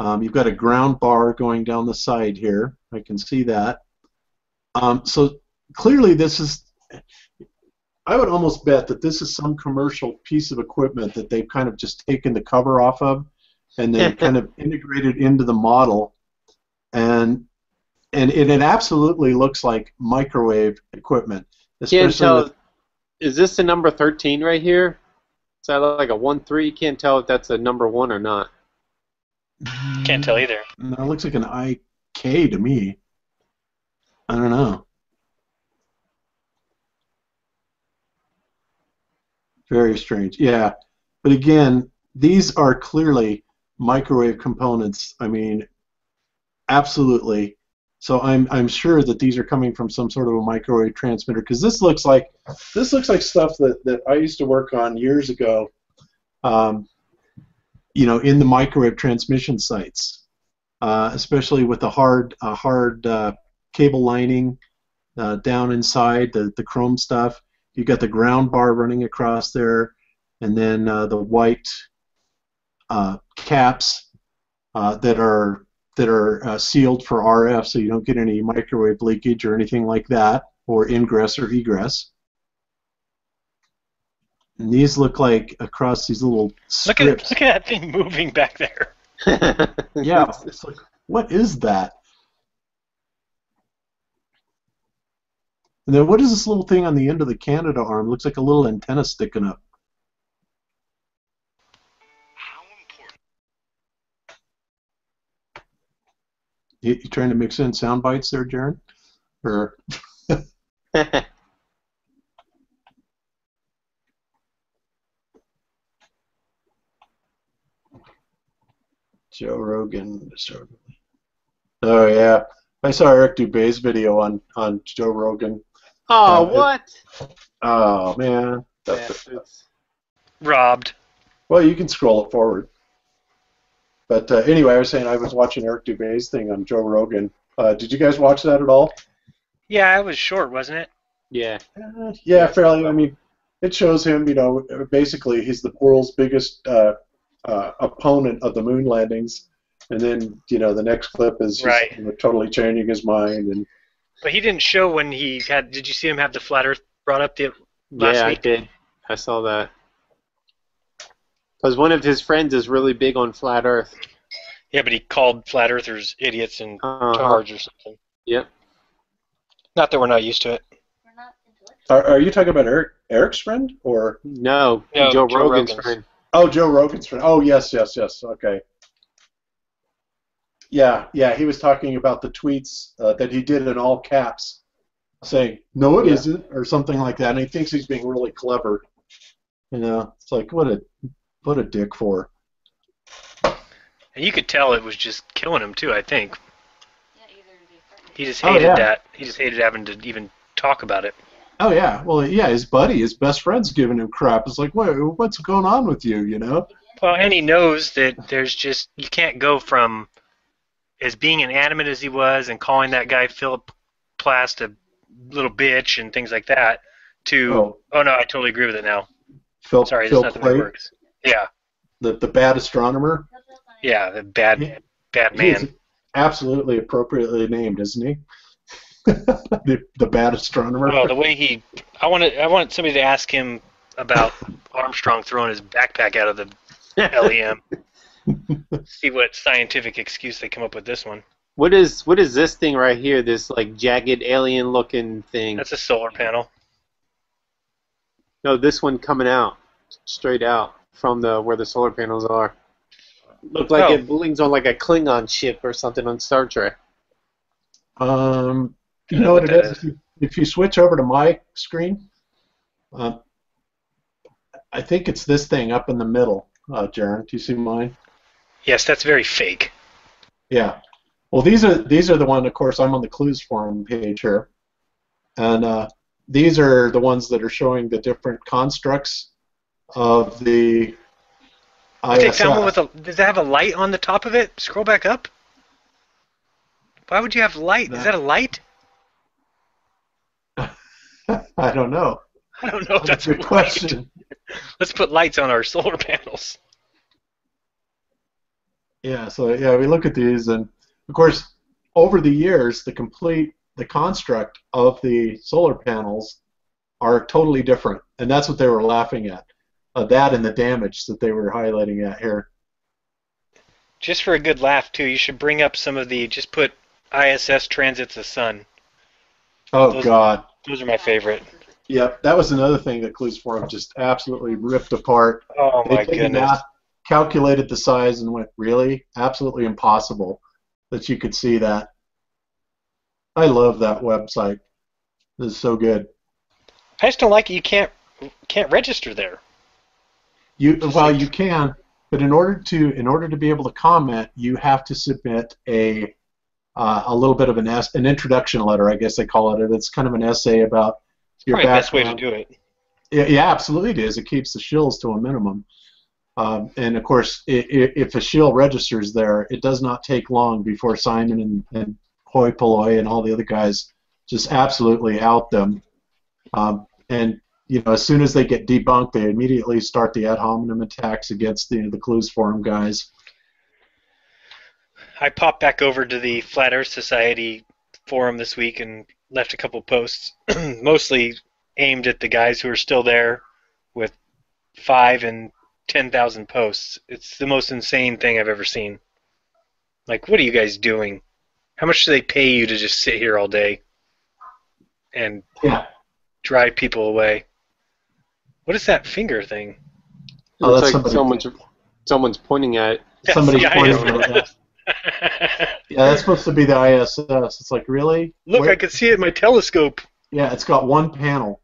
Um, you've got a ground bar going down the side here. I can see that. Um, so clearly, this is. I would almost bet that this is some commercial piece of equipment that they've kind of just taken the cover off of, and then kind of integrated into the model, and and it, it absolutely looks like microwave equipment. Can't tell. with- Is this the number 13 right here? Is that like a 1 3? You can't tell if that's a number 1 or not. Can't tell either. No, it looks like an IK to me. I don't know. Very strange. Yeah. But again, these are clearly microwave components. I mean, absolutely. So I'm I'm sure that these are coming from some sort of a microwave transmitter because this looks like this looks like stuff that, that I used to work on years ago. Um, you know, in the microwave transmission sites, especially with the hard, uh, hard uh, cable lining uh, down inside the the chrome stuff. You got the ground bar running across there, and then uh, the white uh, caps uh, that are that are uh, sealed for RF, so you don't get any microwave leakage or anything like that, or ingress or egress. And these look like across these little Look at strips. look at that thing moving back there. Yeah, it's like, what is that? And then what is this little thing on the end of the Canadarm? Looks like a little antenna sticking up. You, you trying to mix in sound bites there, Jeran? Or Joe Rogan. Oh yeah, I saw Eric Dubay's video on on Joe Rogan. oh, Uh, what? Oh man, That's- Bastards. Robbed. well you can scroll it forward. But uh, anyway, I was saying I was watching Eric Dubay's thing on Joe Rogan. Uh, did you guys watch that at all? Yeah, it was short, wasn't it? Yeah. Uh, yeah, fairly. I mean, it shows him, you know, basically he's the world's biggest uh, uh, opponent of the moon landings, and then you know the next clip is just, Right. you know, totally changing his mind and But he didn't show when he had. Did you see him have the flat Earth brought up the last yeah, week? I did. I saw that. Because one of his friends is really big on flat Earth. Yeah, but he called flat earthers idiots and Uh-huh. tards or something. Yep. Not that we're not used to it. We're not. Are, are you talking about Eric Eric's friend or No, No, Joe, Joe Rogan's, Rogan's. friend. Oh Joe Rogan's friend? Oh yes, yes, yes. Okay. Yeah, yeah. He was talking about the tweets uh, that he did in all caps, saying "No, it Yeah. not or something like that, and he thinks he's being really clever. You know, it's like what a what a dick for. And you could tell it was just killing him too. I think Yeah, either to be friendly. he just Oh, hated yeah. that. He just hated having to even talk about it. Oh yeah, well yeah, his buddy, his best friend's giving him crap. It's like, what, what's going on with you? You know? Well, and he knows that there's just you can't go from as being inanimate as he was and calling that guy Philip Plast a little bitch and things like that to Oh. oh, no, I totally agree with it now. Phil, Sorry, Phil that's not the way it works. Yeah, the the bad astronomer. That's not funny. yeah, the bad He- bad man. absolutely appropriately named, isn't he? the, the bad astronomer. Well, the way he, I wanted, I wanted somebody to ask him about Armstrong throwing his backpack out of the LEM. See what scientific excuse they come up with this one. What is what is this thing right here? This like jagged alien looking thing? That's a solar panel. No, this one coming out straight out from the where the solar panels are. Look like Oh. it belongs on like a Klingon ship or something on Star Trek. Um, you know know what what it that is? If you, if you switch over to my screen, uh, I think it's this thing up in the middle, uh, Jeran. Do you see mine? Yes, that's very fake. Yeah. Well, these are these are the one. Of course, I'm on the clues forum page here, and uh, these are the ones that are showing the different constructs of the Okay, ISS. found one with a. Does that have a light on the top of it? Scroll back up. Why would you have light? Is That- that a light? I don't know. I don't know. That's That's a good light. question. Let's put lights on our solar panels. Yeah, so yeah, we look at these, and of course, over the years, the complete the construct of the solar panels are totally different, and that's what they were laughing at. Uh, that and the damage that they were highlighting at here. Just for a good laugh too, you should bring up some of the. Just put ISS transits the sun. Oh Those- God. Those are my favorite. Yep, that was another thing that Clues Forum just absolutely ripped apart. Oh They my goodness. math, calculated the size, and went, really? Absolutely impossible that you could see that. I love that website. This is so good. I just don't like it. You can't can't register there. You well, you can, but in order to in order to be able to comment, you have to submit a uh, a little bit of an es- an introduction letter, I guess they call it. It's kind of an essay about your Probably the best way to do it. Yeah, yeah, absolutely it is. It keeps the shills to a minimum. Um, and of course, i- i- if a shill registers there, it does not take long before Simon and, and Hoi Polloi and all the other guys just absolutely out them. Um, and you know, as soon as they get debunked, they immediately start the ad hominem attacks against the the Clues Forum guys. I popped back over to the Flat Earth Society forum this week and left a couple posts, mostly aimed at the guys who are still there with five and ten thousand posts. It's the most insane thing I've ever seen. Like, what are you guys doing? How much do they pay you to just sit here all day and Yeah. drive people away? What is that finger thing? Oh, Looks that's like somebody- someone's someone's pointing at it. Somebody's yeah, pointing at it. Yeah, that's supposed to be the ISS. It's like really? Look, Where- I can see it in my telescope. Yeah, it's got one panel.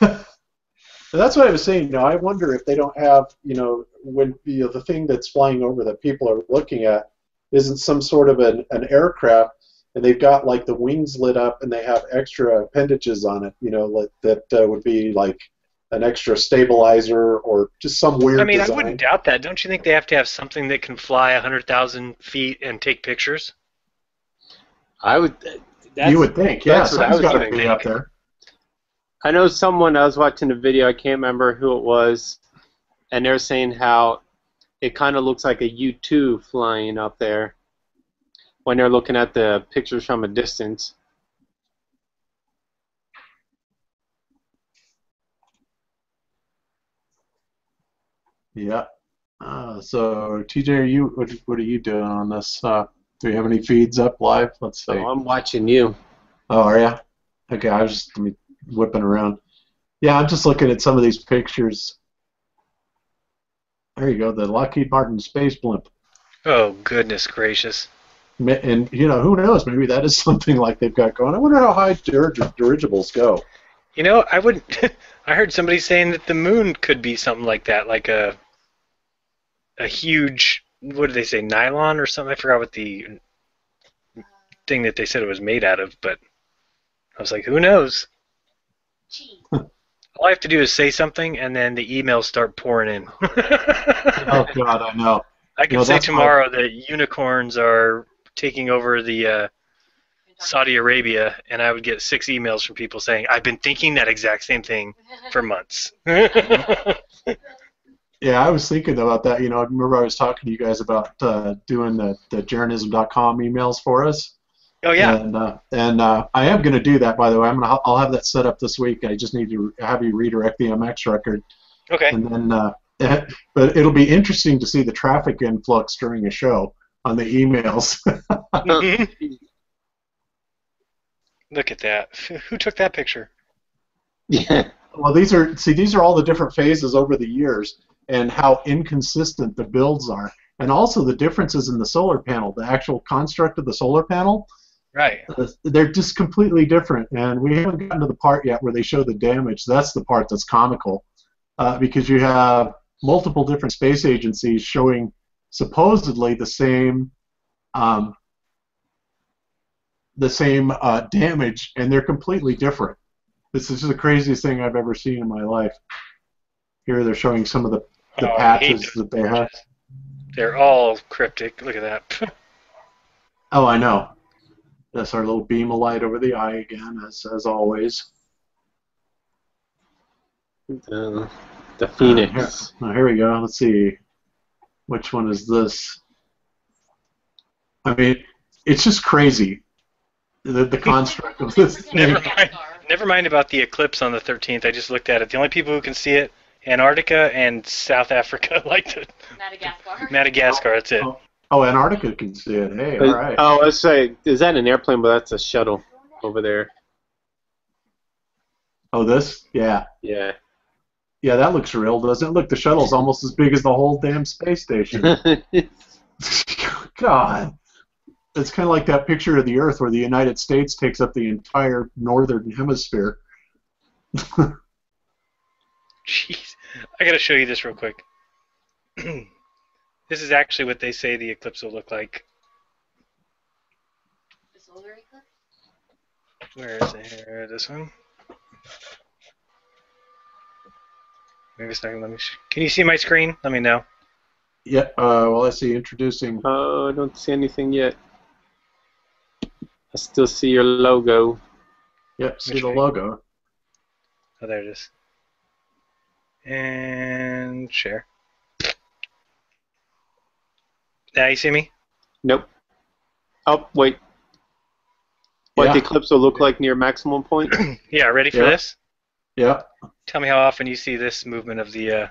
And that's what I was saying. You know, I wonder if they don't have, you know, when you know, the thing that's flying over that people are looking at isn't some sort of an, an aircraft, and they've got like the wings lit up, and they have extra appendages on it. You know, like, that uh, would be like an extra stabilizer or just some weird I mean, design. I wouldn't doubt that. Don't you think they have to have something that can fly 100,000 feet and take pictures? I would. Uh, that's, you would think, yeah, that's what I was got to be up there. I know someone. I was watching a video. I can't remember who it was, and they're saying how it kind of looks like a U2 flying up there when they're looking at the pictures from a distance. Yeah. Uh, so, TJ, are you what, what are you doing on this? Uh, do you have any feeds up live? Let's see. So I'm watching you. Oh, are ya? Okay, I was just let me whipping around. Yeah, I'm just looking at some of these pictures. There you go, the Lockheed Martin space blimp. Oh, goodness gracious. And you know, who knows? Maybe that is something like they've got going. I wonder how high dirige- dirigibles go. You know, I would. I heard somebody saying that the moon could be something like that, like a a huge. What did they say? Nylon or something? I forgot what the thing that they said it was made out of, but I was like, who knows? All I have to do is say something, and then the emails start pouring in. Oh God, I know. I could No, say that's why- tomorrow that unicorns are taking over the uh, Saudi Arabia, and I would get six emails from people saying, "I've been thinking that exact same thing for months." Yeah, I was thinking about that. You know, I remember I was talking to you guys about uh, doing the the Jeranism.com emails for us. Oh, yeah, And uh, and uh, I am going to do that. By the way, I'm gonna I'll have that set up this week. I just need to have you redirect the MX record, okay. and then. Uh, but it'll be interesting to see the traffic influx during a show on the emails. Mhm. Look at that. Who took that picture? Yeah. well, these are see these are all the different phases over the years and how inconsistent the builds are, and also the differences in the solar panel, the actual construct of the solar panel. Right. Uh, they're just completely different, and we haven't gotten to the part yet where they show the damage. That's the part that's comical. uh, because you have multiple different space agencies showing supposedly the same um, the same uh, damage, and they're completely different. This is the craziest thing I've ever seen in my life. Here they're showing some of the, the Oh, I hate patches that they have. They're all cryptic. Look at that. Oh, I know. That's our little beam of light over the eye again, as as always. Uh, the Phoenix. Now, here we go. Let's see. Which one is this? I mean, it's just crazy. The, the construct of this thing. Never mind. Never mind about the eclipse on the 13th. I just looked at it. The only people who can see it, Antarctica and South Africa, like the Madagascar. Madagascar. That's it. Oh, oh, Antarctica can see it. Hey, all right. Oh, let's say, is that an airplane? But that's a shuttle over there. Oh, this? Yeah. Yeah. Yeah, that looks real, doesn't it? Look, the shuttle's almost as big as the whole damn space station. God. It's kind of like that picture of the Earth where the United States takes up the entire northern hemisphere. Jeez. I gotta show you this real quick. this is actually what they say the eclipse will look like. The solar eclipse? Where is it here? This one? Maybe it's not gonna let me. Sh- Can you see my screen? Let me know. Yeah, uh, well, I see introducing. oh, I don't see anything yet. I still see your logo. Yep, see Which the way? logo. Oh, there it is. And share. Now you see me? Nope. Oh, wait. What Yeah. the eclipse will look like near maximum point? Yeah, ready for Yeah. this? Yeah. Tell me how often you see this movement of the uh,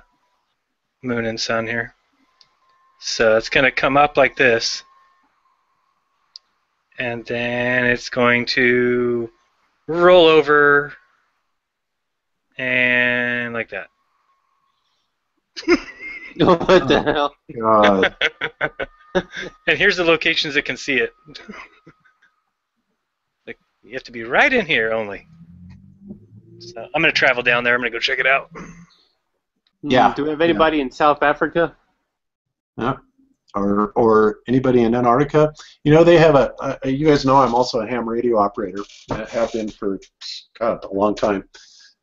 moon and sun here. So it's going to come up like this. And then it's going to roll over and like that. what the hell? God. and here's the locations that can see it. like you have to be right in here only. So I'm gonna travel down there. I'm gonna go check it out. Yeah. Hmm, Do we have anybody in South Africa? or or anybody in Antarctica. You know, they have a, a. You guys know I'm also a ham radio operator. I have been for God a long time.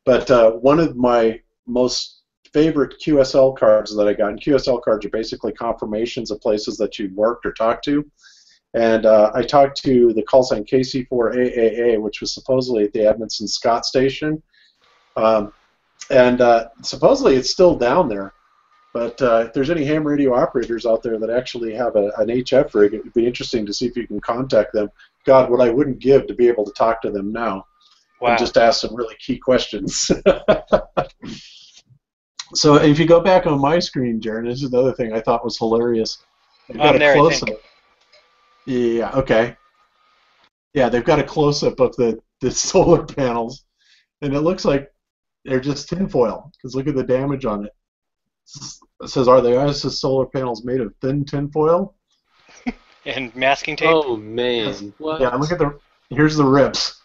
But uh, one of my most favorite QSL cards that I got, and QSL cards are basically confirmations of places that you've worked or talked to. And uh, I talked to the call sign KC4AAA, which was supposedly at the Amundsen-Scott station. Um, and uh, supposedly it's still down there. But uh, if there's any ham radio operators out there that actually have a, an HF rig, it would be interesting to see if you can contact them. God, what I wouldn't give to be able to talk to them now Wow. and just ask some really key questions. so if you go back on my screen, Jeran, this is another thing I thought was hilarious. They've got I'm a there, close up. Yeah, okay. Yeah, they've got a close up of the, the solar panels, and it looks like they're just tinfoil, because look at the damage on it. It says, Are the ISIS solar panels made of thin tinfoil? and masking tape. Oh man. What? Yeah, look at the. Here's the rips.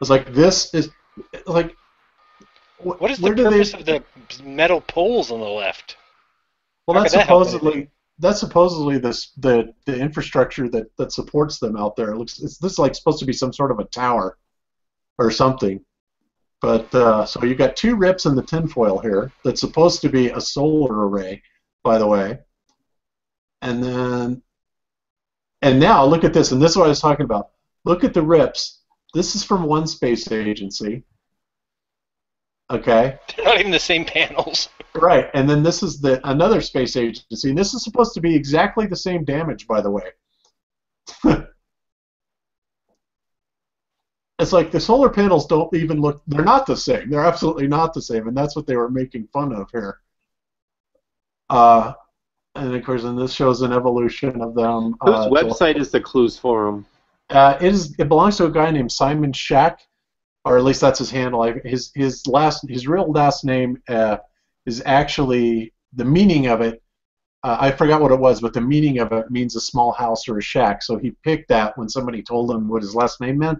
It's like this is like. Wh- what is the purpose they, of the metal poles on the left? Well, how that's that supposedly that's supposedly this the the infrastructure that that supports them out there. It looks it's this is like supposed to be some sort of a tower or something. But uh, so you've got two rips in the tinfoil here that's supposed to be a solar array, by the way. And then and now look at this, and this is what I was talking about. Look at the rips. This is from one space agency. Okay. They're not even the same panels. Right, and then this is the another space agency, and this is supposed to be exactly the same damage, by the way. it's like the solar panels don't even look; they're not the same. They're absolutely not the same, and that's what they were making fun of here. Uh, and of course, and this shows an evolution of them. Whose uh, website is the Clues Forum? uh, it is. It belongs to a guy named Simon Shack, or at least that's his handle. I, his his last his real last name uh, is actually the meaning of it. Uh, I forgot what it was, but the meaning of it means a small house or a shack. So he picked that when somebody told him what his last name meant.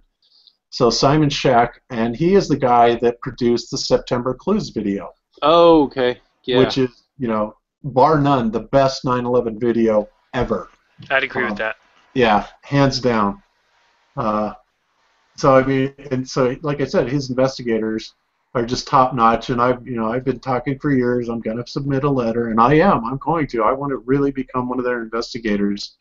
So Simon Shack, and he is the guy that produced the September Clues video. Oh, okay. Yeah. which is you know bar none the best 9/11 video ever. I'd agree Um, with that. Yeah, hands down. Uh, so I mean, and so like I said, his investigators are just top notch, and I've you know I've been talking for years. I'm going to submit a letter, and I am. I'm going to. I want to really become one of their investigators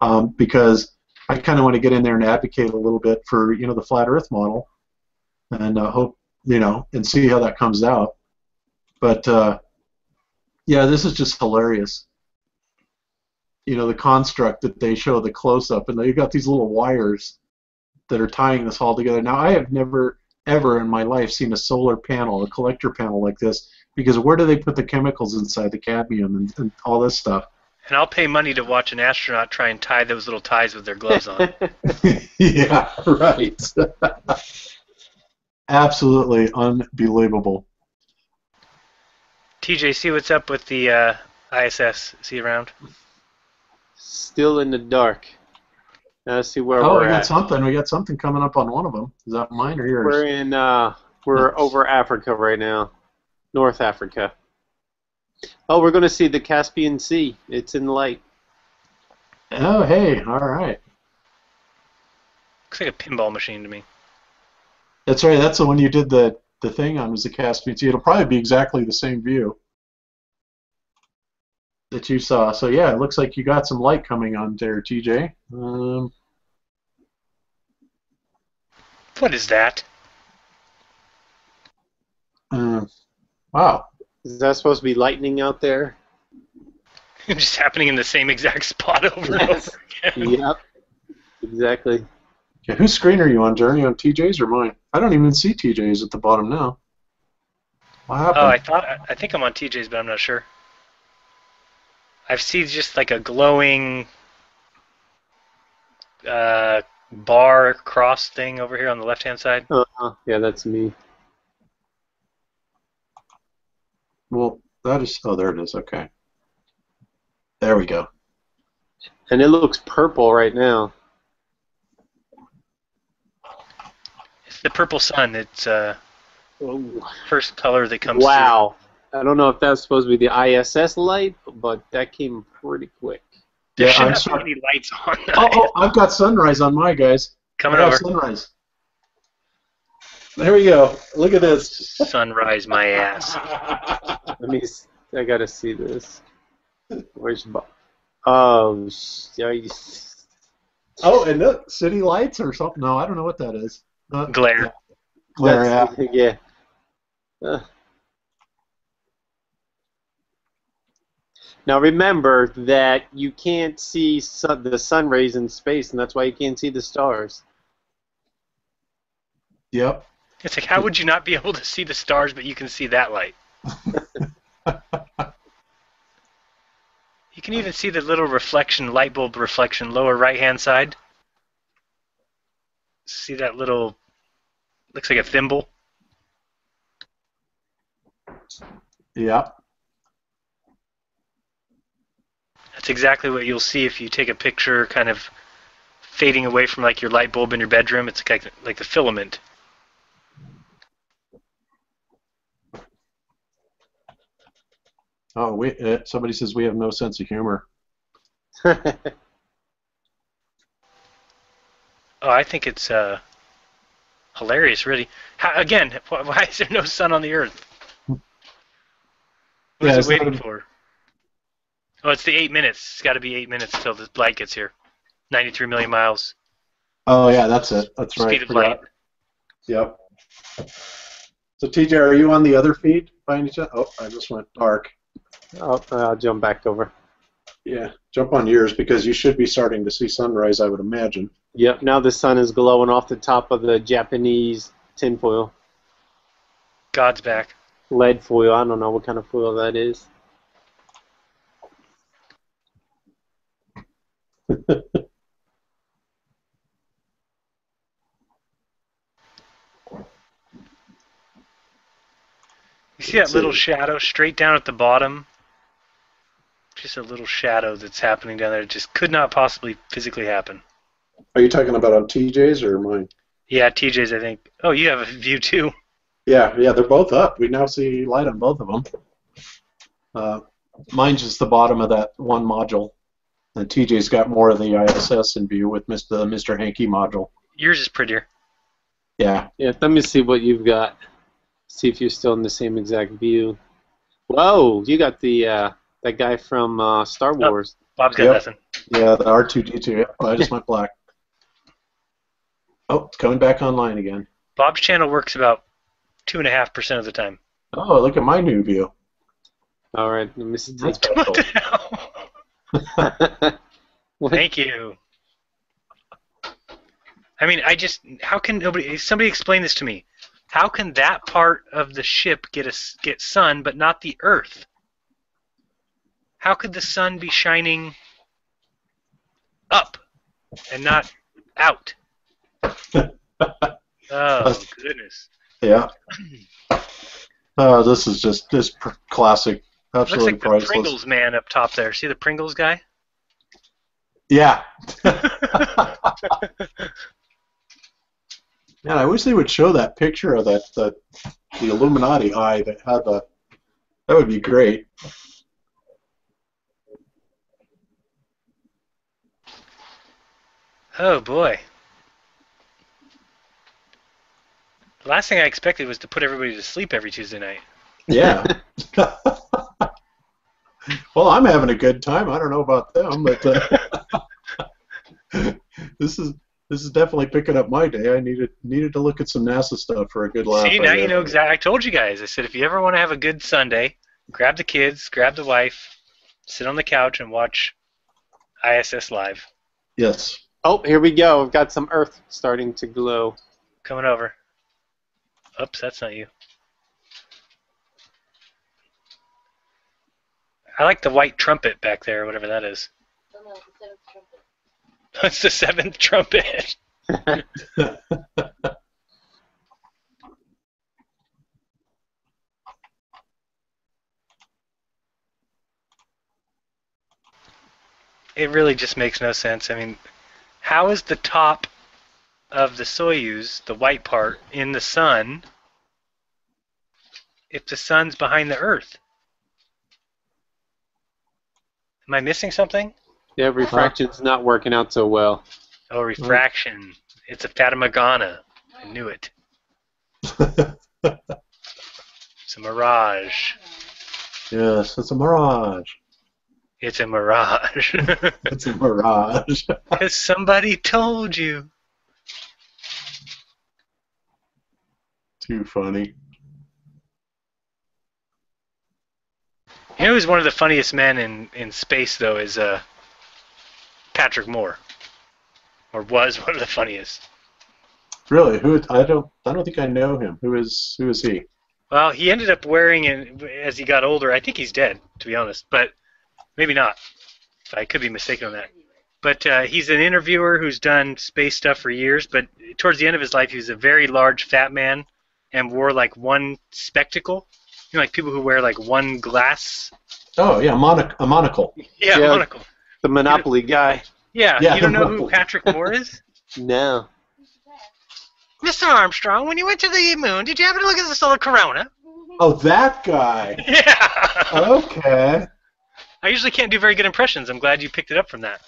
um, because I kind of want to get in there and advocate a little bit for you know the flat Earth model, and uh, hope you know and see how that comes out. But uh, yeah, this is just hilarious you know the construct that they show the close up and they've got these little wires that are tying this all together now i have never ever in my life seen a solar panel a collector panel like this because where do they put the chemicals inside the cadmium and, and all this stuff And I'll pay money to watch an astronaut try and tie those little ties with their gloves on. yeah right absolutely unbelievable TJ, see what's up with the uh, ISS. See you around? Still in the dark. Now let's see where oh we're we got at. something we got something coming up on one of them is that mine or yours We're in. Uh, we're Nice. over Africa right now, North Africa. Oh, we're going to see the Caspian Sea. It's in light. oh hey all right Looks like a pinball machine to me. That's right. That's the one you did the the thing on was the Caspian Sea. It'll probably be exactly the same view that you saw. So yeah, it looks like you got some light coming on there, TJ. Um, What is that? uh, wow. Is that supposed to be lightning out there? It's Just happening in the same exact spot over and over again. yep. Exactly. Yeah, whose screen are you on, Journey? On TJ's or mine? I don't even see TJ's at the bottom now. What happened? Oh, I thought I think I'm on TJ's, but I'm not sure. I see just like a glowing uh, bar cross thing over here on the left-hand side. Uh-huh. Yeah, that's me. well, that is. Oh, there it is. Okay. There we go. And it looks purple right now. It's the purple sun. It's uh, Oh. first color that comes Wow. I don't know if that's supposed to be the ISS light, but that came pretty quick. through. There Yeah, should I'm not sorry. be any lights on. Oh, oh, I've got sunrise on my guys. Coming I got over. sunrise. There we go. Look at this. Sunrise my ass. Let me. s- I gotta see this. Where's Bob? Oh, sh- yikes. Oh, and look, city lights or something. No, I don't know what that is. Uh, Glare. yeah. Glare, yeah. Yeah. Uh. Now remember that you can't see sun, the sun rays in space, and that's why you can't see the stars. Yep. It's like how would you not be able to see the stars, but you can see that light? You can even see the little reflection, light bulb reflection, lower right-hand side. See that little, looks like a thimble. Yep. That's exactly what you'll see if you take a picture, kind of fading away from like your light bulb in your bedroom. It's like like the filament. Oh, we, uh, somebody says we have no sense of humor. Oh, I think it's uh, hilarious, really. How, again, wh- why is there no sun on the Earth? What Yeah, is it waiting not for? Oh, it's the eight minutes. It's got to be eight minutes till the light gets here. 93 million miles. Oh, yeah, that's it. That's right. Speed of light. Yep. So, TJ, are you on the other feed by any chance? Oh, I just went dark. I'll, I'll jump back over. Yeah, jump on yours because you should be starting to see sunrise, I would imagine. Yep, now the sun is glowing off the top of the Japanese tinfoil. God's back. Lead foil, I don't know what kind of foil that is. You see that little shadow straight down at the bottom? Just a little shadow that's happening down there. It just could not possibly physically happen. Are you talking about on TJ's or mine? Yeah, TJ's, I think. Oh, you have a view too. Yeah, yeah, they're both up. We now see light on both of them. Uh, mine's just the bottom of that one module, and TJ's got more of the ISS in view with Mr. the Mr. Hanky module. Yours is prettier. Yeah, Yeah, let me see what you've got. See if you're still in the same exact view. Whoa, you got the uh, that guy from uh, Star Oh. Wars. Bob's got Yep. nothing. yeah, the R2D2. Yep, I just went black. Oh, it's coming back online again. Bob's channel works about two and a half percent of the time. Oh, look at my new view. All right, let me see. That's What the special. hell? What? Thank you. I mean, I just how can nobody somebody explain this to me? How can that part of the ship get a get sun but not the Earth? How could the sun be shining up and not out? Oh goodness! Yeah. Oh, this is just this pr- classic, Looks absolutely like the. Pringles man up top there. See the Pringles guy? Yeah. Man, I wish they would show that picture of that the, the Illuminati eye that had the. That would be great. Oh boy. The last thing I expected was to put everybody to sleep every Tuesday night. Yeah. well, I'm having a good time. I don't know about them, but uh, this is this is definitely picking up my day. I needed needed to look at some NASA stuff for a good laugh. See, now you know exactly. I told you guys. I said if you ever want to have a good Sunday, grab the kids, grab the wife, sit on the couch and watch ISS Live. Yes. Oh, here we go. We've got some Earth starting to glow. Coming over. Oops, that's not you. I like the white trumpet back there, whatever that is. Oh, no, the seventh trumpet. That's the seventh trumpet. It really just makes no sense. I mean, how is the top of the Soyuz, the white part, in the sun if the sun's behind the Earth? Am I missing something? Yeah, refraction's not working out so well. Oh, refraction. It's a fatamorgana. I knew it. It's a mirage. yes, it's a mirage. It's a mirage. It's a mirage. Because somebody told you. Too funny. You know who's one of the funniest men in, in space, though, is uh, Patrick Moore. Or was one of the funniest. Really? Who? I don't. I don't think I know him. Who is? Who is he? Well, he ended up wearing it as he got older. I think he's dead, to be honest, but maybe not. I could be mistaken on that. But uh, he's an interviewer who's done space stuff for years. But towards the end of his life, he was a very large, fat man and wore like one spectacle. You know, like people who wear like one glass. Oh yeah, monoc- a monocle. Yeah, Yeah. monocle. The Monopoly guy. Yeah, Yeah, you don't know who. Patrick Moore is? No. Mr. Armstrong, when you went to the moon, did you happen to look at the solar corona? Oh, that guy. Yeah. Okay. I usually can't do very good impressions. I'm glad you picked it up from that.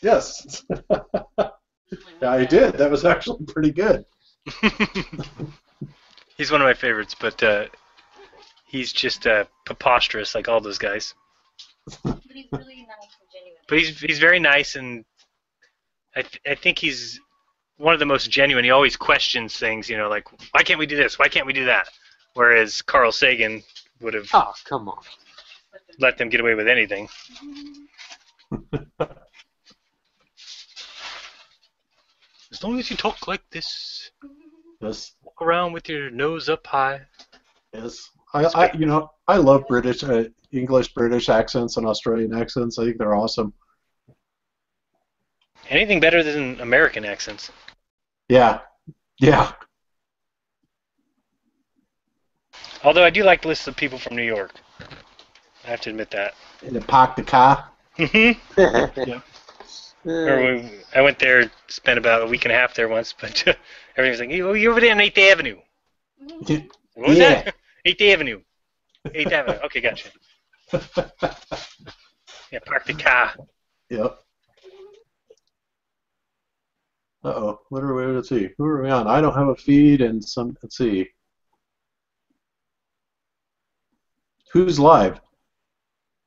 Yes. yeah, I did. That was actually pretty good. he's one of my favorites, but uh, he's just uh, preposterous like all those guys. But he's really nice and genuine. But he's he's very nice, and I th- I think he's one of the most genuine. He always questions things, you know, like why can't we do this? Why can't we do that? Whereas Carl Sagan would have Oh, come on. let them get away with anything. As long as you talk like this, Yes. walk around with your nose up high. Yes. I, I you know, I love British, uh, English, British accents and Australian accents. I think they're awesome. Anything better than American accents? Yeah. Yeah. Although I do like lists of people from New York. I have to admit that. And they park the car. Mhm. We, I went there, spent about a week and a half there once, but everything was like, "Oh, you're over there on 8th Avenue." What was Yeah. that? Eighth Avenue. Eighth Avenue. Okay, gotcha. Yeah, park the car. Yep. Uh oh. What are we? Let's see. Who are we on? I don't have a feed, and some. Let's see. Who's live?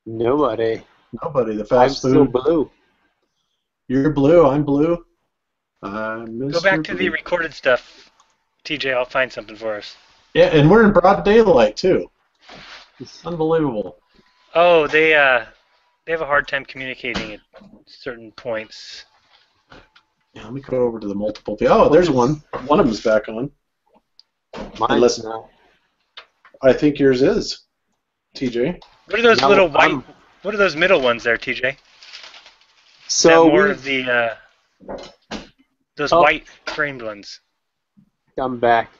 Nobody. Nobody. The fast I'm fast still blue. You're blue. I'm blue. I'm Mr. Go back to the recorded stuff. TJ, I'll find something for us. Yeah, and we're in broad daylight too. It's unbelievable. Oh, they uh, they have a hard time communicating at certain points. Yeah, let me go over to the multiple. Oh, there's one. One of them's back on. Mine's Unless- not. I think yours is. TJ. What are those No, little white? I'm- What are those middle ones there, TJ? So that more we of the uh, those Oh. white framed ones? come back.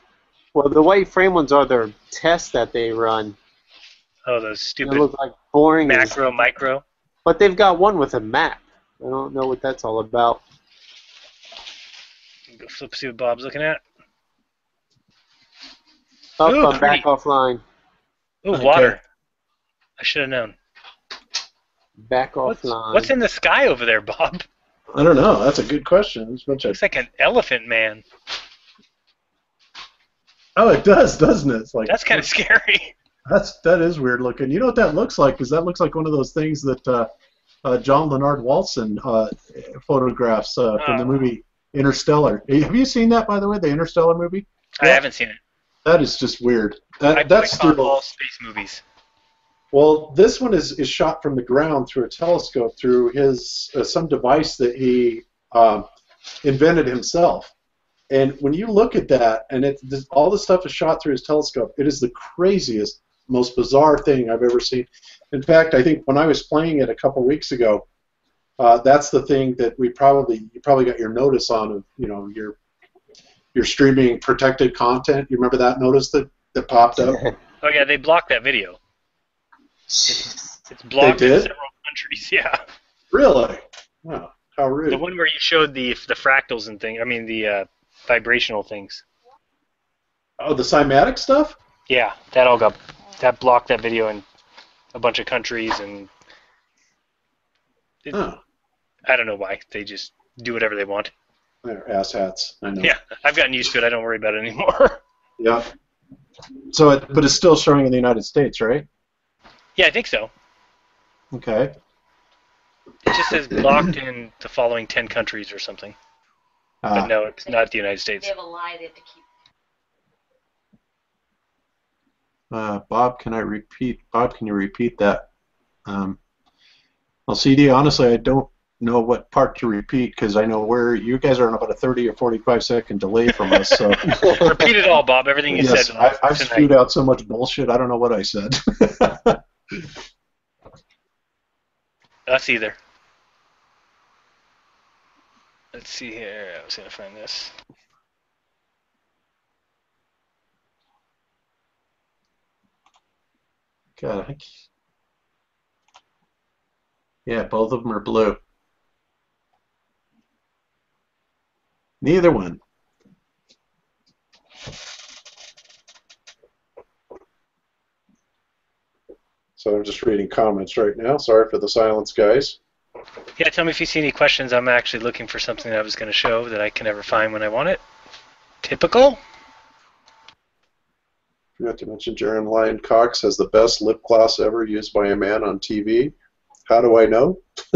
Well, the white frame ones are their tests that they run. Oh, those They stupid look like boring, as- macro micro. but they've got one with a map. I don't know what that's all about. Go flip see what Bob's looking at. Up, Ooh, I'm back offline. Ooh, Okay. water. I should have known. Back What's, offline. what's in the sky over there, Bob? I don't know. That's a good question. There's a bunch of. Looks like an elephant man. Oh, it does, doesn't it? It's like That's kind of scary. That's that is weird looking. You know what that looks like? Because that looks like one of those things that uh, uh, John Lenard Walson uh, photographs uh, from the Oh. movie Interstellar. Have you seen that, by the way, the Interstellar movie? I Yeah. haven't seen it. That is just weird. I That, that's boycott still all space movies. well. This one is, is shot from the ground through a telescope through his uh, some device that he um, invented himself. And when you look at that, and it this, all the stuff is shot through his telescope, it is the craziest, most bizarre thing I've ever seen. In fact, I think when I was playing it a couple weeks ago, uh, that's the thing that we probably you probably got your notice on of you know your your streaming protected content. You remember that notice that, that popped up? Oh yeah, they blocked that video. It's blocked in did? several countries. Yeah, really? Wow, how rude. the one where you showed the the fractals and thing. I mean the uh, vibrational things. Oh, the cymatic stuff? Yeah, that all got that blocked that video in a bunch of countries, and It- Oh, I don't know why. They just do whatever they want. they're asshats. I know. Yeah, I've gotten used to it. I don't worry about it anymore. Yeah. So, it, but it's still showing in the United States, right? yeah, I think so. Okay. It just says blocked in the following ten countries or something. But Uh, no, it's not the United States. They States. have a lie they have to keep. uh, Bob, can I repeat? Bob, can you repeat that? Um, well, CD, honestly, I don't know what part to repeat because I know where you guys are on about a 30 or 45 second delay from us. So Repeat it all, Bob. Everything you yes, said I, I've spewed out so much bullshit. I don't know what I said. Us either. Let's see here. I was gonna find this. God, I. Yeah, both of them are blue. Neither one. So I'm just reading comments right now. Sorry for the silence, guys. Yeah, tell me if you see any questions. I'm actually looking for something that I was gonna show that I can never find when I want it. Typical. Forgot to mention Jaron Lyon Cox has the best lip gloss ever used by a man on TV. How do I know?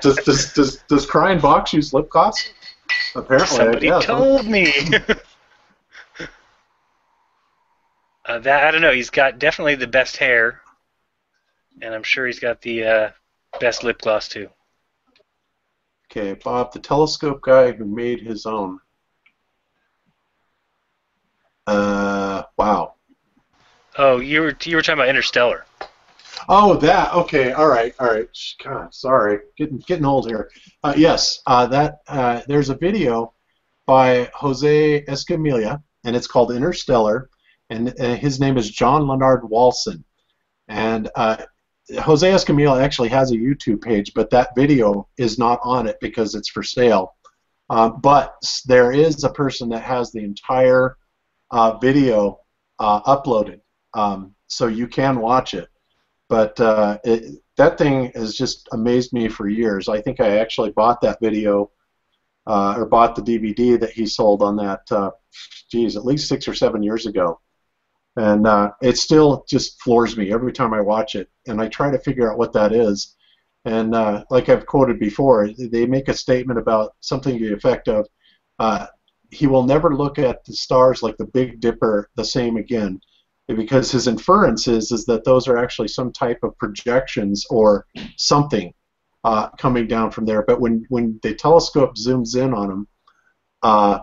does, does, does, does Crying Box use lip gloss? Apparently, Somebody yeah. told me. uh, that I don't know. He's got definitely the best hair, and I'm sure he's got the uh, best lip gloss too. Okay, Bob, the telescope guy who made his own. Uh, wow. Oh, you were you were talking about Interstellar. Oh, that. Okay, all right, all right. God, sorry, getting getting old here. Uh, yes, uh, that. Uh, there's a video by Jose Escamilla, and it's called Interstellar, and uh, his name is John Lenard Walson, and uh, Jose Escamilla actually has a YouTube page, but that video is not on it because it's for sale. Um, but there is a person that has the entire uh, video uh, uploaded, um, so you can watch it. But uh, it, that thing has just amazed me for years. I think I actually bought that video uh, or bought the DVD that he sold on that. Uh, geez, at least six or seven years ago, and uh, it still just floors me every time I watch it. And I try to figure out what that is. And uh, like I've quoted before, they make a statement about something to the effect of, uh, "He will never look at the stars like the Big Dipper the same again." because his inference is, is that those are actually some type of projections or something uh, coming down from there. But when, when the telescope zooms in on them, uh,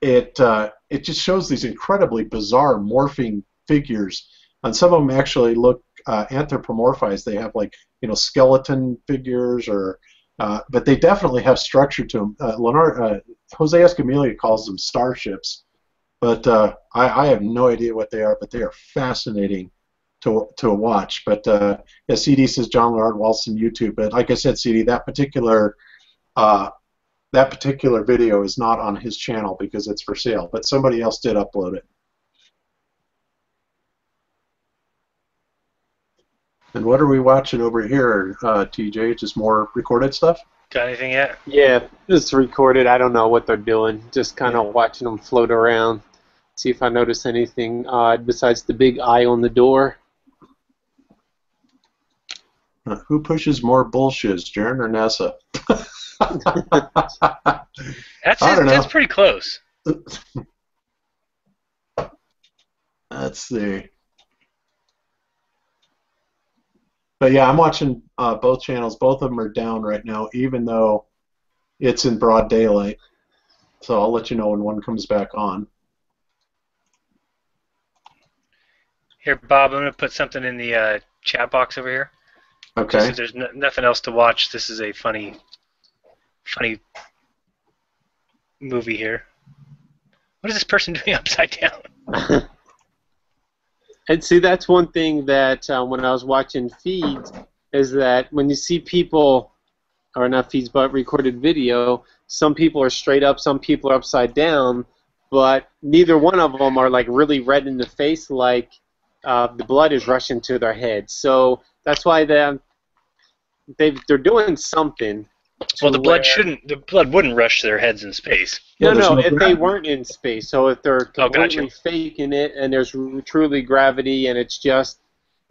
it uh, it just shows these incredibly bizarre morphing figures, and some of them actually look uh, anthropomorphized. They have like you know skeleton figures, or uh, but they definitely have structure to them. Uh, Leonard, Jose Escamilla calls them starships but uh, I, I, have no idea what they are, but they are fascinating to, to watch. But uh, yeah, CD says John Lenard Walson YouTube. But like I said, CD, that particular uh, that particular video is not on his channel because it's for sale. But somebody else did upload it. And what are we watching over here, uh, TJ? Just more recorded stuff? Got anything yet? Yeah, it's recorded. I don't know what they're doing. Just kind of watching them float around see if I notice anything odd besides the big eye on the door. Uh, who pushes more bullshits, Jeran or NASA? that's just, that's pretty close. Let's see. But yeah, I'm watching uh, both channels. Both of them are down right now, even though it's in broad daylight. So I'll let you know when one comes back on. Here, Bob, I'm going to put something in the uh, chat box over here. Okay. Just there's nothing else to watch. This is a funny, funny movie here. What is this person doing upside down? and see, that's one thing that uh, when I was watching feeds is that when you see people, or not feeds, but recorded video, some people are straight up, some people are upside down, but neither one of them are like really red in the face like uh, the blood is rushing to their head. So that's why they they they're doing something. Well, the blood shouldn't. The blood wouldn't rush to their heads in space. No, no, no if they weren't in space. So if they're oh, completely oh, gotcha. faking it, and there's truly gravity, and it's just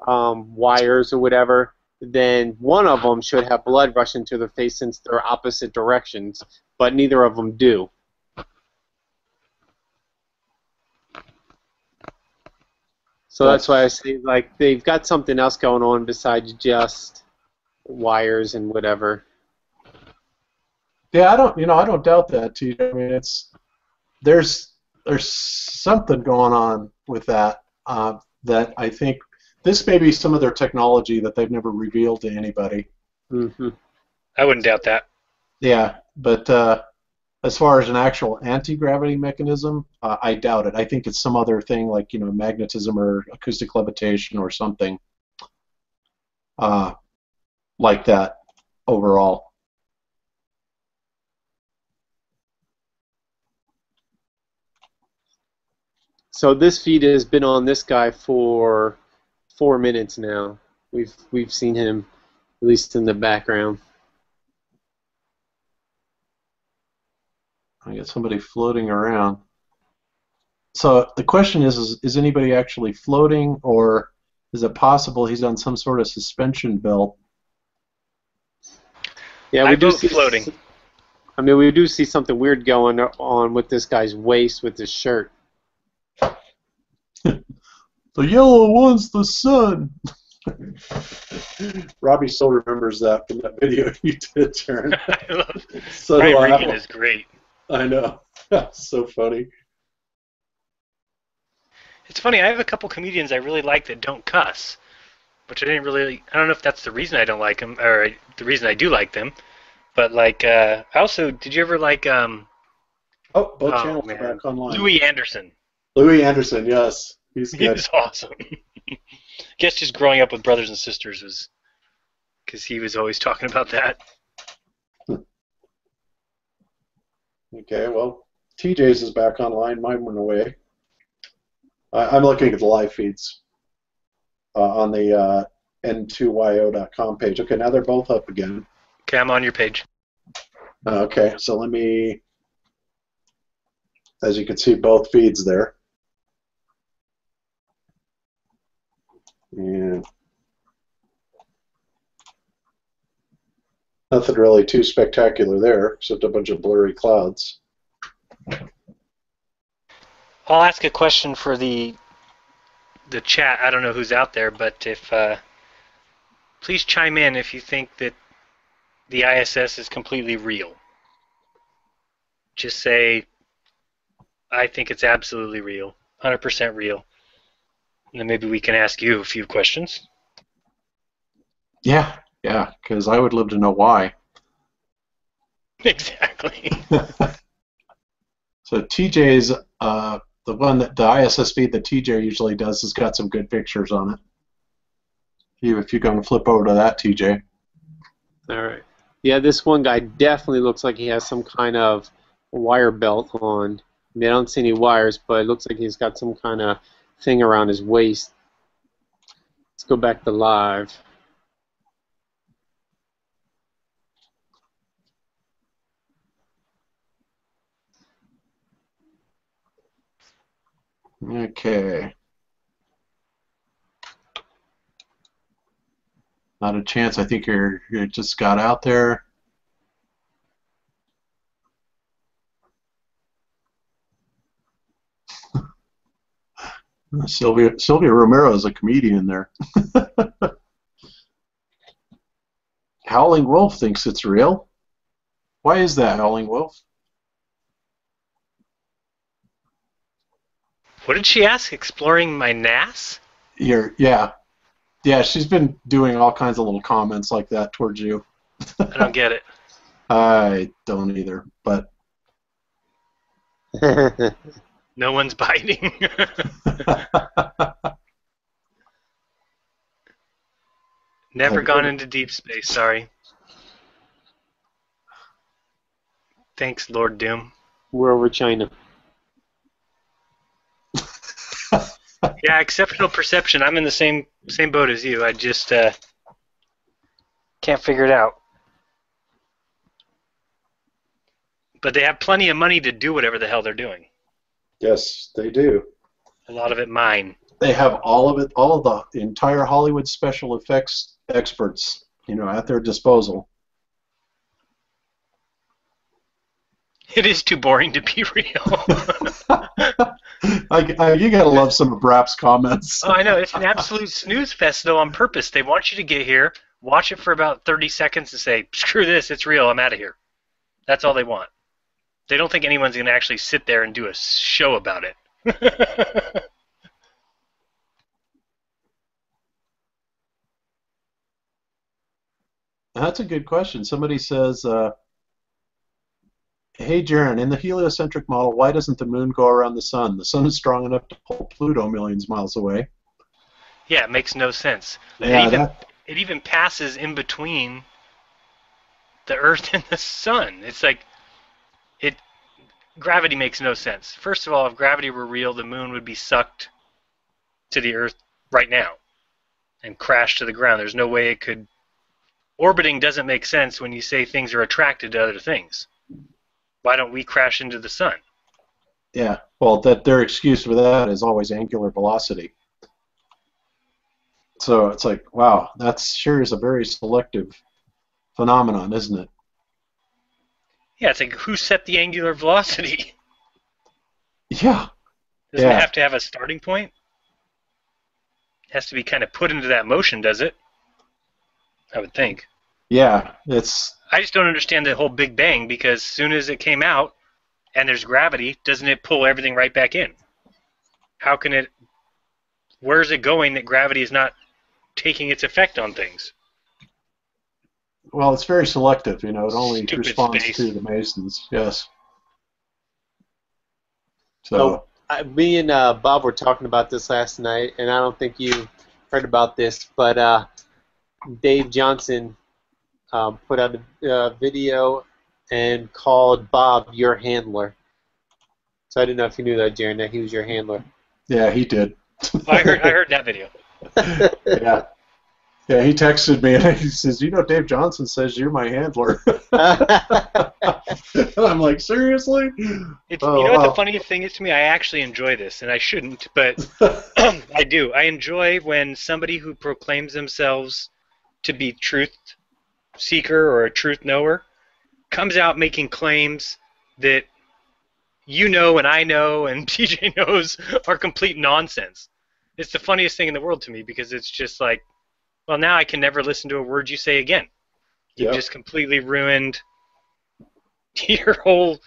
um, wires or whatever, then one of them should have blood rushing to their face since they're opposite directions. But neither of them do. So that's, that's why I say like they've got something else going on besides just wires and whatever. Yeah, I don't. You know, I don't doubt that. Too. I mean, it's there's there's something going on with that uh, that I think this may be some of their technology that they've never revealed to anybody. Mm-hmm. I wouldn't doubt that. Yeah, but uh, as far as an actual anti-gravity mechanism, uh, I doubt it. I think it's some other thing like you know magnetism or acoustic levitation or something uh, like that overall. So this feed has been on this guy for four minutes now. We've we've seen him at least in the background. I got somebody floating around. So the question is, is, is anybody actually floating, or is it possible he's on some sort of suspension belt? Yeah, we I do see floating. I mean, we do see something weird going on with this guy's waist with his shirt. The yellow one's the sun. Robbie still remembers that from that video you did, Jeran. I love so Brian Regan is great. I know. so funny. It's funny. I have a couple comedians I really like that don't cuss, which I didn't really. I don't know if that's the reason I don't like them, or the reason I do like them. But like, uh, also, did you ever like? Um, oh, both oh, channels man. are back online. Louie Anderson. Louie Anderson, yes, he's good. He's awesome. guess just growing up with brothers and sisters was because he was always talking about that. Okay, well, TJ's is back online. Mine went away. I, I'm looking at the live feeds uh, on the uh, n2yo.com page. Okay, now they're both up again. Okay, I'm on your page. Uh, okay, so let me, as you can see, both feeds there. And nothing really too spectacular there, except a bunch of blurry clouds. I'll ask a question for the the chat. I don't know who's out there, but if uh, please chime in if you think that the ISS is completely real. Just say, I think it's absolutely real, 100% real. And then maybe we can ask you a few questions. Yeah, yeah, because I would love to know why. Exactly. So TJ's uh, the one that the ISS feed that TJ usually does has got some good pictures on it. You, if you're going to flip over to that, TJ. All right. Yeah, this one guy definitely looks like he has some kind of wire belt on. I, mean, I don't see any wires, but it looks like he's got some kind of thing around his waist. Let's go back to live. Okay. Not a chance. I think you're you just got out there. Sylvia Sylvia Romero is a comedian there. Howling Wolf thinks it's real. Why is that, Howling Wolf? what did she ask? Exploring my NAS? You're, yeah, yeah. She's been doing all kinds of little comments like that towards you. I don't get it. I don't either, but No one's biting. Never gone into deep space, sorry. Thanks, Lord Doom. We're over China. Yeah, exceptional perception. I'm in the same same boat as you. I just uh, can't figure it out. But they have plenty of money to do whatever the hell they're doing. Yes, they do. A lot of it mine. They have all of it, all of the entire Hollywood special effects experts, you know, at their disposal. It is too boring to be real. I, I, you gotta love some of Brap's comments. oh, I know. It's an absolute snooze fest, though, on purpose. They want you to get here, watch it for about 30 seconds, and say, screw this, it's real, I'm out of here. That's all they want. They don't think anyone's going to actually sit there and do a show about it. That's a good question. Somebody says, uh, "Hey, Jeran, in the heliocentric model, why doesn't the moon go around the sun? The sun is strong enough to pull Pluto millions miles away." yeah, it makes no sense. it, Yeah, even, that, it even passes in between the Earth and the Sun. It's like it. Gravity makes no sense. First of all, if gravity were real, the moon would be sucked to the Earth right now and crash to the ground. There's no way it could. Orbiting doesn't make sense when you say things are attracted to other things. Why don't we crash into the sun? yeah. Well, that their excuse for that is always angular velocity. So it's like, wow, that sure is a very selective phenomenon, isn't it? Yeah, it's like who set the angular velocity? Yeah. Doesn't Yeah. have to have a starting point? It has to be kind of put into that motion, does it? I would think. Yeah. It's I just don't understand the whole Big Bang because as soon as it came out and there's gravity, doesn't it pull everything right back in? How can it? Where's it going that gravity is not taking its effect on things? Well, it's very selective. You know, it only Stupid responds space. to the Masons. Yes. So. Oh. I, me and uh, Bob were talking about this last night, and I don't think you heard about this, but uh, Dave Johnson um, put out a uh, video and called Bob your handler. So I didn't know if you knew that, Jeran, that he was your handler. Yeah, he did. I heard I heard that video. yeah. Yeah, he texted me and he says, "You know, Dave Johnson says you're my handler." and I'm like, "Seriously?" It's, Oh, you know what the funniest thing is to me? I actually enjoy this, and I shouldn't, but I do. I enjoy when somebody who proclaims themselves to be truth seeker or a truth knower comes out making claims that you know and I know and TJ knows are complete nonsense. It's the funniest thing in the world to me because it's just like, well, now I can never listen to a word you say again. You've Yep. just completely ruined your whole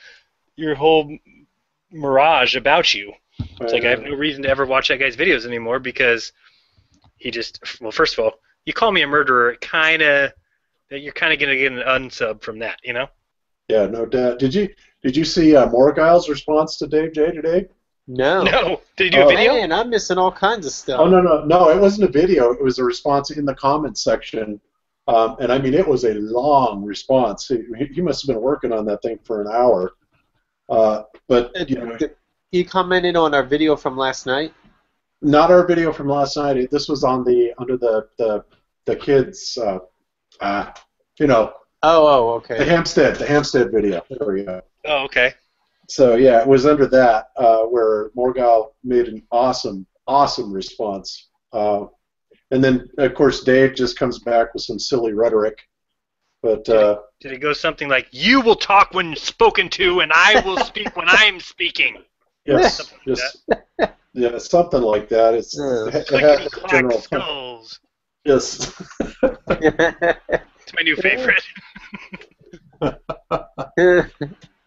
your whole mirage about you. It's like I have no reason to ever watch that guy's videos anymore because he just well, first of all, you call me a murderer, kind of that you're kind of gonna get an unsub from that, you know? Yeah, no doubt. Did you did you see uh, Morgile's response to Dave J today? No. No, did he do Oh. a video? Man, I'm missing all kinds of stuff. Oh no no no! It wasn't a video. It was a response in the comments section, um, and I mean it was a long response. He, he must have been working on that thing for an hour. Uh, but you know, He commented on our video from last night. not our video from last night. This was on the under the the the kids. Uh, uh, you know, Oh, oh, okay. the. Hampstead the Hampstead video. There we go. Oh, okay. So yeah, it was under that uh, where Morgal made an awesome, awesome response. Uh, and then of course Dave just comes back with some silly rhetoric. But uh, Did it go something like "You will talk when spoken to, and I will speak when I'm speaking"? yes, Something like just yeah, something like that. It's Yeah. it had Clickety the clack general skulls. yes. It's my new favorite.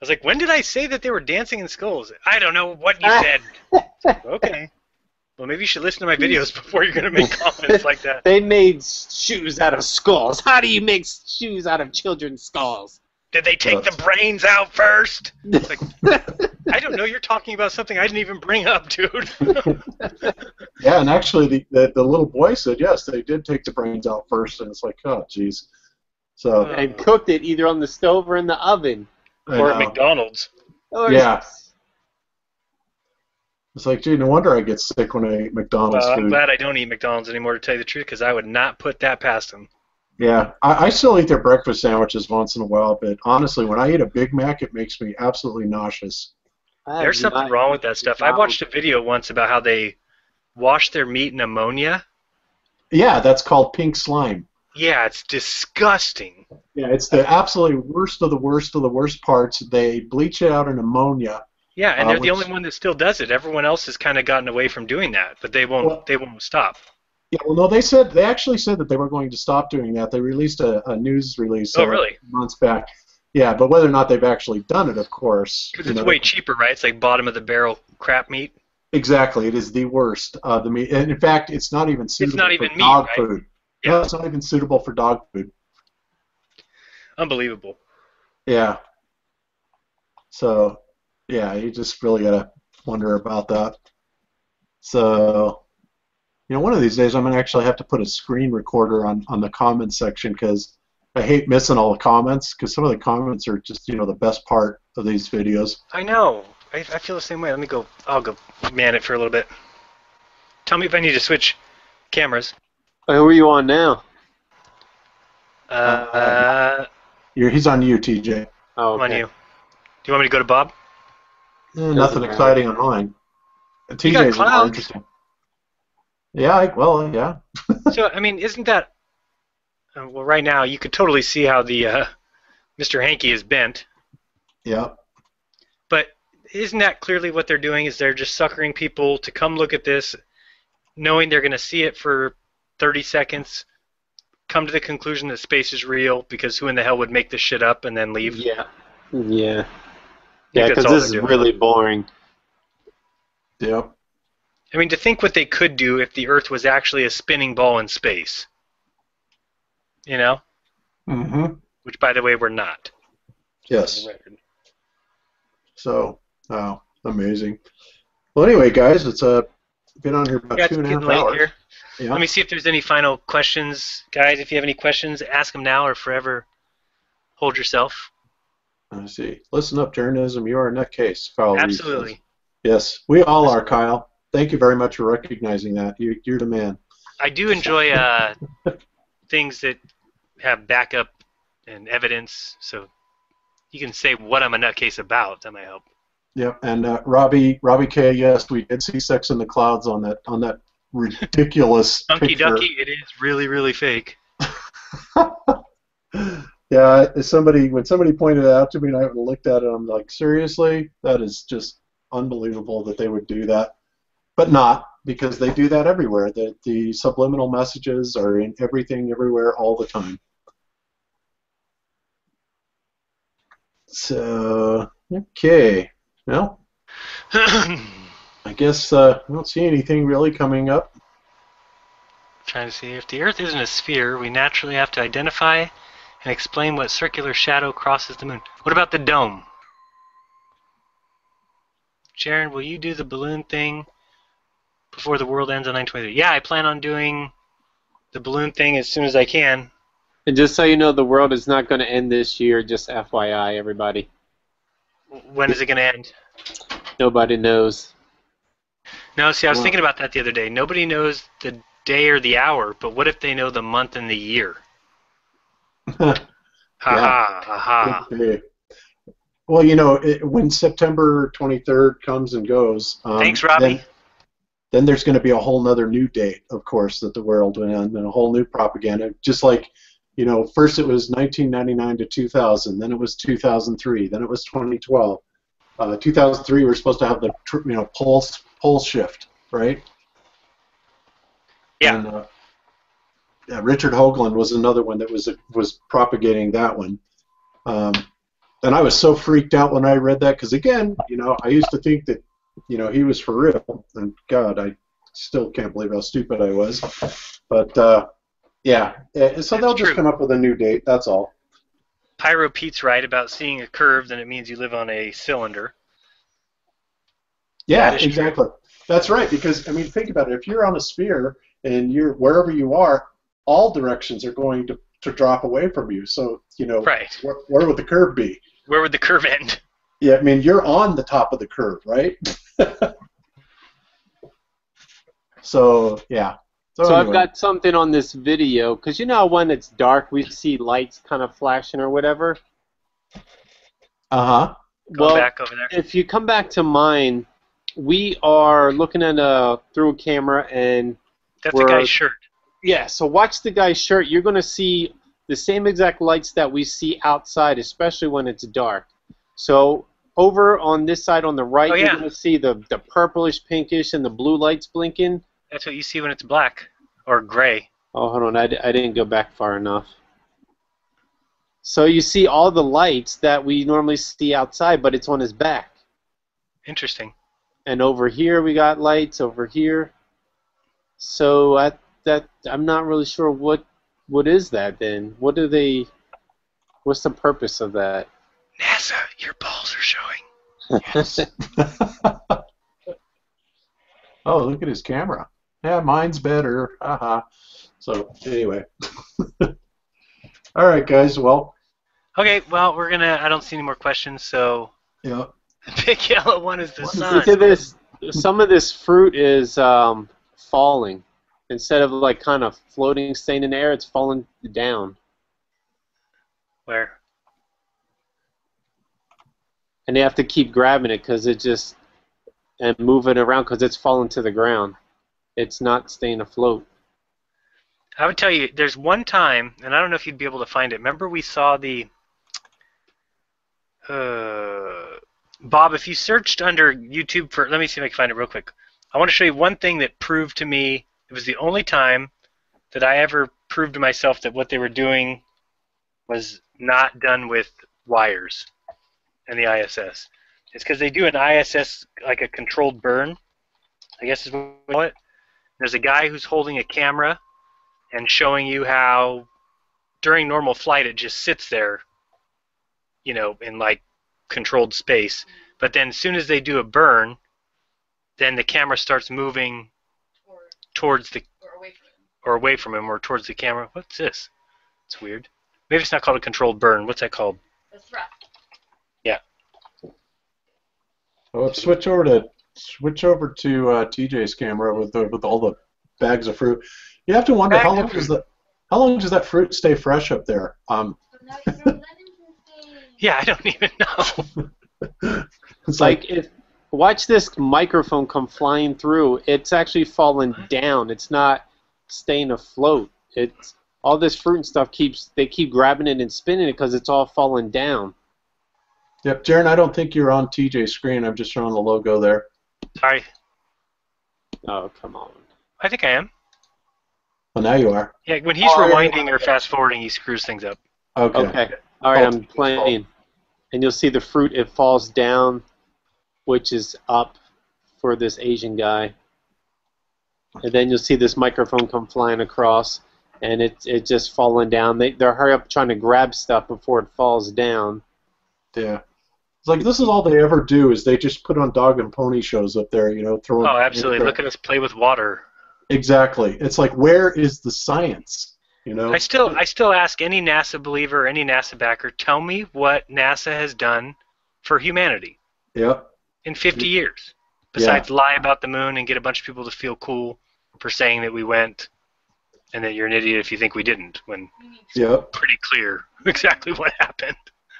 I was like, when did I say that they were dancing in skulls? I don't know what you ah. said. okay. Well, maybe you should listen to my videos before you're gonna make comments like that. they made shoes out of skulls. How do you make shoes out of children's skulls? Did they take the brains out first? It's like, I don't know. You're talking about something I didn't even bring up, dude. Yeah, and actually the, the the little boy said yes, they did take the brains out first, and it's like oh jeez. So and cooked it either on the stove or in the oven. I or at. McDonald's. Or Yeah. it's like gee, no wonder I get sick when I eat McDonald's Well, I'm food. glad I don't eat McDonald's anymore, to tell you the truth, because I would not put that past them. Yeah, I, I still eat their breakfast sandwiches once in a while, but honestly, when I eat a Big Mac, it makes me absolutely nauseous. There's something wrong with that stuff. I watched a video once about how they wash their meat in ammonia. Yeah, that's called pink slime. Yeah, it's disgusting. Yeah, it's the absolutely worst of the worst of the worst parts. They bleach it out in ammonia. Yeah, and Uh, they're the which- only one that still does it. Everyone else has kind of gotten away from doing that, but they won't. Well- they won't stop. Yeah, well, no, they said they actually said that they were going to stop doing that. They released a, a news release. Oh, uh, really? Months back. Yeah, but whether or not they've actually done it, of course. Because it's know, way cheaper, right? It's like bottom of the barrel crap meat. Exactly, it is the worst. Uh, the meat, and in fact, it's not even suitable not for meat, dog right? food. Yeah. It's not even suitable for dog food. Unbelievable. Yeah. So, yeah, you just really gotta wonder about that. So, you know, one of these days I'm gonna actually have to put a screen recorder on on the comments section because I hate missing all the comments because some of the comments are just you know the best part of these videos. I know. I, I feel the same way. Let me go. I'll go man it for a little bit. Tell me if I need to switch cameras. Who are you on now? Uh, uh, You're, he's on you, TJ. Oh, I'm on you. Do you want me to go to Bob? Eh, nothing matter. exciting on mine. You TJ's more interesting. Yeah, I, well, yeah. so I mean, isn't that? Uh, well, right now you could totally see how the uh, Mr. Hanky is bent. Yeah. But isn't that clearly what they're doing? Is they're just suckering people to come look at this, knowing they're going to see it for 30 seconds, come to the conclusion that space is real because who in the hell would make this shit up and then leave? Yeah. Yeah. Yeah, because this is doing. really boring. Yep. I mean, to think what they could do if the Earth was actually a spinning ball in space. You know? Mm-hmm. Which, by the way, we're not. Yes. For the record. So, oh, amazing. Well, anyway, guys, it's uh, been on here about Yeah, two and a half getting hours. here. Yeah. Let me see if there's any final questions, guys. If you have any questions, ask them now or forever hold yourself. I see. Listen up, Jeranism. You are a nutcase. Kyle. Absolutely. Yes, we all are, Kyle. Thank you very much for recognizing that. You, you're the man. I do enjoy uh, things that have backup and evidence, so you can say what I'm a nutcase about. That might help. Yep. And uh, Robbie, Robbie K. Yes, we did see Sex in the Clouds on that on that ridiculous Hunky picture. Ducky, it is really, really fake. yeah, somebody when somebody pointed it out to me and I looked at it, I'm like, seriously, that is just unbelievable that they would do that, but not because they do that everywhere. That the subliminal messages are in everything, everywhere, all the time. So okay, well, I guess uh, I don't see anything really coming up. Trying to see if the Earth isn't a sphere, we naturally have to identify and explain what circular shadow crosses the moon. What about the dome? Sharon, will you do the balloon thing before the world ends on 923? Yeah, I plan on doing the balloon thing as soon as I can. And just so you know, the world is not going to end this year. Just FYI, everybody. When is it going to end? Nobody knows. No, see, I was Well- thinking about that the other day. Nobody knows the day or the hour, but what if they know the month and the year? Ha ha, ha. Well, you know, it, when September 23rd comes and goes, um, Thanks, Robbie. Then, then there's going to be a whole nother new date, of course, that the world went on, and a whole new propaganda. Just like, you know, first it was 1999 to 2000, then it was 2003, then it was 2012. Uh, 2003, we're supposed to have the you know pulse pole shift, right? Yeah. And, uh, yeah, Richard Hoagland was another one that was was propagating that one. Um, and I was so freaked out when I read that because again, you know, I used to think that, you know, he was for real, and God, I still can't believe how stupid I was. But uh, yeah, eh, so they'll just come up with a new date. That's all. Pyro Pete's right about seeing a curve, then it means you live on a cylinder. Yeah, That is true. exactly. That's right. Because I mean, think about it. If you're on a sphere and you're wherever you are, all directions are going to, to drop away from you. So you know, Right. where, where would the curve be? Where would the curve end? Yeah, I mean, you're on the top of the curve, right? so yeah. So, So I've got something on this video because you know when it's dark we see lights kind of flashing or whatever. Uh huh. Go well, back over there. if you come back to mine, we are looking at a through a camera and That's a guy's shirt. yeah. So watch the guy's shirt. You're gonna see the same exact lights that we see outside, especially when it's dark. So over on this side on the right, Oh, yeah. you're gonna see the the purplish, pinkish, and the blue lights blinking. That's what you see when it's black or gray. Oh, hold on. I, d- I didn't go back far enough. So you see all the lights that we normally see outside, but it's on his back. Interesting. And over here we got lights over here. So at that I'm not really sure what what is that then? What do they what's the purpose of that? NASA, your balls are showing. oh, look at his camera. Yeah, mine's better. Haha. So anyway. All right, guys. Well, Okay, well, we're gonna. I don't see any more questions, so yeah. The big yellow one is the What sun. Look at this some of this fruit is um, falling. Instead of like kind of floating, staying in the air, it's falling down. Where? and they have to keep grabbing it because it just and move it around because it's falling to the ground. It's not staying afloat. I would tell you, there's one time, and I don't know if you'd be able to find it. Remember, we saw the. Uh, Bob, if you searched under YouTube for, let me see if I can find it real quick. I want to show you one thing that proved to me it was the only time that I ever proved to myself that what they were doing was not done with wires in the ISS. It's because they do an ISS like a controlled burn, I guess is what we call it. There's a guy who's holding a camera and showing you how during normal flight it just sits there, you know, in like controlled space. But then as soon as they do a burn, then the camera starts moving Or, towards the or away from him. or away from him or towards the camera. What's this? It's weird. Maybe it's not called a controlled burn. What's that called? The thrust. Oh, switch over to switch over to uh, TJ's camera with the, with all the bags of fruit. You have to wonder Bags how long does the how long does that fruit stay fresh up there? Um, Yeah, I don't even know. it's like, Like if watch this microphone come flying through. It's actually falling down. It's not staying afloat. It's all this fruit and stuff keeps they keep grabbing it and spinning it because it's all falling down. yep, Jeran. I don't think you're on TJ's screen. I'm just showing the logo there. Sorry. Oh come on. I think I am. Well, now you are. Yeah, when he's Oh, yeah, rewinding or fast forwarding, he screws things up. Okay. Okay. All right, Oh, I'm playing, and you'll see the fruit. It falls down, which is up for this Asian guy, and then you'll see this microphone come flying across, and it it just falling down. They they're hurry up trying to grab stuff before it falls down. Yeah. It's like this is all they ever do is they just put on dog and pony shows up there, you know, throwing. Oh, absolutely. Look at us play with water. Exactly. It's like where is the science? You know. I still, I still ask any NASA believer, any NASA backer, tell me what NASA has done for humanity Yeah. in 50 years, besides lie about the moon and get a bunch of people to feel cool for saying that we went, and that you're an idiot if you think we didn't, when Yep. pretty clear exactly what happened.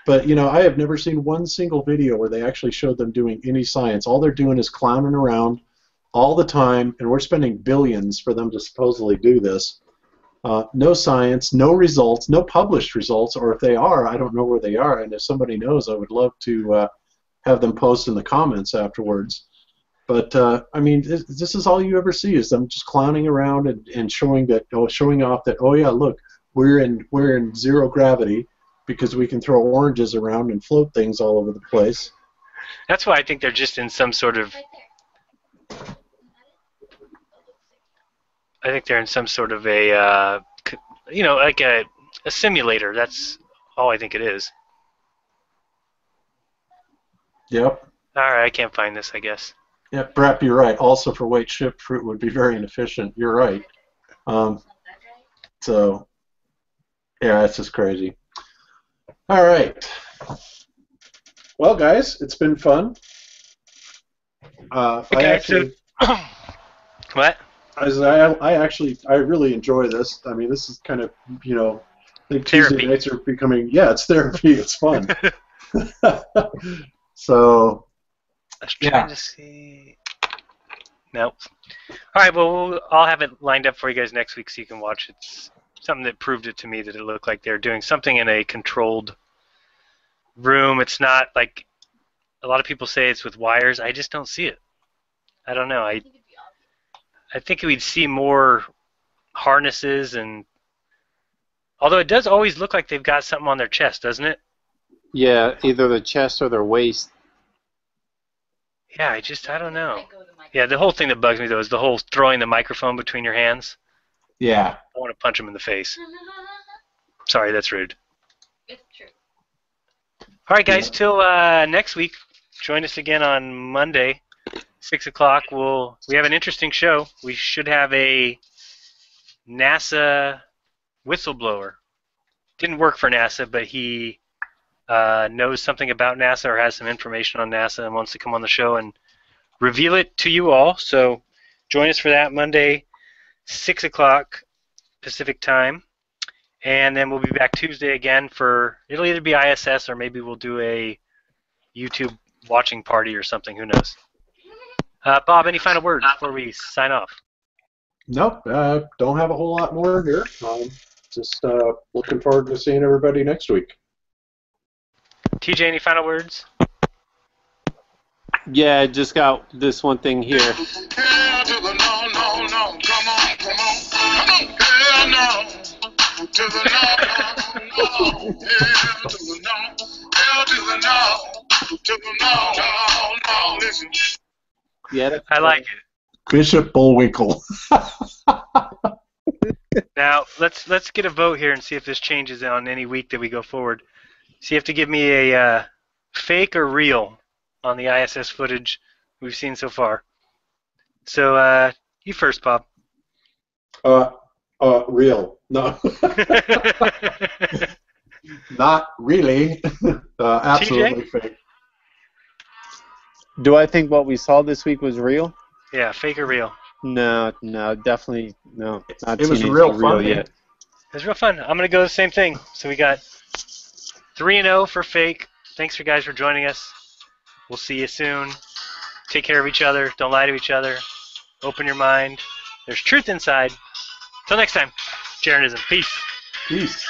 But you know, I have never seen one single video where they actually showed them doing any science. All they're doing is clowning around all the time, and we're spending billions for them to supposedly do this. Uh, no science, no results, no published results, or if they are, I don't know where they are. And if somebody knows, I would love to uh, have them post in the comments afterwards. But uh, I mean, this, this is all you ever see is them just clowning around and, and showing that, oh, showing off that, oh yeah, look, we're in we're in zero gravity because we can throw oranges around and float things all over the place. That's why I think they're just in some sort of, Right there. I think they're in some sort of a, uh, you know, like a, a simulator. That's all I think it is. Yep. All right, I can't find this. I guess. Yeah, Brap, you're right. Also, for weight shipped fruit would be very inefficient. You're right. Um, Is that right? so, yeah, that's just crazy. All right. Well, guys, it's been fun. Uh, Okay, actually, what? I, I, I actually, I really enjoy this. I mean, this is kind of, you know, I think Tuesday nights are becoming, yeah, it's therapy. It's fun. so, I was Yeah. trying to see. Nope. All right. Well, we'll I'll have it lined up for you guys next week so you can watch. It's something that proved it to me that it looked like they're doing something in a controlled room. It's not like a lot of people say it's with wires. I just don't see it. I don't know. I I think it'd be obvious. I think we'd see more harnesses and. Although it does always look like they've got something on their chest, doesn't it? Yeah, either the chest or their waist. Yeah, I just I don't know. Might go to my- Yeah, the whole thing that bugs me though is the whole throwing the microphone between your hands. yeah. I want to punch him in the face. Sorry, that's rude. it's true. All right, guys. Till uh, next week. Join us again on Monday, six o'clock. We'll we have an interesting show. We should have a NASA whistleblower. Didn't work for NASA, but he uh, knows something about NASA or has some information on NASA and wants to come on the show and reveal it to you all. So join us for that Monday, six o'clock Pacific time. And then we'll be back Tuesday again for it'll either be ISS or maybe we'll do a YouTube watching party or something. Who knows? Uh, Bob, any final words before we sign off? Nope. Uh, don't have a whole lot more here. Um, just uh, looking forward to seeing everybody next week. TJ, any final words? Yeah, I just got this one thing here. Hell to the no, no, no. Come on, come on. Come on. Hell no. To the no, no, no. Hell to the no. Hell to the no. To the no, no, no. Listen. Yeah, that's I like it. Bishop Bullwinkle. Now let's let's get a vote here and see if this changes on any week that we go forward. So you have to give me a uh, fake or real on the ISS footage we've seen so far. So uh, you first, Bob. uh, uh, real. No, not really. uh, absolutely fake. Do I think what we saw this week was real? Yeah, fake or real? No, no, definitely no. Not It was real Real funny. yet. It was real fun. I'm gonna go the same thing. So we got three and zero for fake. Thanks for guys for joining us. We'll see you soon. Take care of each other. Don't lie to each other. Open your mind. There's truth inside. Till next time, Jeranism. Peace. Peace.